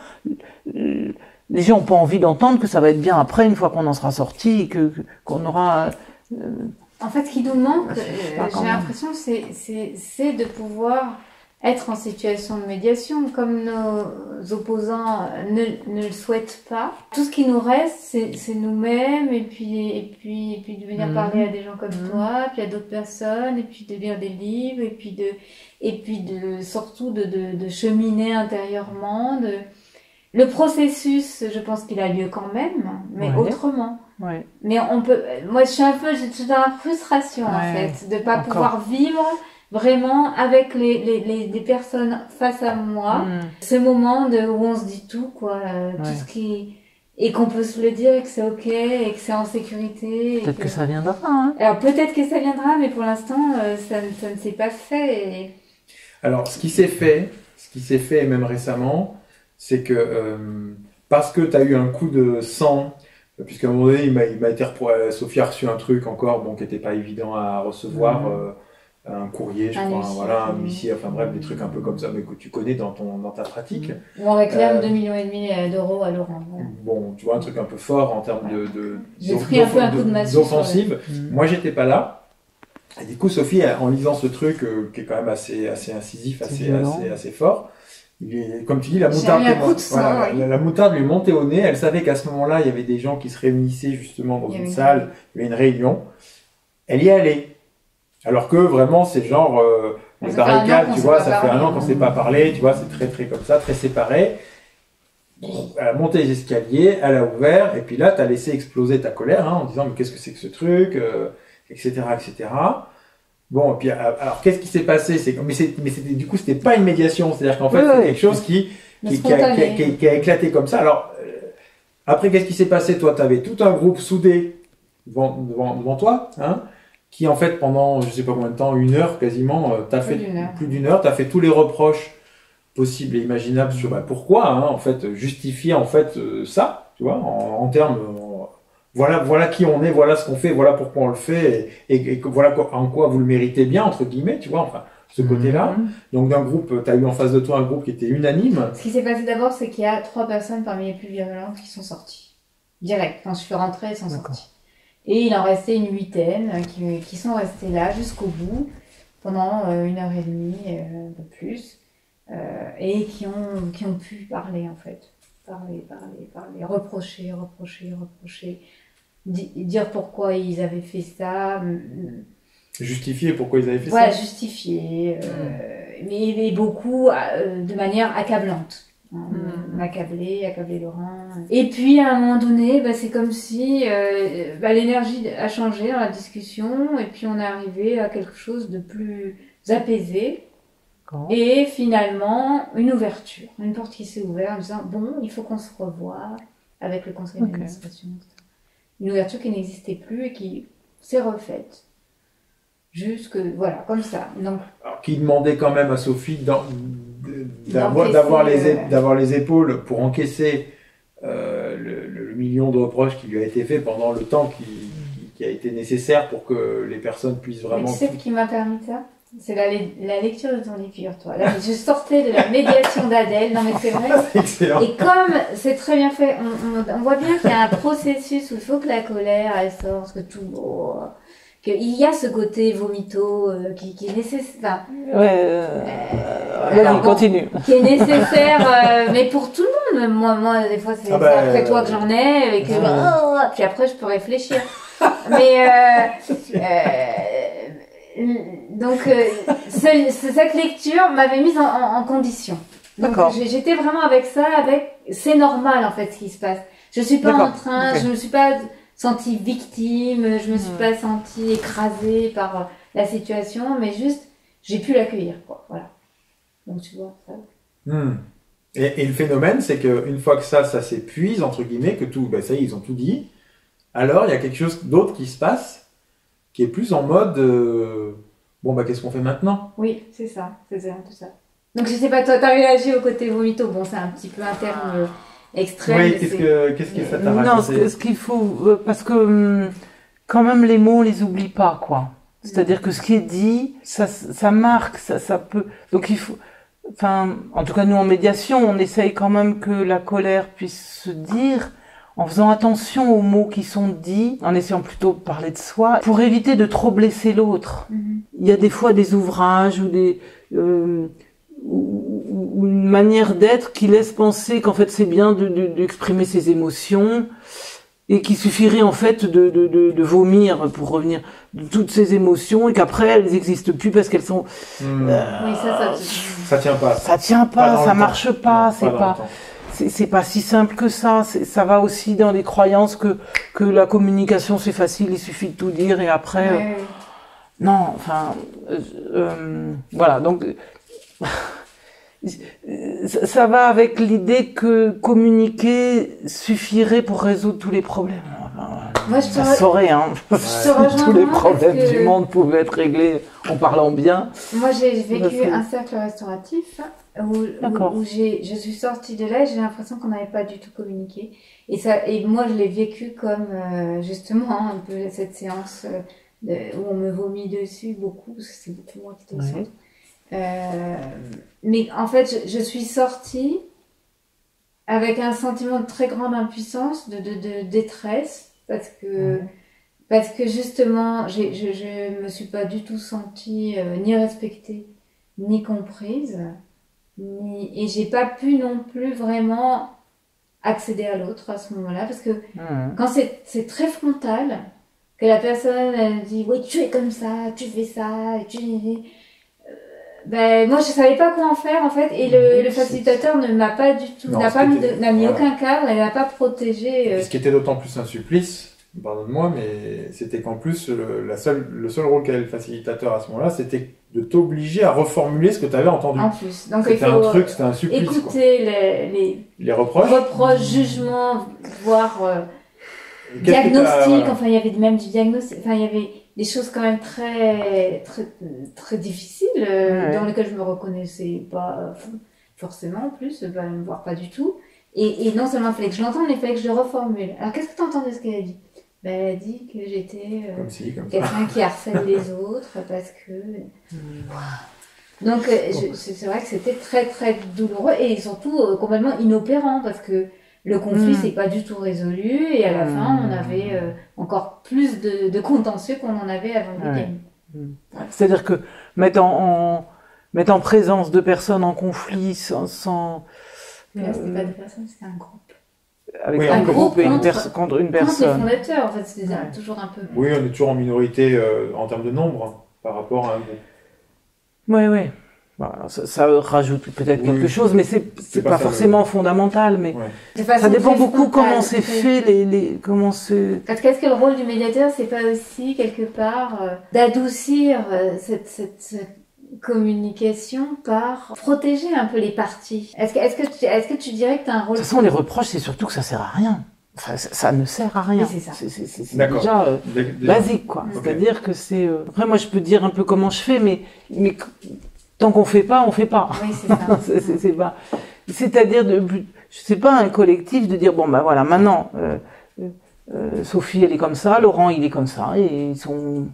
Euh, les gens n'ont pas envie d'entendre que ça va être bien après, une fois qu'on en sera sorti, que qu'on aura. Euh, en fait, ce qui nous manque, euh, j'ai l'impression, c'est de pouvoir être en situation de médiation, comme nos opposants ne, ne le souhaitent pas. Tout ce qui nous reste, c'est nous-mêmes, et puis, et puis, et puis de venir mhm. parler à des gens comme mhm. toi, puis à d'autres personnes, et puis de lire des livres, et puis de, et puis de, surtout de, de, de cheminer intérieurement, de, le processus, je pense qu'il a lieu quand même, mais autrement. Ouais. Mais on peut, moi je suis un peu, j'ai dans la frustration en fait, de pas pouvoir vivre vraiment avec les, les, les, personnes face à moi, hmm. ce moment de, où on se dit tout, quoi, euh, tout ce qui, et qu'on peut se le dire et que c'est ok et que c'est en sécurité. Peut-être que... ça viendra. Hein. Alors peut-être que ça viendra, mais pour l'instant euh, ça, ça, ne s'est pas fait. Alors ce qui s'est fait, ce qui s'est fait même récemment, c'est que euh, parce que tu as eu un coup de sang, puisqu'à un moment donné, il m'a été euh, Sophie a reçu un truc encore bon, qui n'était pas évident à recevoir. Mhm. Euh, un courrier, je crois, voilà, un huissier, enfin bref, des trucs un peu comme ça, mais que tu connais dans, ton, dans ta pratique. On réclame 2 millions et demi d'euros à Laurent. Bon, tu vois, un truc un peu fort en termes de, de, J'ai pris un peu un coup de d'offensive. Moi, j'étais pas là. Et du coup, Sophie, en lisant ce truc qui est quand même assez, assez incisif, assez, assez, assez, fort, comme tu dis, la moutarde, la, moutarde lui montait au nez. Elle savait qu'à ce moment-là, il y avait des gens qui se réunissaient justement dans une salle, il y avait une réunion. Elle y est allée. Alors que vraiment, c'est genre euh, les barricades, tu vois, ça fait un an qu'on ne s'est pas parlé, tu vois, c'est très très comme ça, très séparé. Elle a monté les escaliers, elle a ouvert, et puis là, tu as laissé exploser ta colère hein, en disant mais qu'est-ce que c'est que ce truc, etc., euh, etc. Bon, puis alors qu'est-ce qui s'est passé? C'est mais c'est mais c'était du coup c'était pas une médiation, c'est-à-dire qu'en fait c'est quelque chose qui qui, qui, a, qui, a, éclaté comme ça. Alors euh, après qu'est-ce qui s'est passé? Toi, tu avais tout un groupe soudé devant, devant, devant toi, hein, qui en fait pendant je sais pas combien de temps, une heure quasiment, euh, t'as fait plus d'une heure, t'as fait tous les reproches possibles et imaginables sur bah, pourquoi, hein, en fait, justifier en fait euh, ça, tu vois, en, en termes voilà, voilà qui on est, voilà ce qu'on fait, voilà pourquoi on le fait, et, voilà en quoi vous le méritez bien, entre guillemets, tu vois, enfin, ce mhm. côté-là. Donc d'un groupe, tu as eu en face de toi un groupe qui était unanime. Ce qui s'est passé d'abord, c'est qu'il y a trois personnes parmi les plus violentes qui sont sorties. Direct, quand je suis rentrée, elles sont sorties. Et il en restait une huitaine qui, qui sont restées là jusqu'au bout, pendant euh, une heure et demie, euh, un peu plus, euh, et qui ont, qui ont pu parler en fait. Parler, parler, parler, reprocher, reprocher, reprocher dire pourquoi ils avaient fait ça. Justifier pourquoi ils avaient fait ça. Ouais, justifier. Euh, hmm. mais, beaucoup euh, de manière accablante. Hmm. Accabler, accabler Laurent. Et puis à un moment donné, bah, c'est comme si euh, bah, l'énergie a changé dans la discussion et puis on est arrivé à quelque chose de plus apaisé. Et finalement, une ouverture, une porte qui s'est ouverte en disant bon, il faut qu'on se revoie avec le conseil d'administration, une ouverture qui n'existait plus et qui s'est refaite. Jusque, voilà, comme ça. Donc, Alors, qui demandait quand même à Sophie d'avoir les, euh, les épaules pour encaisser euh, le, million de reproches qui lui a été fait pendant le temps qui, qui, a été nécessaire pour que les personnes puissent vraiment. Mais tu sais qui m'a permis ça c'est la, la, lecture de ton livre, toi. Là, je sortais de la médiation d'Adèle. Non, mais c'est vrai. Excellent. Et comme c'est très bien fait, on, on, voit bien qu'il y a un processus où il faut que la colère, elle sorte, que tout, oh, qu'il y a ce côté vomito euh, qui, qui, est nécessaire. ouais. Euh, euh continue. Qui est nécessaire, euh, mais pour tout le monde. Moi, moi, des fois, c'est ah bah, après toi que j'en ai, et que, oh, puis après, je peux réfléchir. mais donc euh, ce- ce- cette lecture m'avait mise en, en- en condition. Donc D'accord. j'étais vraiment avec ça, avec c'est normal en fait ce qui se passe. Je suis pas en train, je me suis pas sentie victime, je me suis Hmm. pas sentie écrasée par euh, la situation, mais juste j'ai pu l'accueillir quoi. Voilà. Donc tu vois ça. Hmm. Et, et le phénomène, c'est qu'une fois que ça, ça s'épuise, entre guillemets, que tout, ben ça y est, ils ont tout dit, alors il y a quelque chose d'autre qui se passe, qui est plus en mode, euh, bon, bah, qu'est-ce qu'on fait maintenant? Oui, c'est ça, c'est ça, tout ça. Donc je sais pas, toi, t'as réagi au côté vomito. Bon, c'est un petit peu un terme euh, extrême. Oui, qu'est-ce c'est- que, qu'est-ce que ça t'a Non, ce qu'il faut, euh, parce que hum, quand même les mots, on les oublie pas, quoi. C'est-à-dire que ce qui est dit, ça, ça marque, ça, ça peut. Donc il faut, enfin, en tout cas nous en médiation, on essaye quand même que la colère puisse se dire en faisant attention aux mots qui sont dits, en essayant plutôt de parler de soi, pour éviter de trop blesser l'autre. Mhm. Il y a des fois des ouvrages ou des euh, ou, une manière d'être qui laisse penser qu'en fait c'est bien de- de- d'exprimer ses émotions et qu'il suffirait en fait de, de, de, de vomir pour revenir de toutes ces émotions et qu'après elles n'existent plus parce qu'elles sont Hmm. Oui, ça, ça. Ça tient pas. ça tient Pas ça marche temps. pas, c'est pas. C'est pas si simple que ça. Ça va aussi dans les croyances que que la communication c'est facile, il suffit de tout dire et après euh, Ouais. Non, enfin, euh, euh, voilà, donc ça, va avec l'idée que communiquer suffirait pour résoudre tous les problèmes. Moi, je ça saurait, hein. je te tous les problèmes que du monde pouvaient être réglés en parlant bien. Moi, j'ai vécu Parce un cercle restauratif où, où, je suis sortie de là et j'ai l'impression qu'on n'avait pas du tout communiqué. Et ça, et moi, je l'ai vécu comme euh, justement un peu cette séance euh, de- où on me vomit dessus beaucoup parce que c'est beaucoup moi qui étais au centre. Euh, mais en fait, je, je suis sortie avec un sentiment de très grande impuissance, de, de, de détresse, parce que parce que justement, je je me suis pas du tout sentie euh, ni respectée, ni comprise, ni et j'ai pas pu non plus vraiment accéder à l'autre à ce moment-là, parce que Mhm. quand c'est très frontal, que la personne elle dit oui tu es comme ça, tu fais ça, et tu euh, ben moi je savais pas quoi en faire en fait et le, le facilitateur ne m'a pas du tout n'a pas mis n'a mis voilà. aucun cadre, elle n'a pas protégé euh, Et ce qui était d'autant plus un supplice, pardonne-moi, mais c'était qu'en plus, le, la seule, le seul rôle qu'avait le facilitateur à ce moment-là, c'était de t'obliger à reformuler ce que tu avais entendu. en plus. Donc il C'était faut un truc, c'était un supplice. quoi. écouter les, les Les reproches. reproches, jugements, voire euh, diagnostic. voilà. Enfin, il y avait même du diagnostic. Enfin, il y avait des choses quand même très, très, très difficiles euh, Ouais. dans lesquelles je me reconnaissais pas euh, forcément en plus, bah, voire pas du tout. Et, et non seulement il fallait que je l'entende, mais il fallait que je le reformule. Alors, qu'est-ce que tu entends de ce qu'elle a dit? Ben, Elle a dit que j'étais euh, si, quelqu'un qui harcèle les autres parce que. Donc euh, c'est vrai que c'était très très douloureux et surtout euh, complètement inopérant parce que le conflit Mm. s'est pas du tout résolu et à la fin on avait euh, encore plus de, de contentieux qu'on en avait avant le Ouais. week-end. C'est-à-dire que mettre en, en- mettre en présence deux personnes en conflit sans, sans- Mais là c'était pas des personnes, c'était un groupe. Avec Oui, un un groupe groupe et une contre- contre une Contre les personne. fondateurs en fait, c'était Ouais. toujours un peu. Oui, on est toujours en minorité euh, en termes de nombre hein, par rapport à un groupe. Oui, oui. Voilà, ça, ça rajoute peut-être Oui. quelque chose, mais c'est c'est pas pas, ça, forcément fondamental. Mais Ouais. Ça dépend beaucoup frontale, comment c'est fait, les, les comment c'est. Qu'est-ce que le rôle du médiateur, c'est pas aussi quelque part euh, d'adoucir euh, cette, cette, cette communication par protéger un peu les parties. Est-ce que, est-ce que, tu, est-ce que tu dirais que tu as un De rôle toute façon, les reproches, c'est surtout que ça sert à rien. Enfin, ça, ça ne sert à rien. Oui, c'est déjà euh, basique, quoi. C'est-à-dire que c'est. euh, Après, moi, je peux dire un peu comment je fais, mais mais tant qu'on fait pas, on fait pas. Oui, c'est ça. Pas. C'est-à-dire de, je sais pas, un collectif de dire bon bah voilà, maintenant euh, euh, Sophie elle est comme ça, Laurent il est comme ça, et ils sont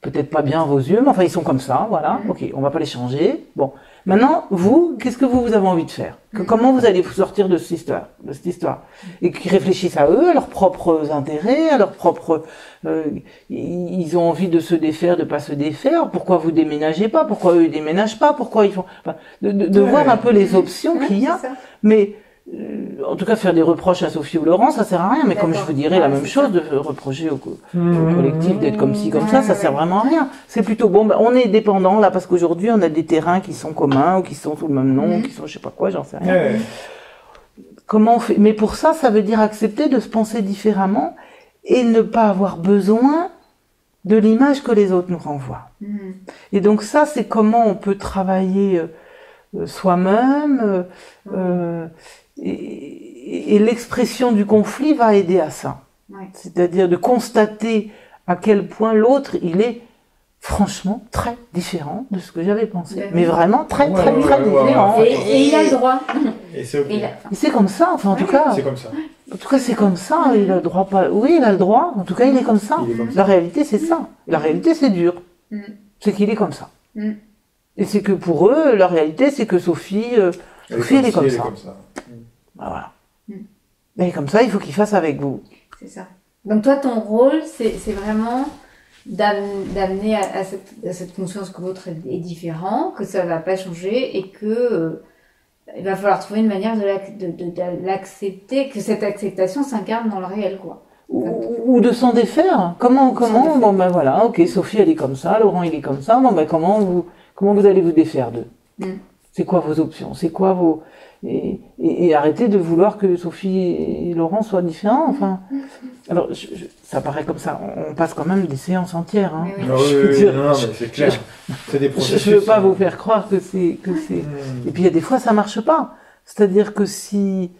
peut-être pas bien à vos yeux, mais enfin ils sont comme ça, voilà. Mhm. Ok, on va pas les changer. Bon, maintenant vous, qu'est-ce que vous, vous avez envie de faire Que- Mhm. Comment vous allez vous sortir de cette histoire, de cette histoire Et qu'ils réfléchissent à eux, à leurs propres intérêts, à leurs propres. euh, ils ont envie de se défaire, de pas se défaire. Pourquoi vous déménagez pas? Pourquoi eux ils déménagent pas? Pourquoi ils font enfin, de, de, de Ouais. voir un peu les options Ouais, qu'il y a, mais en tout cas, faire des reproches à Sophie ou Laurent, ça sert à rien. Mais comme je vous dirais la même chose, de reprocher au, collectif d'être comme ci, comme ça, ça sert vraiment à rien. C'est plutôt bon. Ben, on est dépendant là parce qu'aujourd'hui, on a des terrains qui sont communs ou qui sont sous le même nom, ou qui sont je sais pas quoi, j'en sais rien. Comment on fait? Mais pour ça, ça veut dire accepter de se penser différemment et ne pas avoir besoin de l'image que les autres nous renvoient. Et donc ça, c'est comment on peut travailler euh, soi-même. Euh, et, l'expression du conflit va aider à ça. C'est-à-dire de constater à quel point l'autre, il est franchement très différent de ce que j'avais pensé. Ben mais vraiment très, très, très différent. Et, il a le droit. Et c'est comme ça, enfin, en tout cas. C'est comme ça. En tout cas, c'est comme ça. Il a le droit pas. Oui, il a le droit. En tout cas, il est comme ça. La réalité, c'est ça. La réalité, c'est dur. Mm. C'est qu'il est comme ça. Mm. Et c'est que pour eux, la réalité, c'est que Sophie, euh, Sophie, elle est comme, ça. Bah, voilà. Mm. Mais comme ça, il faut qu'il fasse avec vous. C'est ça. Donc toi, ton rôle, c'est vraiment d'amener à, cette, conscience que votre est, différent, que ça ne va pas changer et que euh, il va falloir trouver une manière de l'accepter, que cette acceptation s'incarne dans le réel, quoi. Ou, de s'en défaire. Comment, comment Bon ben voilà, ok, Sophie elle est comme ça, Laurent il est comme ça. Bon ben comment vous, comment vous allez vous défaire d'eux? Mm. C'est quoi vos options? C'est quoi vos et, et, arrêter de vouloir que Sophie et Laurent soient différents. Enfin, alors ça paraît comme ça. On passe quand même des séances entières. Hein. Oui, oui. non, mais c'est clair. C'est des processus. Je ne veux pas vous faire croire que c'est que c'est. Hmm. Et puis il y a des fois ça marche pas. C'est-à-dire que si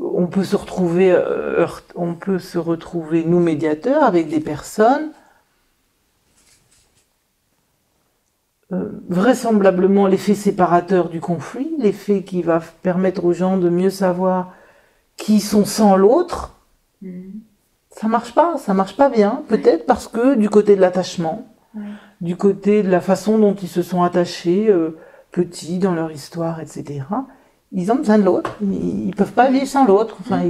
on peut se retrouver, euh, on peut se retrouver nous médiateurs avec des personnes Euh, vraisemblablement l'effet séparateur du conflit, l'effet qui va permettre aux gens de mieux savoir qui sont sans l'autre, mm. ça marche pas, ça marche pas bien, peut-être parce que du côté de l'attachement, du côté de la façon dont ils se sont attachés euh, petits dans leur histoire, etc. Ils ont besoin de l'autre, ils, peuvent pas vivre sans l'autre. Enfin,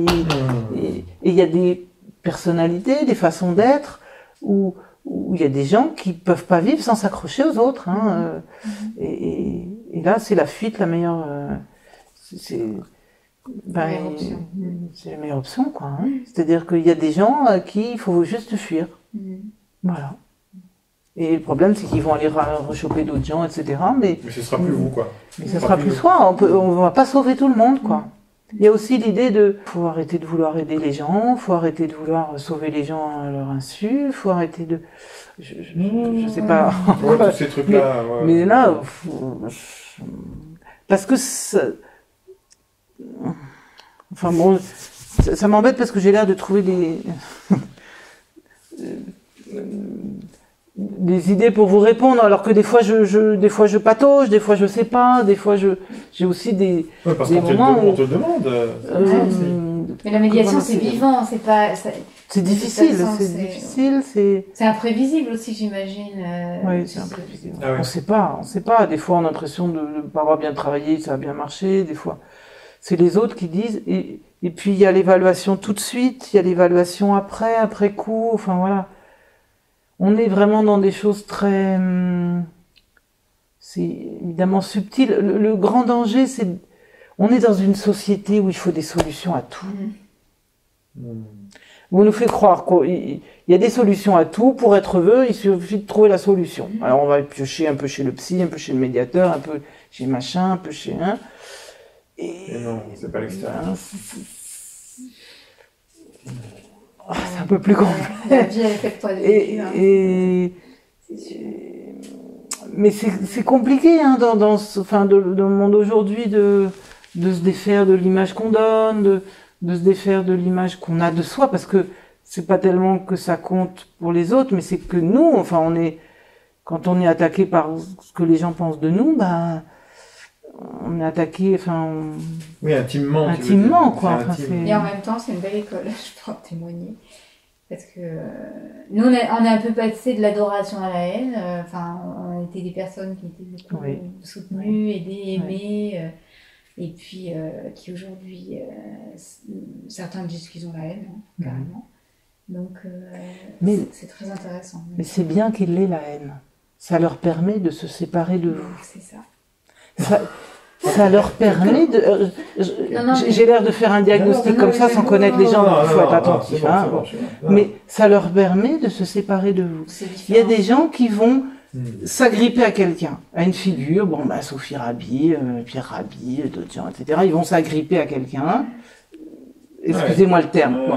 et il y a des personnalités, des façons d'être où où il y a des gens qui peuvent pas vivre sans s'accrocher aux autres. Hein, mhm. euh, mhm. et, et, là, c'est la fuite la meilleure. Euh, c'est ben, c'est la meilleure option, quoi. Hein. Mhm. C'est-à-dire qu'il y a des gens à qui il faut juste fuir. Voilà. Et le problème, c'est qu'ils vont aller rechoper d'autres gens, etc. Mais, mais ce sera plus vous, quoi. Mais ce sera, plus, soi. On on va pas sauver tout le monde, quoi. Il y a aussi l'idée de faut arrêter de vouloir aider les gens, faut arrêter de vouloir sauver les gens à leur insu, faut arrêter de je, je, sais pas. Tous ces trucs là mais, là parce que ça... enfin bon ça, m'embête parce que j'ai l'air de trouver des des idées pour vous répondre, alors que des fois je, je des fois je patauge, des fois je sais pas, des fois je j'ai aussi des, ouais, parce des moments où on te demande. Euh, mais la médiation c'est vivant, c'est pas. C'est difficile, c'est difficile, c'est. C'est imprévisible aussi, j'imagine. Euh, oui, c'est imprévisible. Ah On sait pas, on sait pas. Des fois, on a l'impression de ne pas avoir bien travaillé, ça a bien marché. Des fois, c'est les autres qui disent. Et, et puis il y a l'évaluation tout de suite, il y a l'évaluation après, après coup. Enfin voilà on est vraiment dans des choses très... Hum, c'est évidemment subtil. Le, grand danger, c'est... On est dans une société où il faut des solutions à tout. Mmh. Où on nous fait croire qu'il y a des solutions à tout. Pour être heureux, il suffit de trouver la solution. Mmh. Alors on va piocher un peu chez le psy, un peu chez le médiateur, un peu chez machin, un peu chez un. Et, non, c'est pas l'extérieur. Ah, c'est un peu plus complexe. et, et, mais c'est compliqué hein, dans, dans, enfin, dans le monde aujourd'hui de, de se défaire de l'image qu'on donne, de, de se défaire de l'image qu'on a de soi, parce que c'est pas tellement que ça compte pour les autres, mais c'est que nous, enfin, on est, quand on est attaqué par ce que les gens pensent de nous, ben, on est attaqué, enfin. Oui, intimement. Intimement, quoi. et en même temps, c'est une belle école, je peux en témoigner. Parce que euh, nous, on est, on est un peu passé de l'adoration à la haine. Euh, enfin, on était des personnes qui étaient beaucoup soutenues, aidées, aimées. Euh, et puis, qui aujourd'hui, certains disent qu'ils ont la haine, hein, carrément. Donc, c'est très intéressant. Mais c'est bien qu'il ait la haine. Ça leur permet de se séparer de vous. C'est ça ça leur permet de. euh, J'ai l'air de faire un diagnostic comme ça sans connaître les gens, donc il faut être attentif. hein. Mais ça leur permet de se séparer de vous. Il y a des gens qui vont Hmm. s'agripper à quelqu'un, à une figure, bon, bah, Sophie Rabi, euh, Pierre Rabi, d'autres gens, etc. Ils vont s'agripper à quelqu'un. Excusez-moi le terme. Bon.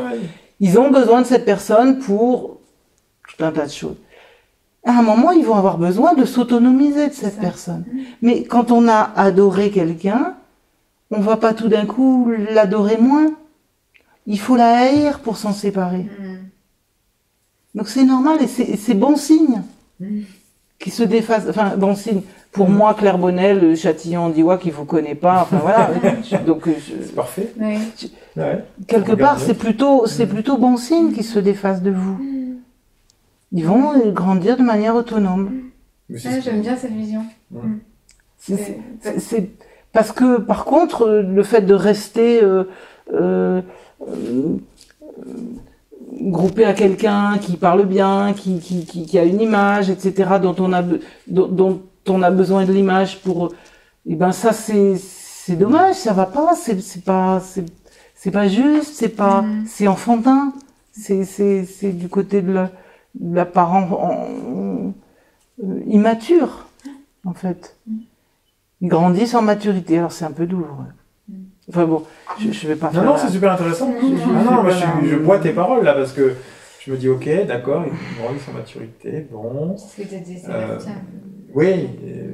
Ils ont besoin de cette personne pour tout un tas de choses. À un moment, ils vont avoir besoin de s'autonomiser de cette personne. Mais quand on a adoré quelqu'un, on va pas tout d'un coup l'adorer moins. Il faut la haïr pour s'en séparer. Mm. Donc c'est normal et c'est bon signe Mm. qui se défasse. Enfin, bon signe. Pour moi, Claire Bonnel, le Châtillon d'Iwa qui vous connaît pas. Enfin voilà. Donc je- C'est parfait. Ouais. quelque part, c'est plutôt c'est plutôt bon signe qu'ils se défassent de vous. Ils vont euh, grandir de manière autonome. Qui- J'aime bien cette vision. C'est- C'est- parce que par contre, euh, le fait de rester euh, euh, euh, groupé à quelqu'un qui parle bien, qui, qui, qui, qui a une image, etc., dont on a, be- dont, dont on a besoin de l'image pour, et ben ça c'est c'est dommage, ça va pas, c'est c'est pas c'est c'est pas juste, c'est pas Mhm. c'est enfantin, c'est c'est c'est du côté de la, de la parent en- euh, immature en fait. Ils grandissent en maturité, alors c'est un peu douloureux. Enfin bon, je, je vais pas Non, faire. non, la- c'est super intéressant. Non, non, Ah moi, je, je bois tes paroles là parce que je me dis, ok, d'accord, ils grandissent en maturité, bon. C'est ce que dit, Euh, Sébastien. Oui,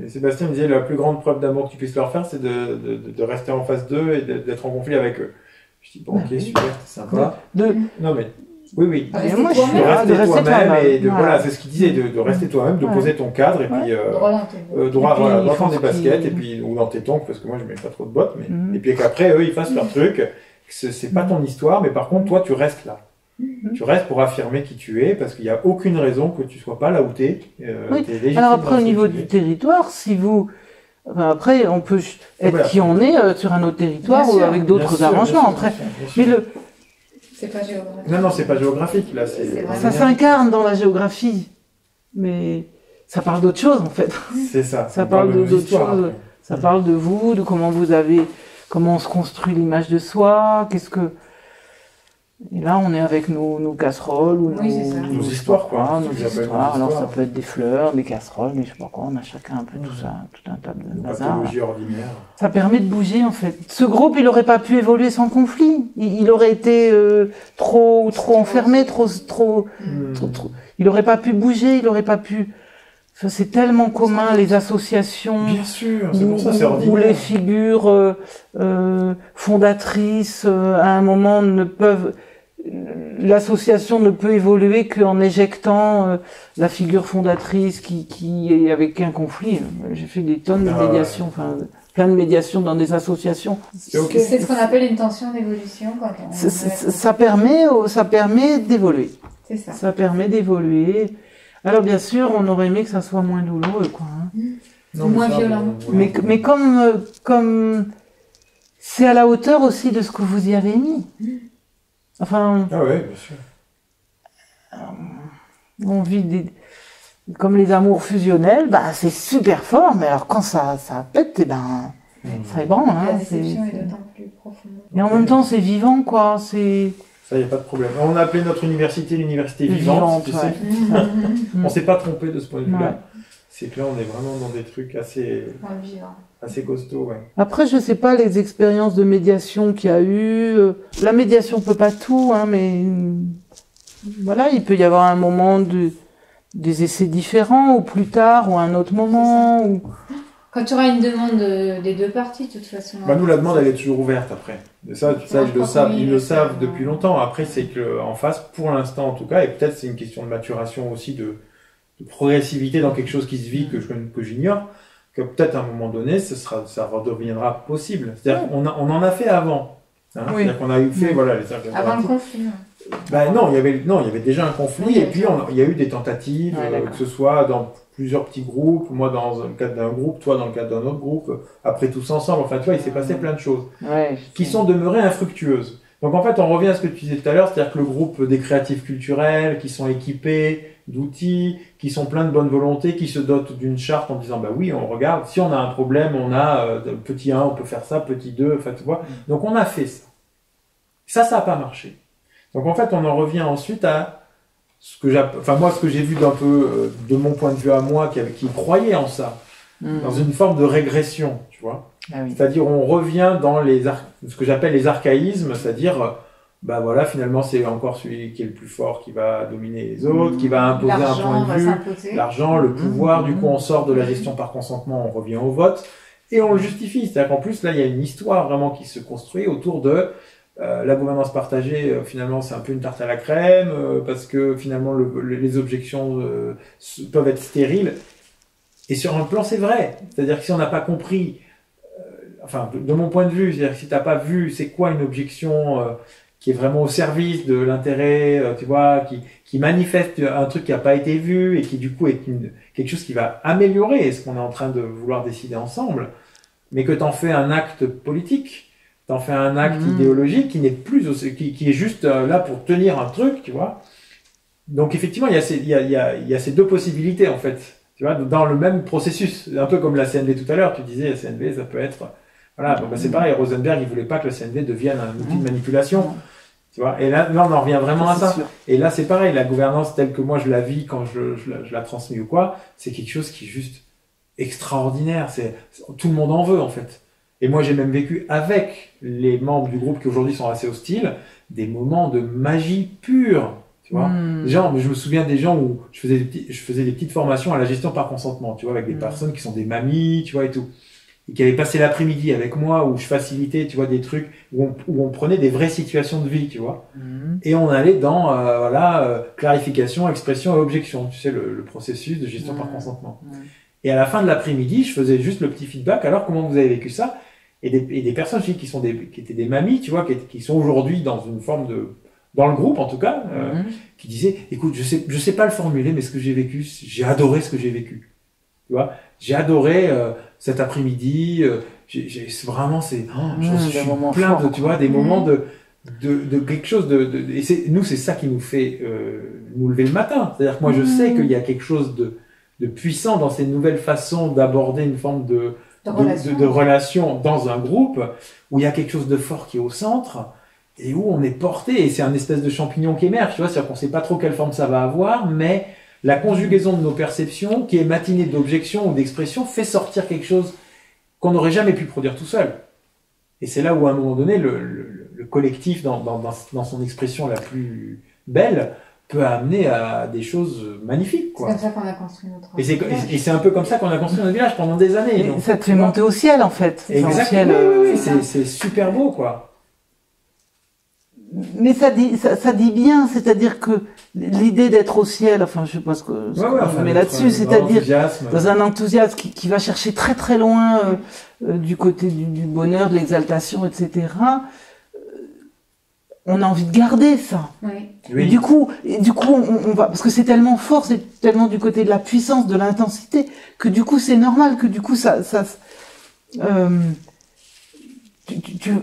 Sébastien me disait la plus grande preuve d'amour que tu puisses leur faire, c'est de, de, de- de rester en face d'eux et d'être en conflit avec eux. Je dis, bon, ok, Ah oui. super, c'est sympa. de, Non, mais oui, oui. Ah, moi, je suis De toi-même. là, de rester toi-même et de, Voilà. voilà, c'est ce qu'il disait, de, de rester toi-même, de Ouais. poser ton cadre et puis euh, Droit dans tes euh, droit puis, voilà, dans des ce baskets et puis ou dans tes tongs parce que moi je mets pas trop de bottes, mais Mhm. et puis qu'après eux ils fassent leur truc. que C'est pas ton histoire, mais par contre toi tu restes là. Mhm. Tu restes pour affirmer qui tu es parce qu'il n'y a aucune raison que tu sois pas là où t'es. Euh, Oui. t'es légitime Alors après, au niveau tu du es. territoire, si vous... enfin, après, on peut ch- être Voilà. qui on est euh, sur un autre territoire Bien ou sûr. avec d'autres arrangements. bien sûr, après. bien sûr, bien Mais le, C'est pas géographique. Non, non, c'est pas géographique là. C'est C'est vraiment- ça s'incarne dans la géographie. Mais ça parle d'autre chose, en fait. c'est ça. Ça parle de- nos d'autres histoires, choses. après. Ça parle de vous, de comment vous avez... Comment on se construit l'image de soi, qu'est-ce que... Et là, on est avec nos, nos casseroles ou Oui, nos, histoires, quoi. Appellent nos histoires. Alors, ça peut être des fleurs, des casseroles, mais je sais pas quoi. On a chacun un peu tout ça, tout un tas de bazar. Ça permet de bouger en fait. Ce groupe, il aurait pas pu évoluer sans conflit. Il, il aurait été euh, trop, trop enfermé, trop, trop, Hmm. trop, trop- Il aurait pas pu bouger. Il aurait pas pu. Ça, c'est tellement commun les associations Bien sûr, pour ça ou ordinaire. les figures euh, euh, fondatrices euh, à un moment ne peuvent. L'association ne peut évoluer qu'en éjectant euh, la figure fondatrice qui, qui est avec un conflit. J'ai fait des tonnes de Ah médiations, enfin plein de médiations dans des associations. C'est ce qu'on appelle une tension d'évolution quand on. Ça, ça- ça permet, ça permet d'évoluer. C'est ça. Ça permet d'évoluer. Alors bien sûr, on aurait aimé que ça soit moins douloureux, quoi. hein. Non, moins ça, violent. bon, oui. Mais, mais comme, euh, comme c'est à la hauteur aussi de ce que vous y avez mis. Enfin, Ah ouais, bien sûr. on vit des, comme les amours fusionnels, bah c'est super fort, mais alors quand ça, ça pète, eh ben, ça ébranle. Hein, c'est- déception est c'est- d'autant plus profonde. Et en même temps, c'est vivant, quoi. C'est Ça, il n'y a pas de problème. On a appelé notre université l'université Vivante, ouais. On s'est pas trompé de ce point de vue-là. Ouais. C'est que là, on est vraiment dans des trucs assez, assez costauds, ouais. Après, je sais pas les expériences de médiation qu'il y a eu. euh, La médiation peut pas tout, hein, mais euh, voilà, il peut y avoir un moment de des essais différents, ou plus tard, ou à un autre moment. Ou... Quand tu auras une demande de- des deux parties, de toute façon. Bah, nous, la demande, elle est toujours ouverte après. Et ça, ils le savent, ils le savent depuis longtemps. Après, c'est que en face, pour l'instant en tout cas, et peut-être c'est une question de maturation aussi, de, de progressivité dans quelque chose qui se vit que je que j'ignore, que peut-être à un moment donné, ce sera, ça redeviendra possible. C'est-à-dire qu'on a- on en a fait avant. Hein Oui. C'est-à-dire qu'on a eu fait Oui. voilà les Avant le conflit. ouais. Ben non, il y avait non, il y avait déjà un conflit Oui, et puis on- il y a eu des tentatives, Ouais, euh, que ce soit dans plusieurs petits groupes, moi dans le cadre d'un groupe, toi dans le cadre d'un autre groupe, après tous ensemble. Enfin, tu vois, il s'est passé plein de choses Ouais. qui sont demeurées infructueuses. Donc en fait, on revient à ce que tu disais tout à l'heure, c'est-à-dire que le groupe des créatifs culturels qui sont équipés, d'outils, qui sont pleins de bonne volonté, qui se dotent d'une charte en disant bah oui, on regarde, si on a un problème, on a euh, petit 1, on peut faire ça, petit 2, enfin tu vois. Mm. Donc on a fait ça. Ça, ça n'a pas marché. Donc en fait, on en revient ensuite à ce que enfin moi, ce que j'ai vu d'un peu euh, de mon point de vue à moi, qui, qui croyait en ça, mm. dans une forme de régression, tu vois. Ah c'est-à-dire on revient dans les ce que j'appelle les archaïsmes, c'est-à-dire bah voilà, finalement c'est encore celui qui est le plus fort qui va dominer les autres, qui va imposer un point de vue, l'argent, le mmh. pouvoir. Du coup, on sort de la gestion par consentement, on revient au vote et on le justifie. C'est-à-dire qu'en plus là, il y a une histoire vraiment qui se construit autour de euh, la gouvernance partagée. Euh, finalement, c'est un peu une tarte à la crème euh, parce que finalement les objections peuvent être stériles. Et sur un plan, c'est vrai. C'est-à-dire que si on n'a pas compris enfin, de mon point de vue, c'est-à-dire que si t'as pas vu c'est quoi une objection euh, qui est vraiment au service de l'intérêt, euh, tu vois, qui, qui manifeste un truc qui n'a pas été vu et qui du coup est une, quelque chose qui va améliorer ce qu'on est en train de vouloir décider ensemble, mais que t'en fais un acte politique, t'en fais un acte mmh. idéologique qui n'est plus, qui, qui est juste euh, là pour tenir un truc, tu vois. Donc effectivement, il y a ces, il y a, il y a, il y a ces deux possibilités en fait, tu vois, dans le même processus, un peu comme la CNV tout à l'heure, tu disais la CNV ça peut être voilà, bah, c'est pareil, Rosenberg, il voulait pas que le CNV devienne un outil de manipulation. Tu vois, et là, là, on en revient vraiment à ça. Et là, c'est pareil, la gouvernance telle que moi je la vis quand je, je, la, je la transmets ou quoi, c'est quelque chose qui est juste extraordinaire. C'est tout le monde en veut en fait. Et moi, j'ai même vécu avec les membres du groupe qui aujourd'hui sont assez hostiles des moments de magie pure. Tu vois, hmm. genre, je me souviens des gens où je faisais des, petits, je faisais des petites formations à la gestion par consentement, tu vois, avec des hmm. personnes qui sont des mamies, tu vois, et tout et qui avait passé l'après-midi avec moi où je facilitais, tu vois, des trucs où on, où on prenait des vraies situations de vie, tu vois, mhm. et on allait dans euh, voilà euh, clarification, expression et objection, tu sais le, le processus de gestion par consentement. Et à la fin de l'après-midi, je faisais juste le petit feedback. Alors comment vous avez vécu ça? Et des, et des personnes qui sont des qui étaient des mamies, tu vois, qui, qui sont aujourd'hui dans une forme de dans le groupe en tout cas, euh, mhm. qui disaient écoute, je sais je sais pas le formuler, mais ce que j'ai vécu, j'ai adoré ce que j'ai vécu. Tu vois, j'ai adoré cet après-midi. Euh, j'ai vraiment c'est oh, je mmh, suis plein de tu vois des moments de de, de quelque chose de, de et c'est nous c'est ça qui nous fait euh, nous lever le matin c'est-à-dire que moi je sais qu'il y a quelque chose de de puissant dans ces nouvelles façons d'aborder une forme de de, relation. de, relation dans un groupe où il y a quelque chose de fort qui est au centre et où on est porté et c'est un espèce de champignon qui émerge tu vois c'est-à-dire qu'on sait pas trop quelle forme ça va avoir mais la conjugaison de nos perceptions, qui est matinée d'objections ou d'expressions, fait sortir quelque chose qu'on n'aurait jamais pu produire tout seul. Et c'est là où, à un moment donné, le, collectif, dans, son expression la plus belle, peut amener à des choses magnifiques. C'est comme ça qu'on a construit notre village. Et c'est un peu comme ça qu'on a construit notre village pendant des années. Et ça te fait monter au ciel, en fait. Exactement. Euh, c'est super beau, quoi mais ça dit, ça, dit bien, c'est-à-dire que l'idée d'être au ciel, enfin, je sais pas ce que, ce met là-dessus, c'est-à-dire dans un enthousiasme qui, qui, va chercher très très loin euh, euh, du côté du, du bonheur, de l'exaltation, etc. On a envie de garder ça. Oui. Et du coup, et du coup, on, on, va parce que c'est tellement fort, c'est tellement du côté de la puissance, de l'intensité, que du coup, c'est normal que du coup, ça, ça, euh, tu, tu,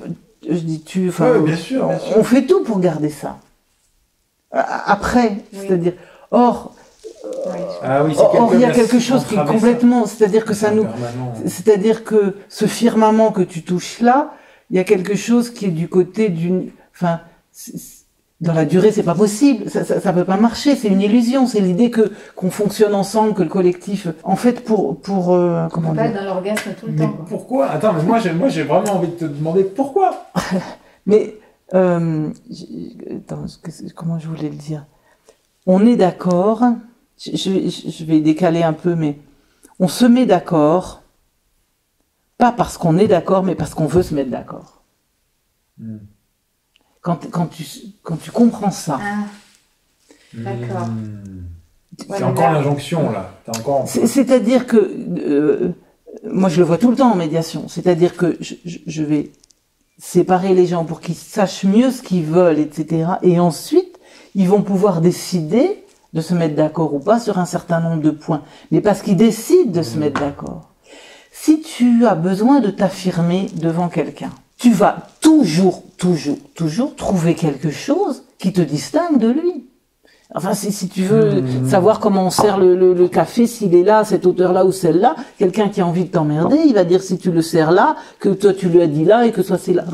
je dis tu, enfin, bien sûr, on, fait tout pour garder ça. Après, c'est-à-dire, or, ah oui, or, il y a quelque chose qui est complètement, c'est-à-dire que ça nous, c'est-à-dire que ce firmament que tu touches là, il y a quelque chose qui est du côté d'une, enfin, dans la durée, c'est pas possible. Ça, ça, ça, peut pas marcher. C'est une illusion. C'est l'idée que qu'on fonctionne ensemble, que le collectif. En fait, pour pour euh, comment on dire. Pas dans l'orgasme tout le mais temps. Pourquoi? Attends, mais moi, j'ai moi, j'ai vraiment envie de te demander pourquoi. mais euh, attends, comment je voulais le dire? On est d'accord. Je, je, je vais décaler un peu, mais on se met d'accord. Pas parce qu'on est d'accord, mais parce qu'on veut se mettre d'accord. Hmm quand, quand, tu, quand tu comprends ça. Ah. D'accord. Hmm. C'est encore l'injonction là. Encore... C'est-à-dire que euh, moi je le vois tout le temps en médiation. C'est-à-dire que je, je, vais séparer les gens pour qu'ils sachent mieux ce qu'ils veulent, etc. Et ensuite ils vont pouvoir décider de se mettre d'accord ou pas sur un certain nombre de points. Mais parce qu'ils décident de se hmm. mettre d'accord. Si tu as besoin de t'affirmer devant quelqu'un, tu vas toujours, toujours, toujours trouver quelque chose qui te distingue de lui. Enfin, si, si tu veux mmh. savoir comment on sert le, le, le café, s'il est là, cette hauteur-là ou celle-là, quelqu'un qui a envie de t'emmerder, il va dire si tu le sers là, que toi tu lui as dit là et que soit c'est là.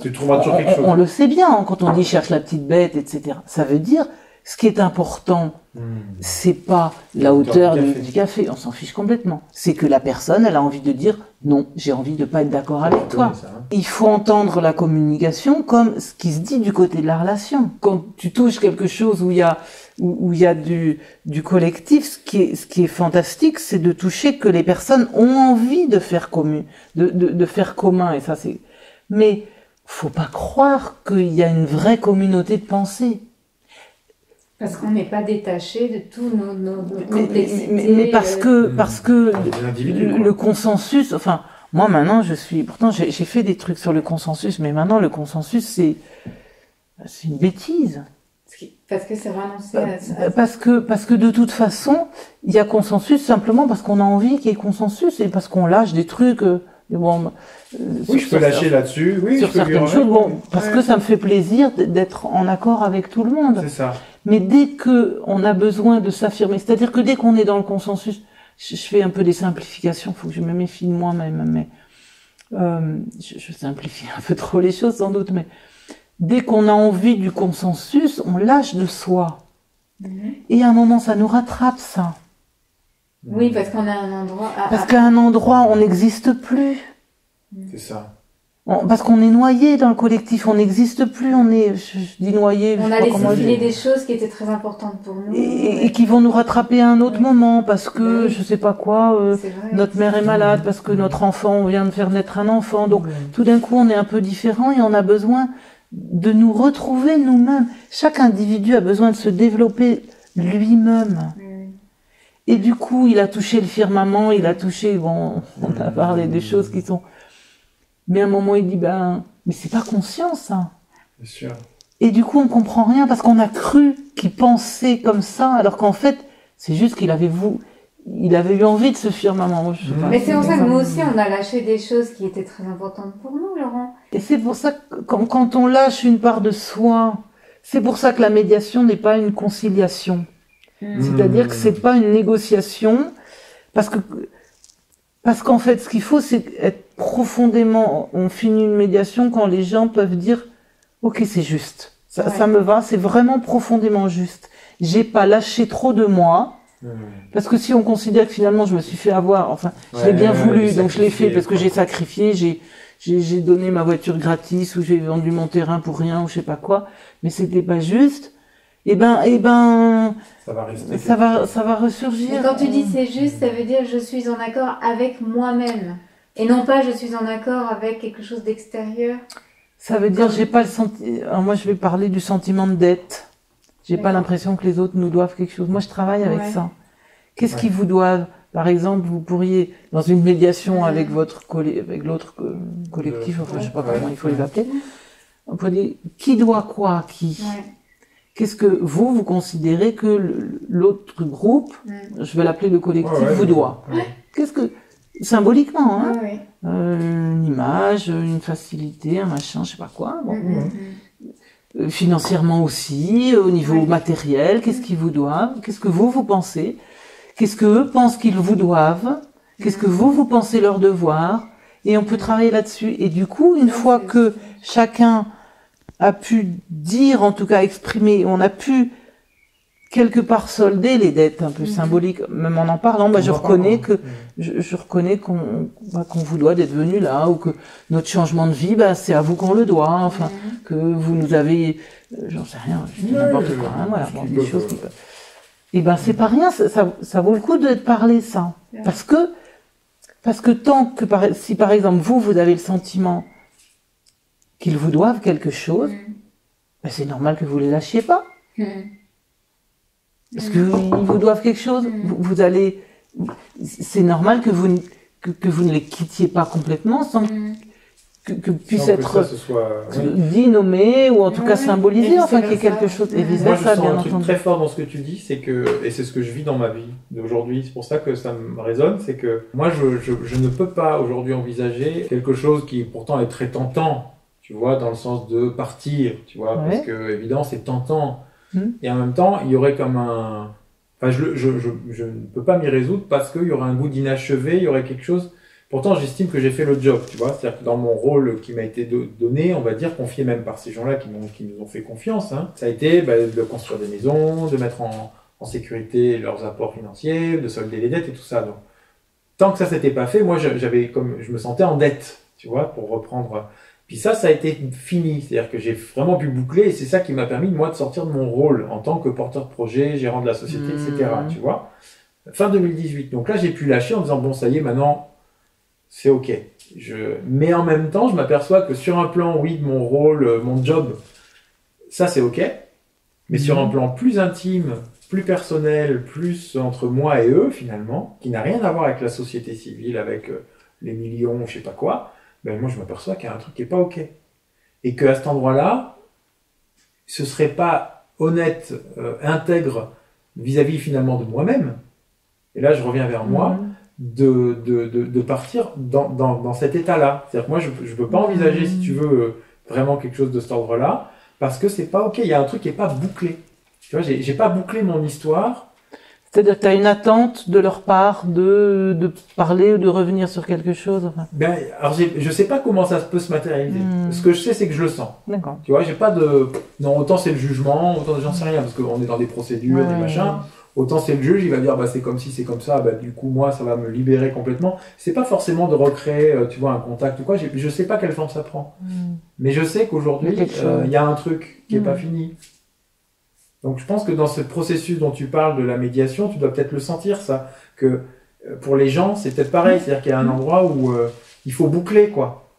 tu trouveras toujours quelque chose. On, le sait bien hein, quand on dit cherche la petite bête, etc. Ça veut dire ce qui est important, hmm. c'est pas la hauteur du café. on s'en fiche complètement. C'est que la personne, elle a envie de dire non, j'ai envie de pas être d'accord avec toi. Hein. Il faut entendre la communication comme ce qui se dit du côté de la relation. Quand tu touches quelque chose où il y a où, il y a du, du collectif, ce qui est, ce qui est fantastique, c'est de toucher que les personnes ont envie de faire commun, de, de, de faire commun, et ça c'est. Mais faut pas croire qu'il y a une vraie communauté de pensée. Parce qu'on n'est pas détaché de tous nos, nos, complexités. Mais, parce que, euh, parce que le, consensus, enfin, moi maintenant je suis, pourtant j'ai fait des trucs sur le consensus, mais maintenant le consensus c'est, c'est une bêtise. Parce que c'est vraiment ça. Parce que, parce que de toute façon, il y a consensus simplement parce qu'on a envie qu'il y ait consensus et parce qu'on lâche des trucs. Euh, bon, euh, oui, je peux lâcher là-dessus. Oui, sur certaines choses, bon, parce que ça me fait plaisir d'être en accord avec tout le monde. C'est ça. Mais dès que on a besoin de s'affirmer, c'est-à-dire que dès qu'on est dans le consensus, je, fais un peu des simplifications, faut que je me méfie de moi-même, mais euh, je, simplifie un peu trop les choses sans doute, mais dès qu'on a envie du consensus, on lâche de soi. Mhm. Et à un moment, ça nous rattrape, ça. Oui, parce qu'on a un endroit. Parce qu'à un endroit, on n'existe plus. C'est ça parce qu'on est noyé dans le collectif, on n'existe plus, on est, je, dis noyé. On a laissé filer des choses qui étaient très importantes pour nous. Et, qui vont nous rattraper à un autre moment, parce que, je sais pas quoi, euh, notre mère est malade, parce que notre enfant, on vient de faire naître un enfant. Donc, tout d'un coup, on est un peu différent et on a besoin de nous retrouver nous-mêmes. Chaque individu a besoin de se développer lui-même. Et du coup, il a touché le firmament, il a touché, bon, on a parlé des choses qui sont mais à un moment, il dit, ben, mais c'est pas conscient, ça. Bien sûr. Et du coup, on comprend rien parce qu'on a cru qu'il pensait comme ça, alors qu'en fait, c'est juste qu'il avait vous, il avait eu envie de se firmament. Mmh. Mais c'est pour ça que nous aussi, on a lâché des choses qui étaient très importantes pour nous, Laurent. Et c'est pour ça que quand, quand, on lâche une part de soi, c'est pour ça que la médiation n'est pas une conciliation. Mmh. C'est-à-dire que c'est pas une négociation, parce que parce qu'en fait, ce qu'il faut, c'est être profondément. On finit une médiation quand les gens peuvent dire, ok, c'est juste. Ça, ça me va. C'est vraiment profondément juste. J'ai pas lâché trop de moi. Parce que si on considère que finalement je me suis fait avoir, enfin, je l'ai bien voulu, donc je l'ai fait parce que j'ai sacrifié, j'ai, j'ai, donné ma voiture gratis ou j'ai vendu mon terrain pour rien ou je sais pas quoi, mais c'était pas juste eh ben, eh ben, ça va rester. Ça va, ça va ressurgir. Et quand tu dis c'est juste, ça veut dire je suis en accord avec moi-même. Et non pas je suis en accord avec quelque chose d'extérieur. Ça veut dire j'ai pas le sentiment. Moi, je vais parler du sentiment de dette. J'ai pas l'impression que les autres nous doivent quelque chose. Moi, je travaille avec ça. Qu'est-ce qu'ils vous doivent Par exemple, vous pourriez, dans une médiation avec votre avec l'autre collectif, enfin, je sais pas comment il faut les appeler, on peut dire qui doit quoi à qui? Qu'est-ce que vous, vous considérez que l'autre groupe, mm. je vais l'appeler le collectif, vous doit Qu'est-ce que, symboliquement, hein, euh, une image, une facilité, un machin, je sais pas quoi. Bon. Mm, mm, euh, financièrement aussi, au niveau matériel, qu'est-ce qu'ils vous doivent Qu'est-ce que vous, vous pensez Qu'est-ce que eux pensent qu'ils vous doivent Qu'est-ce que vous, vous pensez leur devoir Et on peut travailler là-dessus. Et du coup, une fois que chacun a pu dire, en tout cas exprimer, on a pu quelque part solder les dettes un peu mhm. symboliques, même en en parlant, bah, je reconnais que je, reconnais qu'on bah, qu'on vous doit d'être venu là ou que notre changement de vie, bah, c'est à vous qu'on le doit, enfin mhm. que vous nous avez, euh, j'en sais rien, je dis n'importe quoi, hein, voilà, des choses qui Et ben c'est pas rien, ça, ça, vaut le coup de parler ça, parce que parce que tant que si par exemple vous vous avez le sentiment qu'ils vous doivent quelque chose, mm. ben c'est normal que vous les lâchiez pas. Mm. Parce qu'ils vous doivent quelque chose, mm. vous, allez, c'est normal que vous, que, vous ne les quittiez pas complètement sans que, que puisse être dit, nommé ou en tout cas symbolisé, enfin qu'il y ait quelque chose. Et vice versa, bien un truc très fort dans ce que tu dis, c'est que, et c'est ce que je vis dans ma vie d'aujourd'hui, c'est pour ça que ça me résonne, c'est que moi je, je, je ne peux pas aujourd'hui envisager quelque chose qui pourtant est très tentant tu vois, dans le sens de partir, tu vois, parce que évidemment c'est tentant Hmm. Et en même temps, il y aurait comme un... Enfin, je, je, je, je ne peux pas m'y résoudre parce qu'il y aurait un goût d'inachevé, il y aurait quelque chose... Pourtant, j'estime que j'ai fait le job, tu vois. C'est-à-dire que dans mon rôle qui m'a été donné, on va dire, confié même par ces gens-là qui, qui nous ont fait confiance, hein, ça a été bah, de construire des maisons, de mettre en, en sécurité leurs apports financiers, de solder les dettes et tout ça. Donc, tant que ça s'était pas fait, moi, j'avais comme, je me sentais en dette, tu vois, pour reprendre. Puis ça, ça a été fini. C'est-à-dire que j'ai vraiment pu boucler et c'est ça qui m'a permis, moi, de sortir de mon rôle en tant que porteur de projet, gérant de la société, etc., mmh. tu vois. Fin 2018. Donc là, j'ai pu lâcher en disant, bon, ça y est, maintenant, c'est OK. Je... Mais en même temps, je m'aperçois que sur un plan, oui, de mon rôle, mon job, ça, c'est OK. Mais sur un mmh. plan plus intime, plus personnel, plus entre moi et eux finalement, qui n'a rien à voir avec la société civile, avec euh, les millions, je sais pas quoi, ben moi je m'aperçois qu'il y a un truc qui est pas ok. Et qu'à cet endroit-là, ce serait pas honnête, euh, intègre vis-à-vis finalement de moi-même. Et là je reviens vers moi. Mhm. De, de, de, partir dans, dans, dans cet état-là. C'est-à-dire que moi, je ne peux pas envisager, si tu veux, euh, vraiment quelque chose de cet ordre-là, parce que c'est pas OK. Il y a un truc qui n'est pas bouclé. Tu vois, j'ai pas bouclé mon histoire. C'est-à-dire que tu as une attente de leur part de, de parler ou de revenir sur quelque chose enfin. ben, alors Je sais pas comment ça peut se matérialiser. Hmm. Ce que je sais, c'est que je le sens. D'accord. Tu vois, j'ai pas de... Non, autant c'est le jugement, autant j'en sais rien, parce qu'on est dans des procédures, des machins. Autant c'est le juge, il va dire bah c'est comme si c'est comme ça, bah du coup moi ça va me libérer complètement. C'est pas forcément de recréer, euh, tu vois, un contact ou quoi. Je sais pas quelle forme ça prend, hmm. mais je sais qu'aujourd'hui euh, il y a un truc qui est pas hmm. fini. Donc je pense que dans ce processus dont tu parles de la médiation, tu dois peut-être le sentir ça, que euh, pour les gens c'est peut-être pareil, c'est-à-dire qu'il y a un endroit où euh, il faut boucler quoi.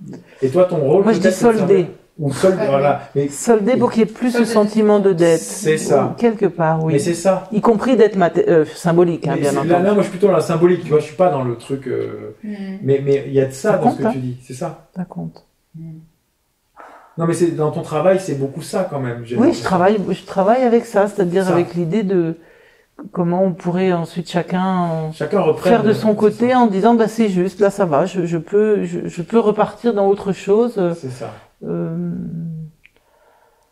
Et toi ton rôle Moi je dis solder. Ou solder, voilà. Mais, solder pour qu'il y ait plus ce sentiment de dette. C'est ça. Quelque part, oui. Mais c'est ça. Y compris d'être euh, symbolique, hein, bien entendu. Là, moi je suis plutôt dans la symbolique, tu vois, je suis pas dans le truc. Mm. Mais mais il y a de ça, dans ce que tu dis, c'est ça. Ça compte. Mm. Non, mais c'est dans ton travail, c'est beaucoup ça quand même. Oui, je travaille, je travaille avec ça, c'est-à-dire avec l'idée de comment on pourrait ensuite chacun, chacun faire de son côté en disant bah c'est juste, là ça va, je, je peux, je, peux repartir dans autre chose. Euh, c'est ça. Euh...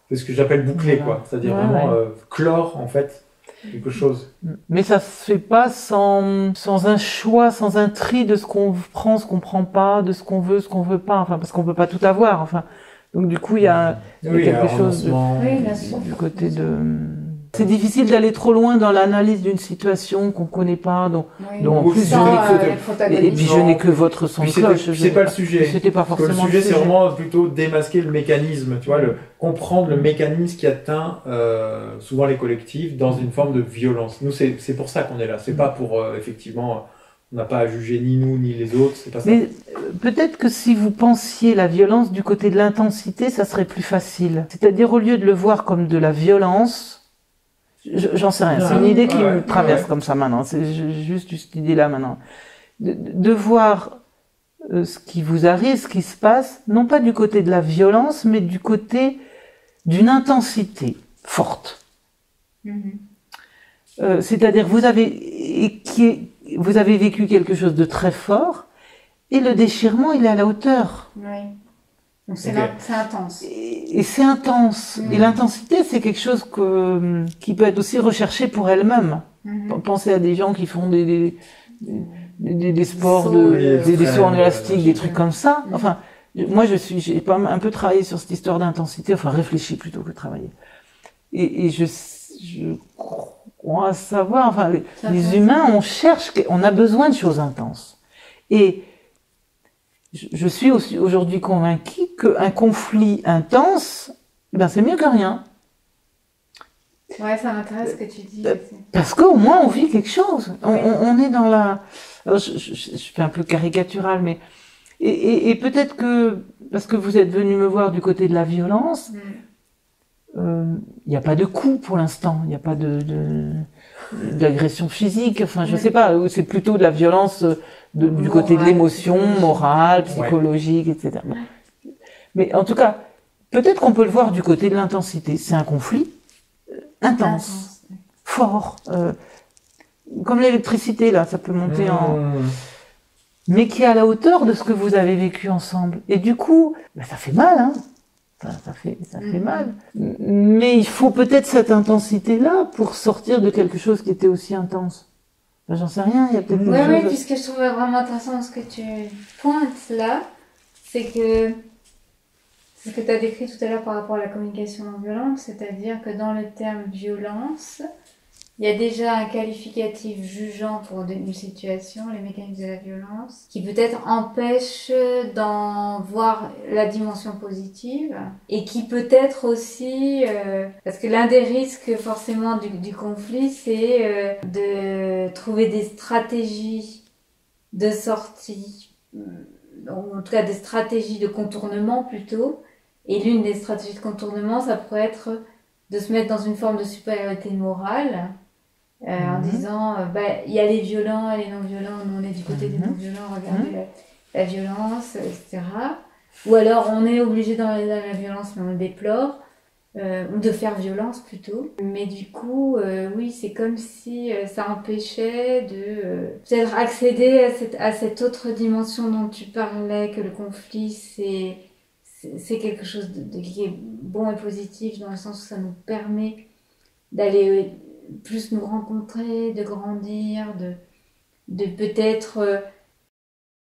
C'est ce que j'appelle boucler, quoi. C'est-à-dire vraiment euh, clore en fait quelque chose. Mais ça se fait pas sans, sans un choix, sans un tri de ce qu'on prend, ce qu'on prend pas, de ce qu'on veut, ce qu'on veut pas. Enfin, parce qu'on peut pas tout avoir. Enfin, donc du coup, il y a, quelque chose du côté de... C'est difficile d'aller trop loin dans l'analyse d'une situation qu'on connaît pas, donc, en plus je n'ai que, et puis je n'ai que votre son cloche. C'est pas le sujet. C'était pas forcément. Le sujet, c'est vraiment plutôt démasquer le mécanisme, tu vois, le comprendre le mécanisme qui atteint euh, souvent les collectifs dans une forme de violence. Nous, c'est pour ça qu'on est là. C'est pas pour euh, effectivement on n'a pas à juger ni nous ni les autres, c'est pas ça. Mais euh, peut-être que si vous pensiez la violence du côté de l'intensité, ça serait plus facile. C'est-à-dire au lieu de le voir comme de la violence, j'en sais rien, c'est une idée qui me traverse comme ça maintenant, c'est juste cette idée-là maintenant. De, voir euh, ce qui vous arrive, ce qui se passe, non pas du côté de la violence, mais du côté d'une intensité forte. Mm-hmm. Euh, c'est-à-dire vous avez et qui est vous avez vécu quelque chose de très fort et le déchirement, il est à la hauteur. Oui. Donc c'est intense. Et, c'est intense. Et mm. l'intensité, c'est quelque chose que, qui peut être aussi recherché pour elle-même. Mm-hmm. Pensez à des gens qui font des, des, des, des sports, de, des, sauts en élastique, des trucs comme ça. Enfin, moi, je suis, j'ai pas un peu travaillé sur cette histoire d'intensité, enfin réfléchi plutôt que travailler. Et, et je, je on va savoir, enfin, les, humains, on cherche, on a besoin de choses intenses. Et je, suis aussi aujourd'hui convaincu qu'un conflit intense, ben c'est mieux que rien. Ouais, ça m'intéresse ce que tu dis. Euh, parce qu'au moins on vit quelque chose. On, est dans la. je, je, fais un peu caricatural, mais et, peut-être que parce que vous êtes venu me voir du côté de la violence, mm il euh, n'y a pas de coup pour l'instant, il n'y a pas de, d'agression physique, enfin je sais pas, c'est plutôt de la violence euh, du côté de l'émotion, morale, psychologique, etc. Mais en tout cas, peut-être qu'on peut le voir du côté de l'intensité. C'est un conflit euh, intense, fort, comme l'électricité là, ça peut monter en mmh. mais qui est à la hauteur de ce que vous avez vécu ensemble. Et du coup, bah, ça fait mal, hein ça fait, ça fait mhm. mal. Mais il faut peut-être cette intensité-là pour sortir de quelque chose qui était aussi intense. J'en sais rien, il y a peut-être Oui, oui, puisque je trouvais vraiment intéressant ce que tu pointes là, c'est que ce que tu as décrit tout à l'heure par rapport à la communication non violente, c'est-à-dire que dans le terme violence, il y a déjà un qualificatif jugeant pour une situation, les mécanismes de la violence, qui peut-être empêche d'en voir la dimension positive et qui peut-être aussi, euh, parce que l'un des risques forcément du, conflit, c'est euh, de trouver des stratégies de sortie, euh, en tout cas des stratégies de contournement plutôt. Et l'une des stratégies de contournement, ça pourrait être de se mettre dans une forme de supériorité morale euh, en mhm. disant euh, bah, il y a les violents et les non-violents, nous on est du côté des mhm. non-violents, regardez mhm. la, violence, etc. Ou alors on est obligé d'enlever la violence, mais on le déplore, euh, ou de faire violence plutôt. Mais du coup, oui, c'est comme si ça empêchait de peut-être accéder à cette, à cette autre dimension dont tu parlais, que le conflit c'est c'est quelque chose de, qui est bon et positif dans le sens où ça nous permet d'aller plus nous rencontrer, de grandir, de, de peut-être euh,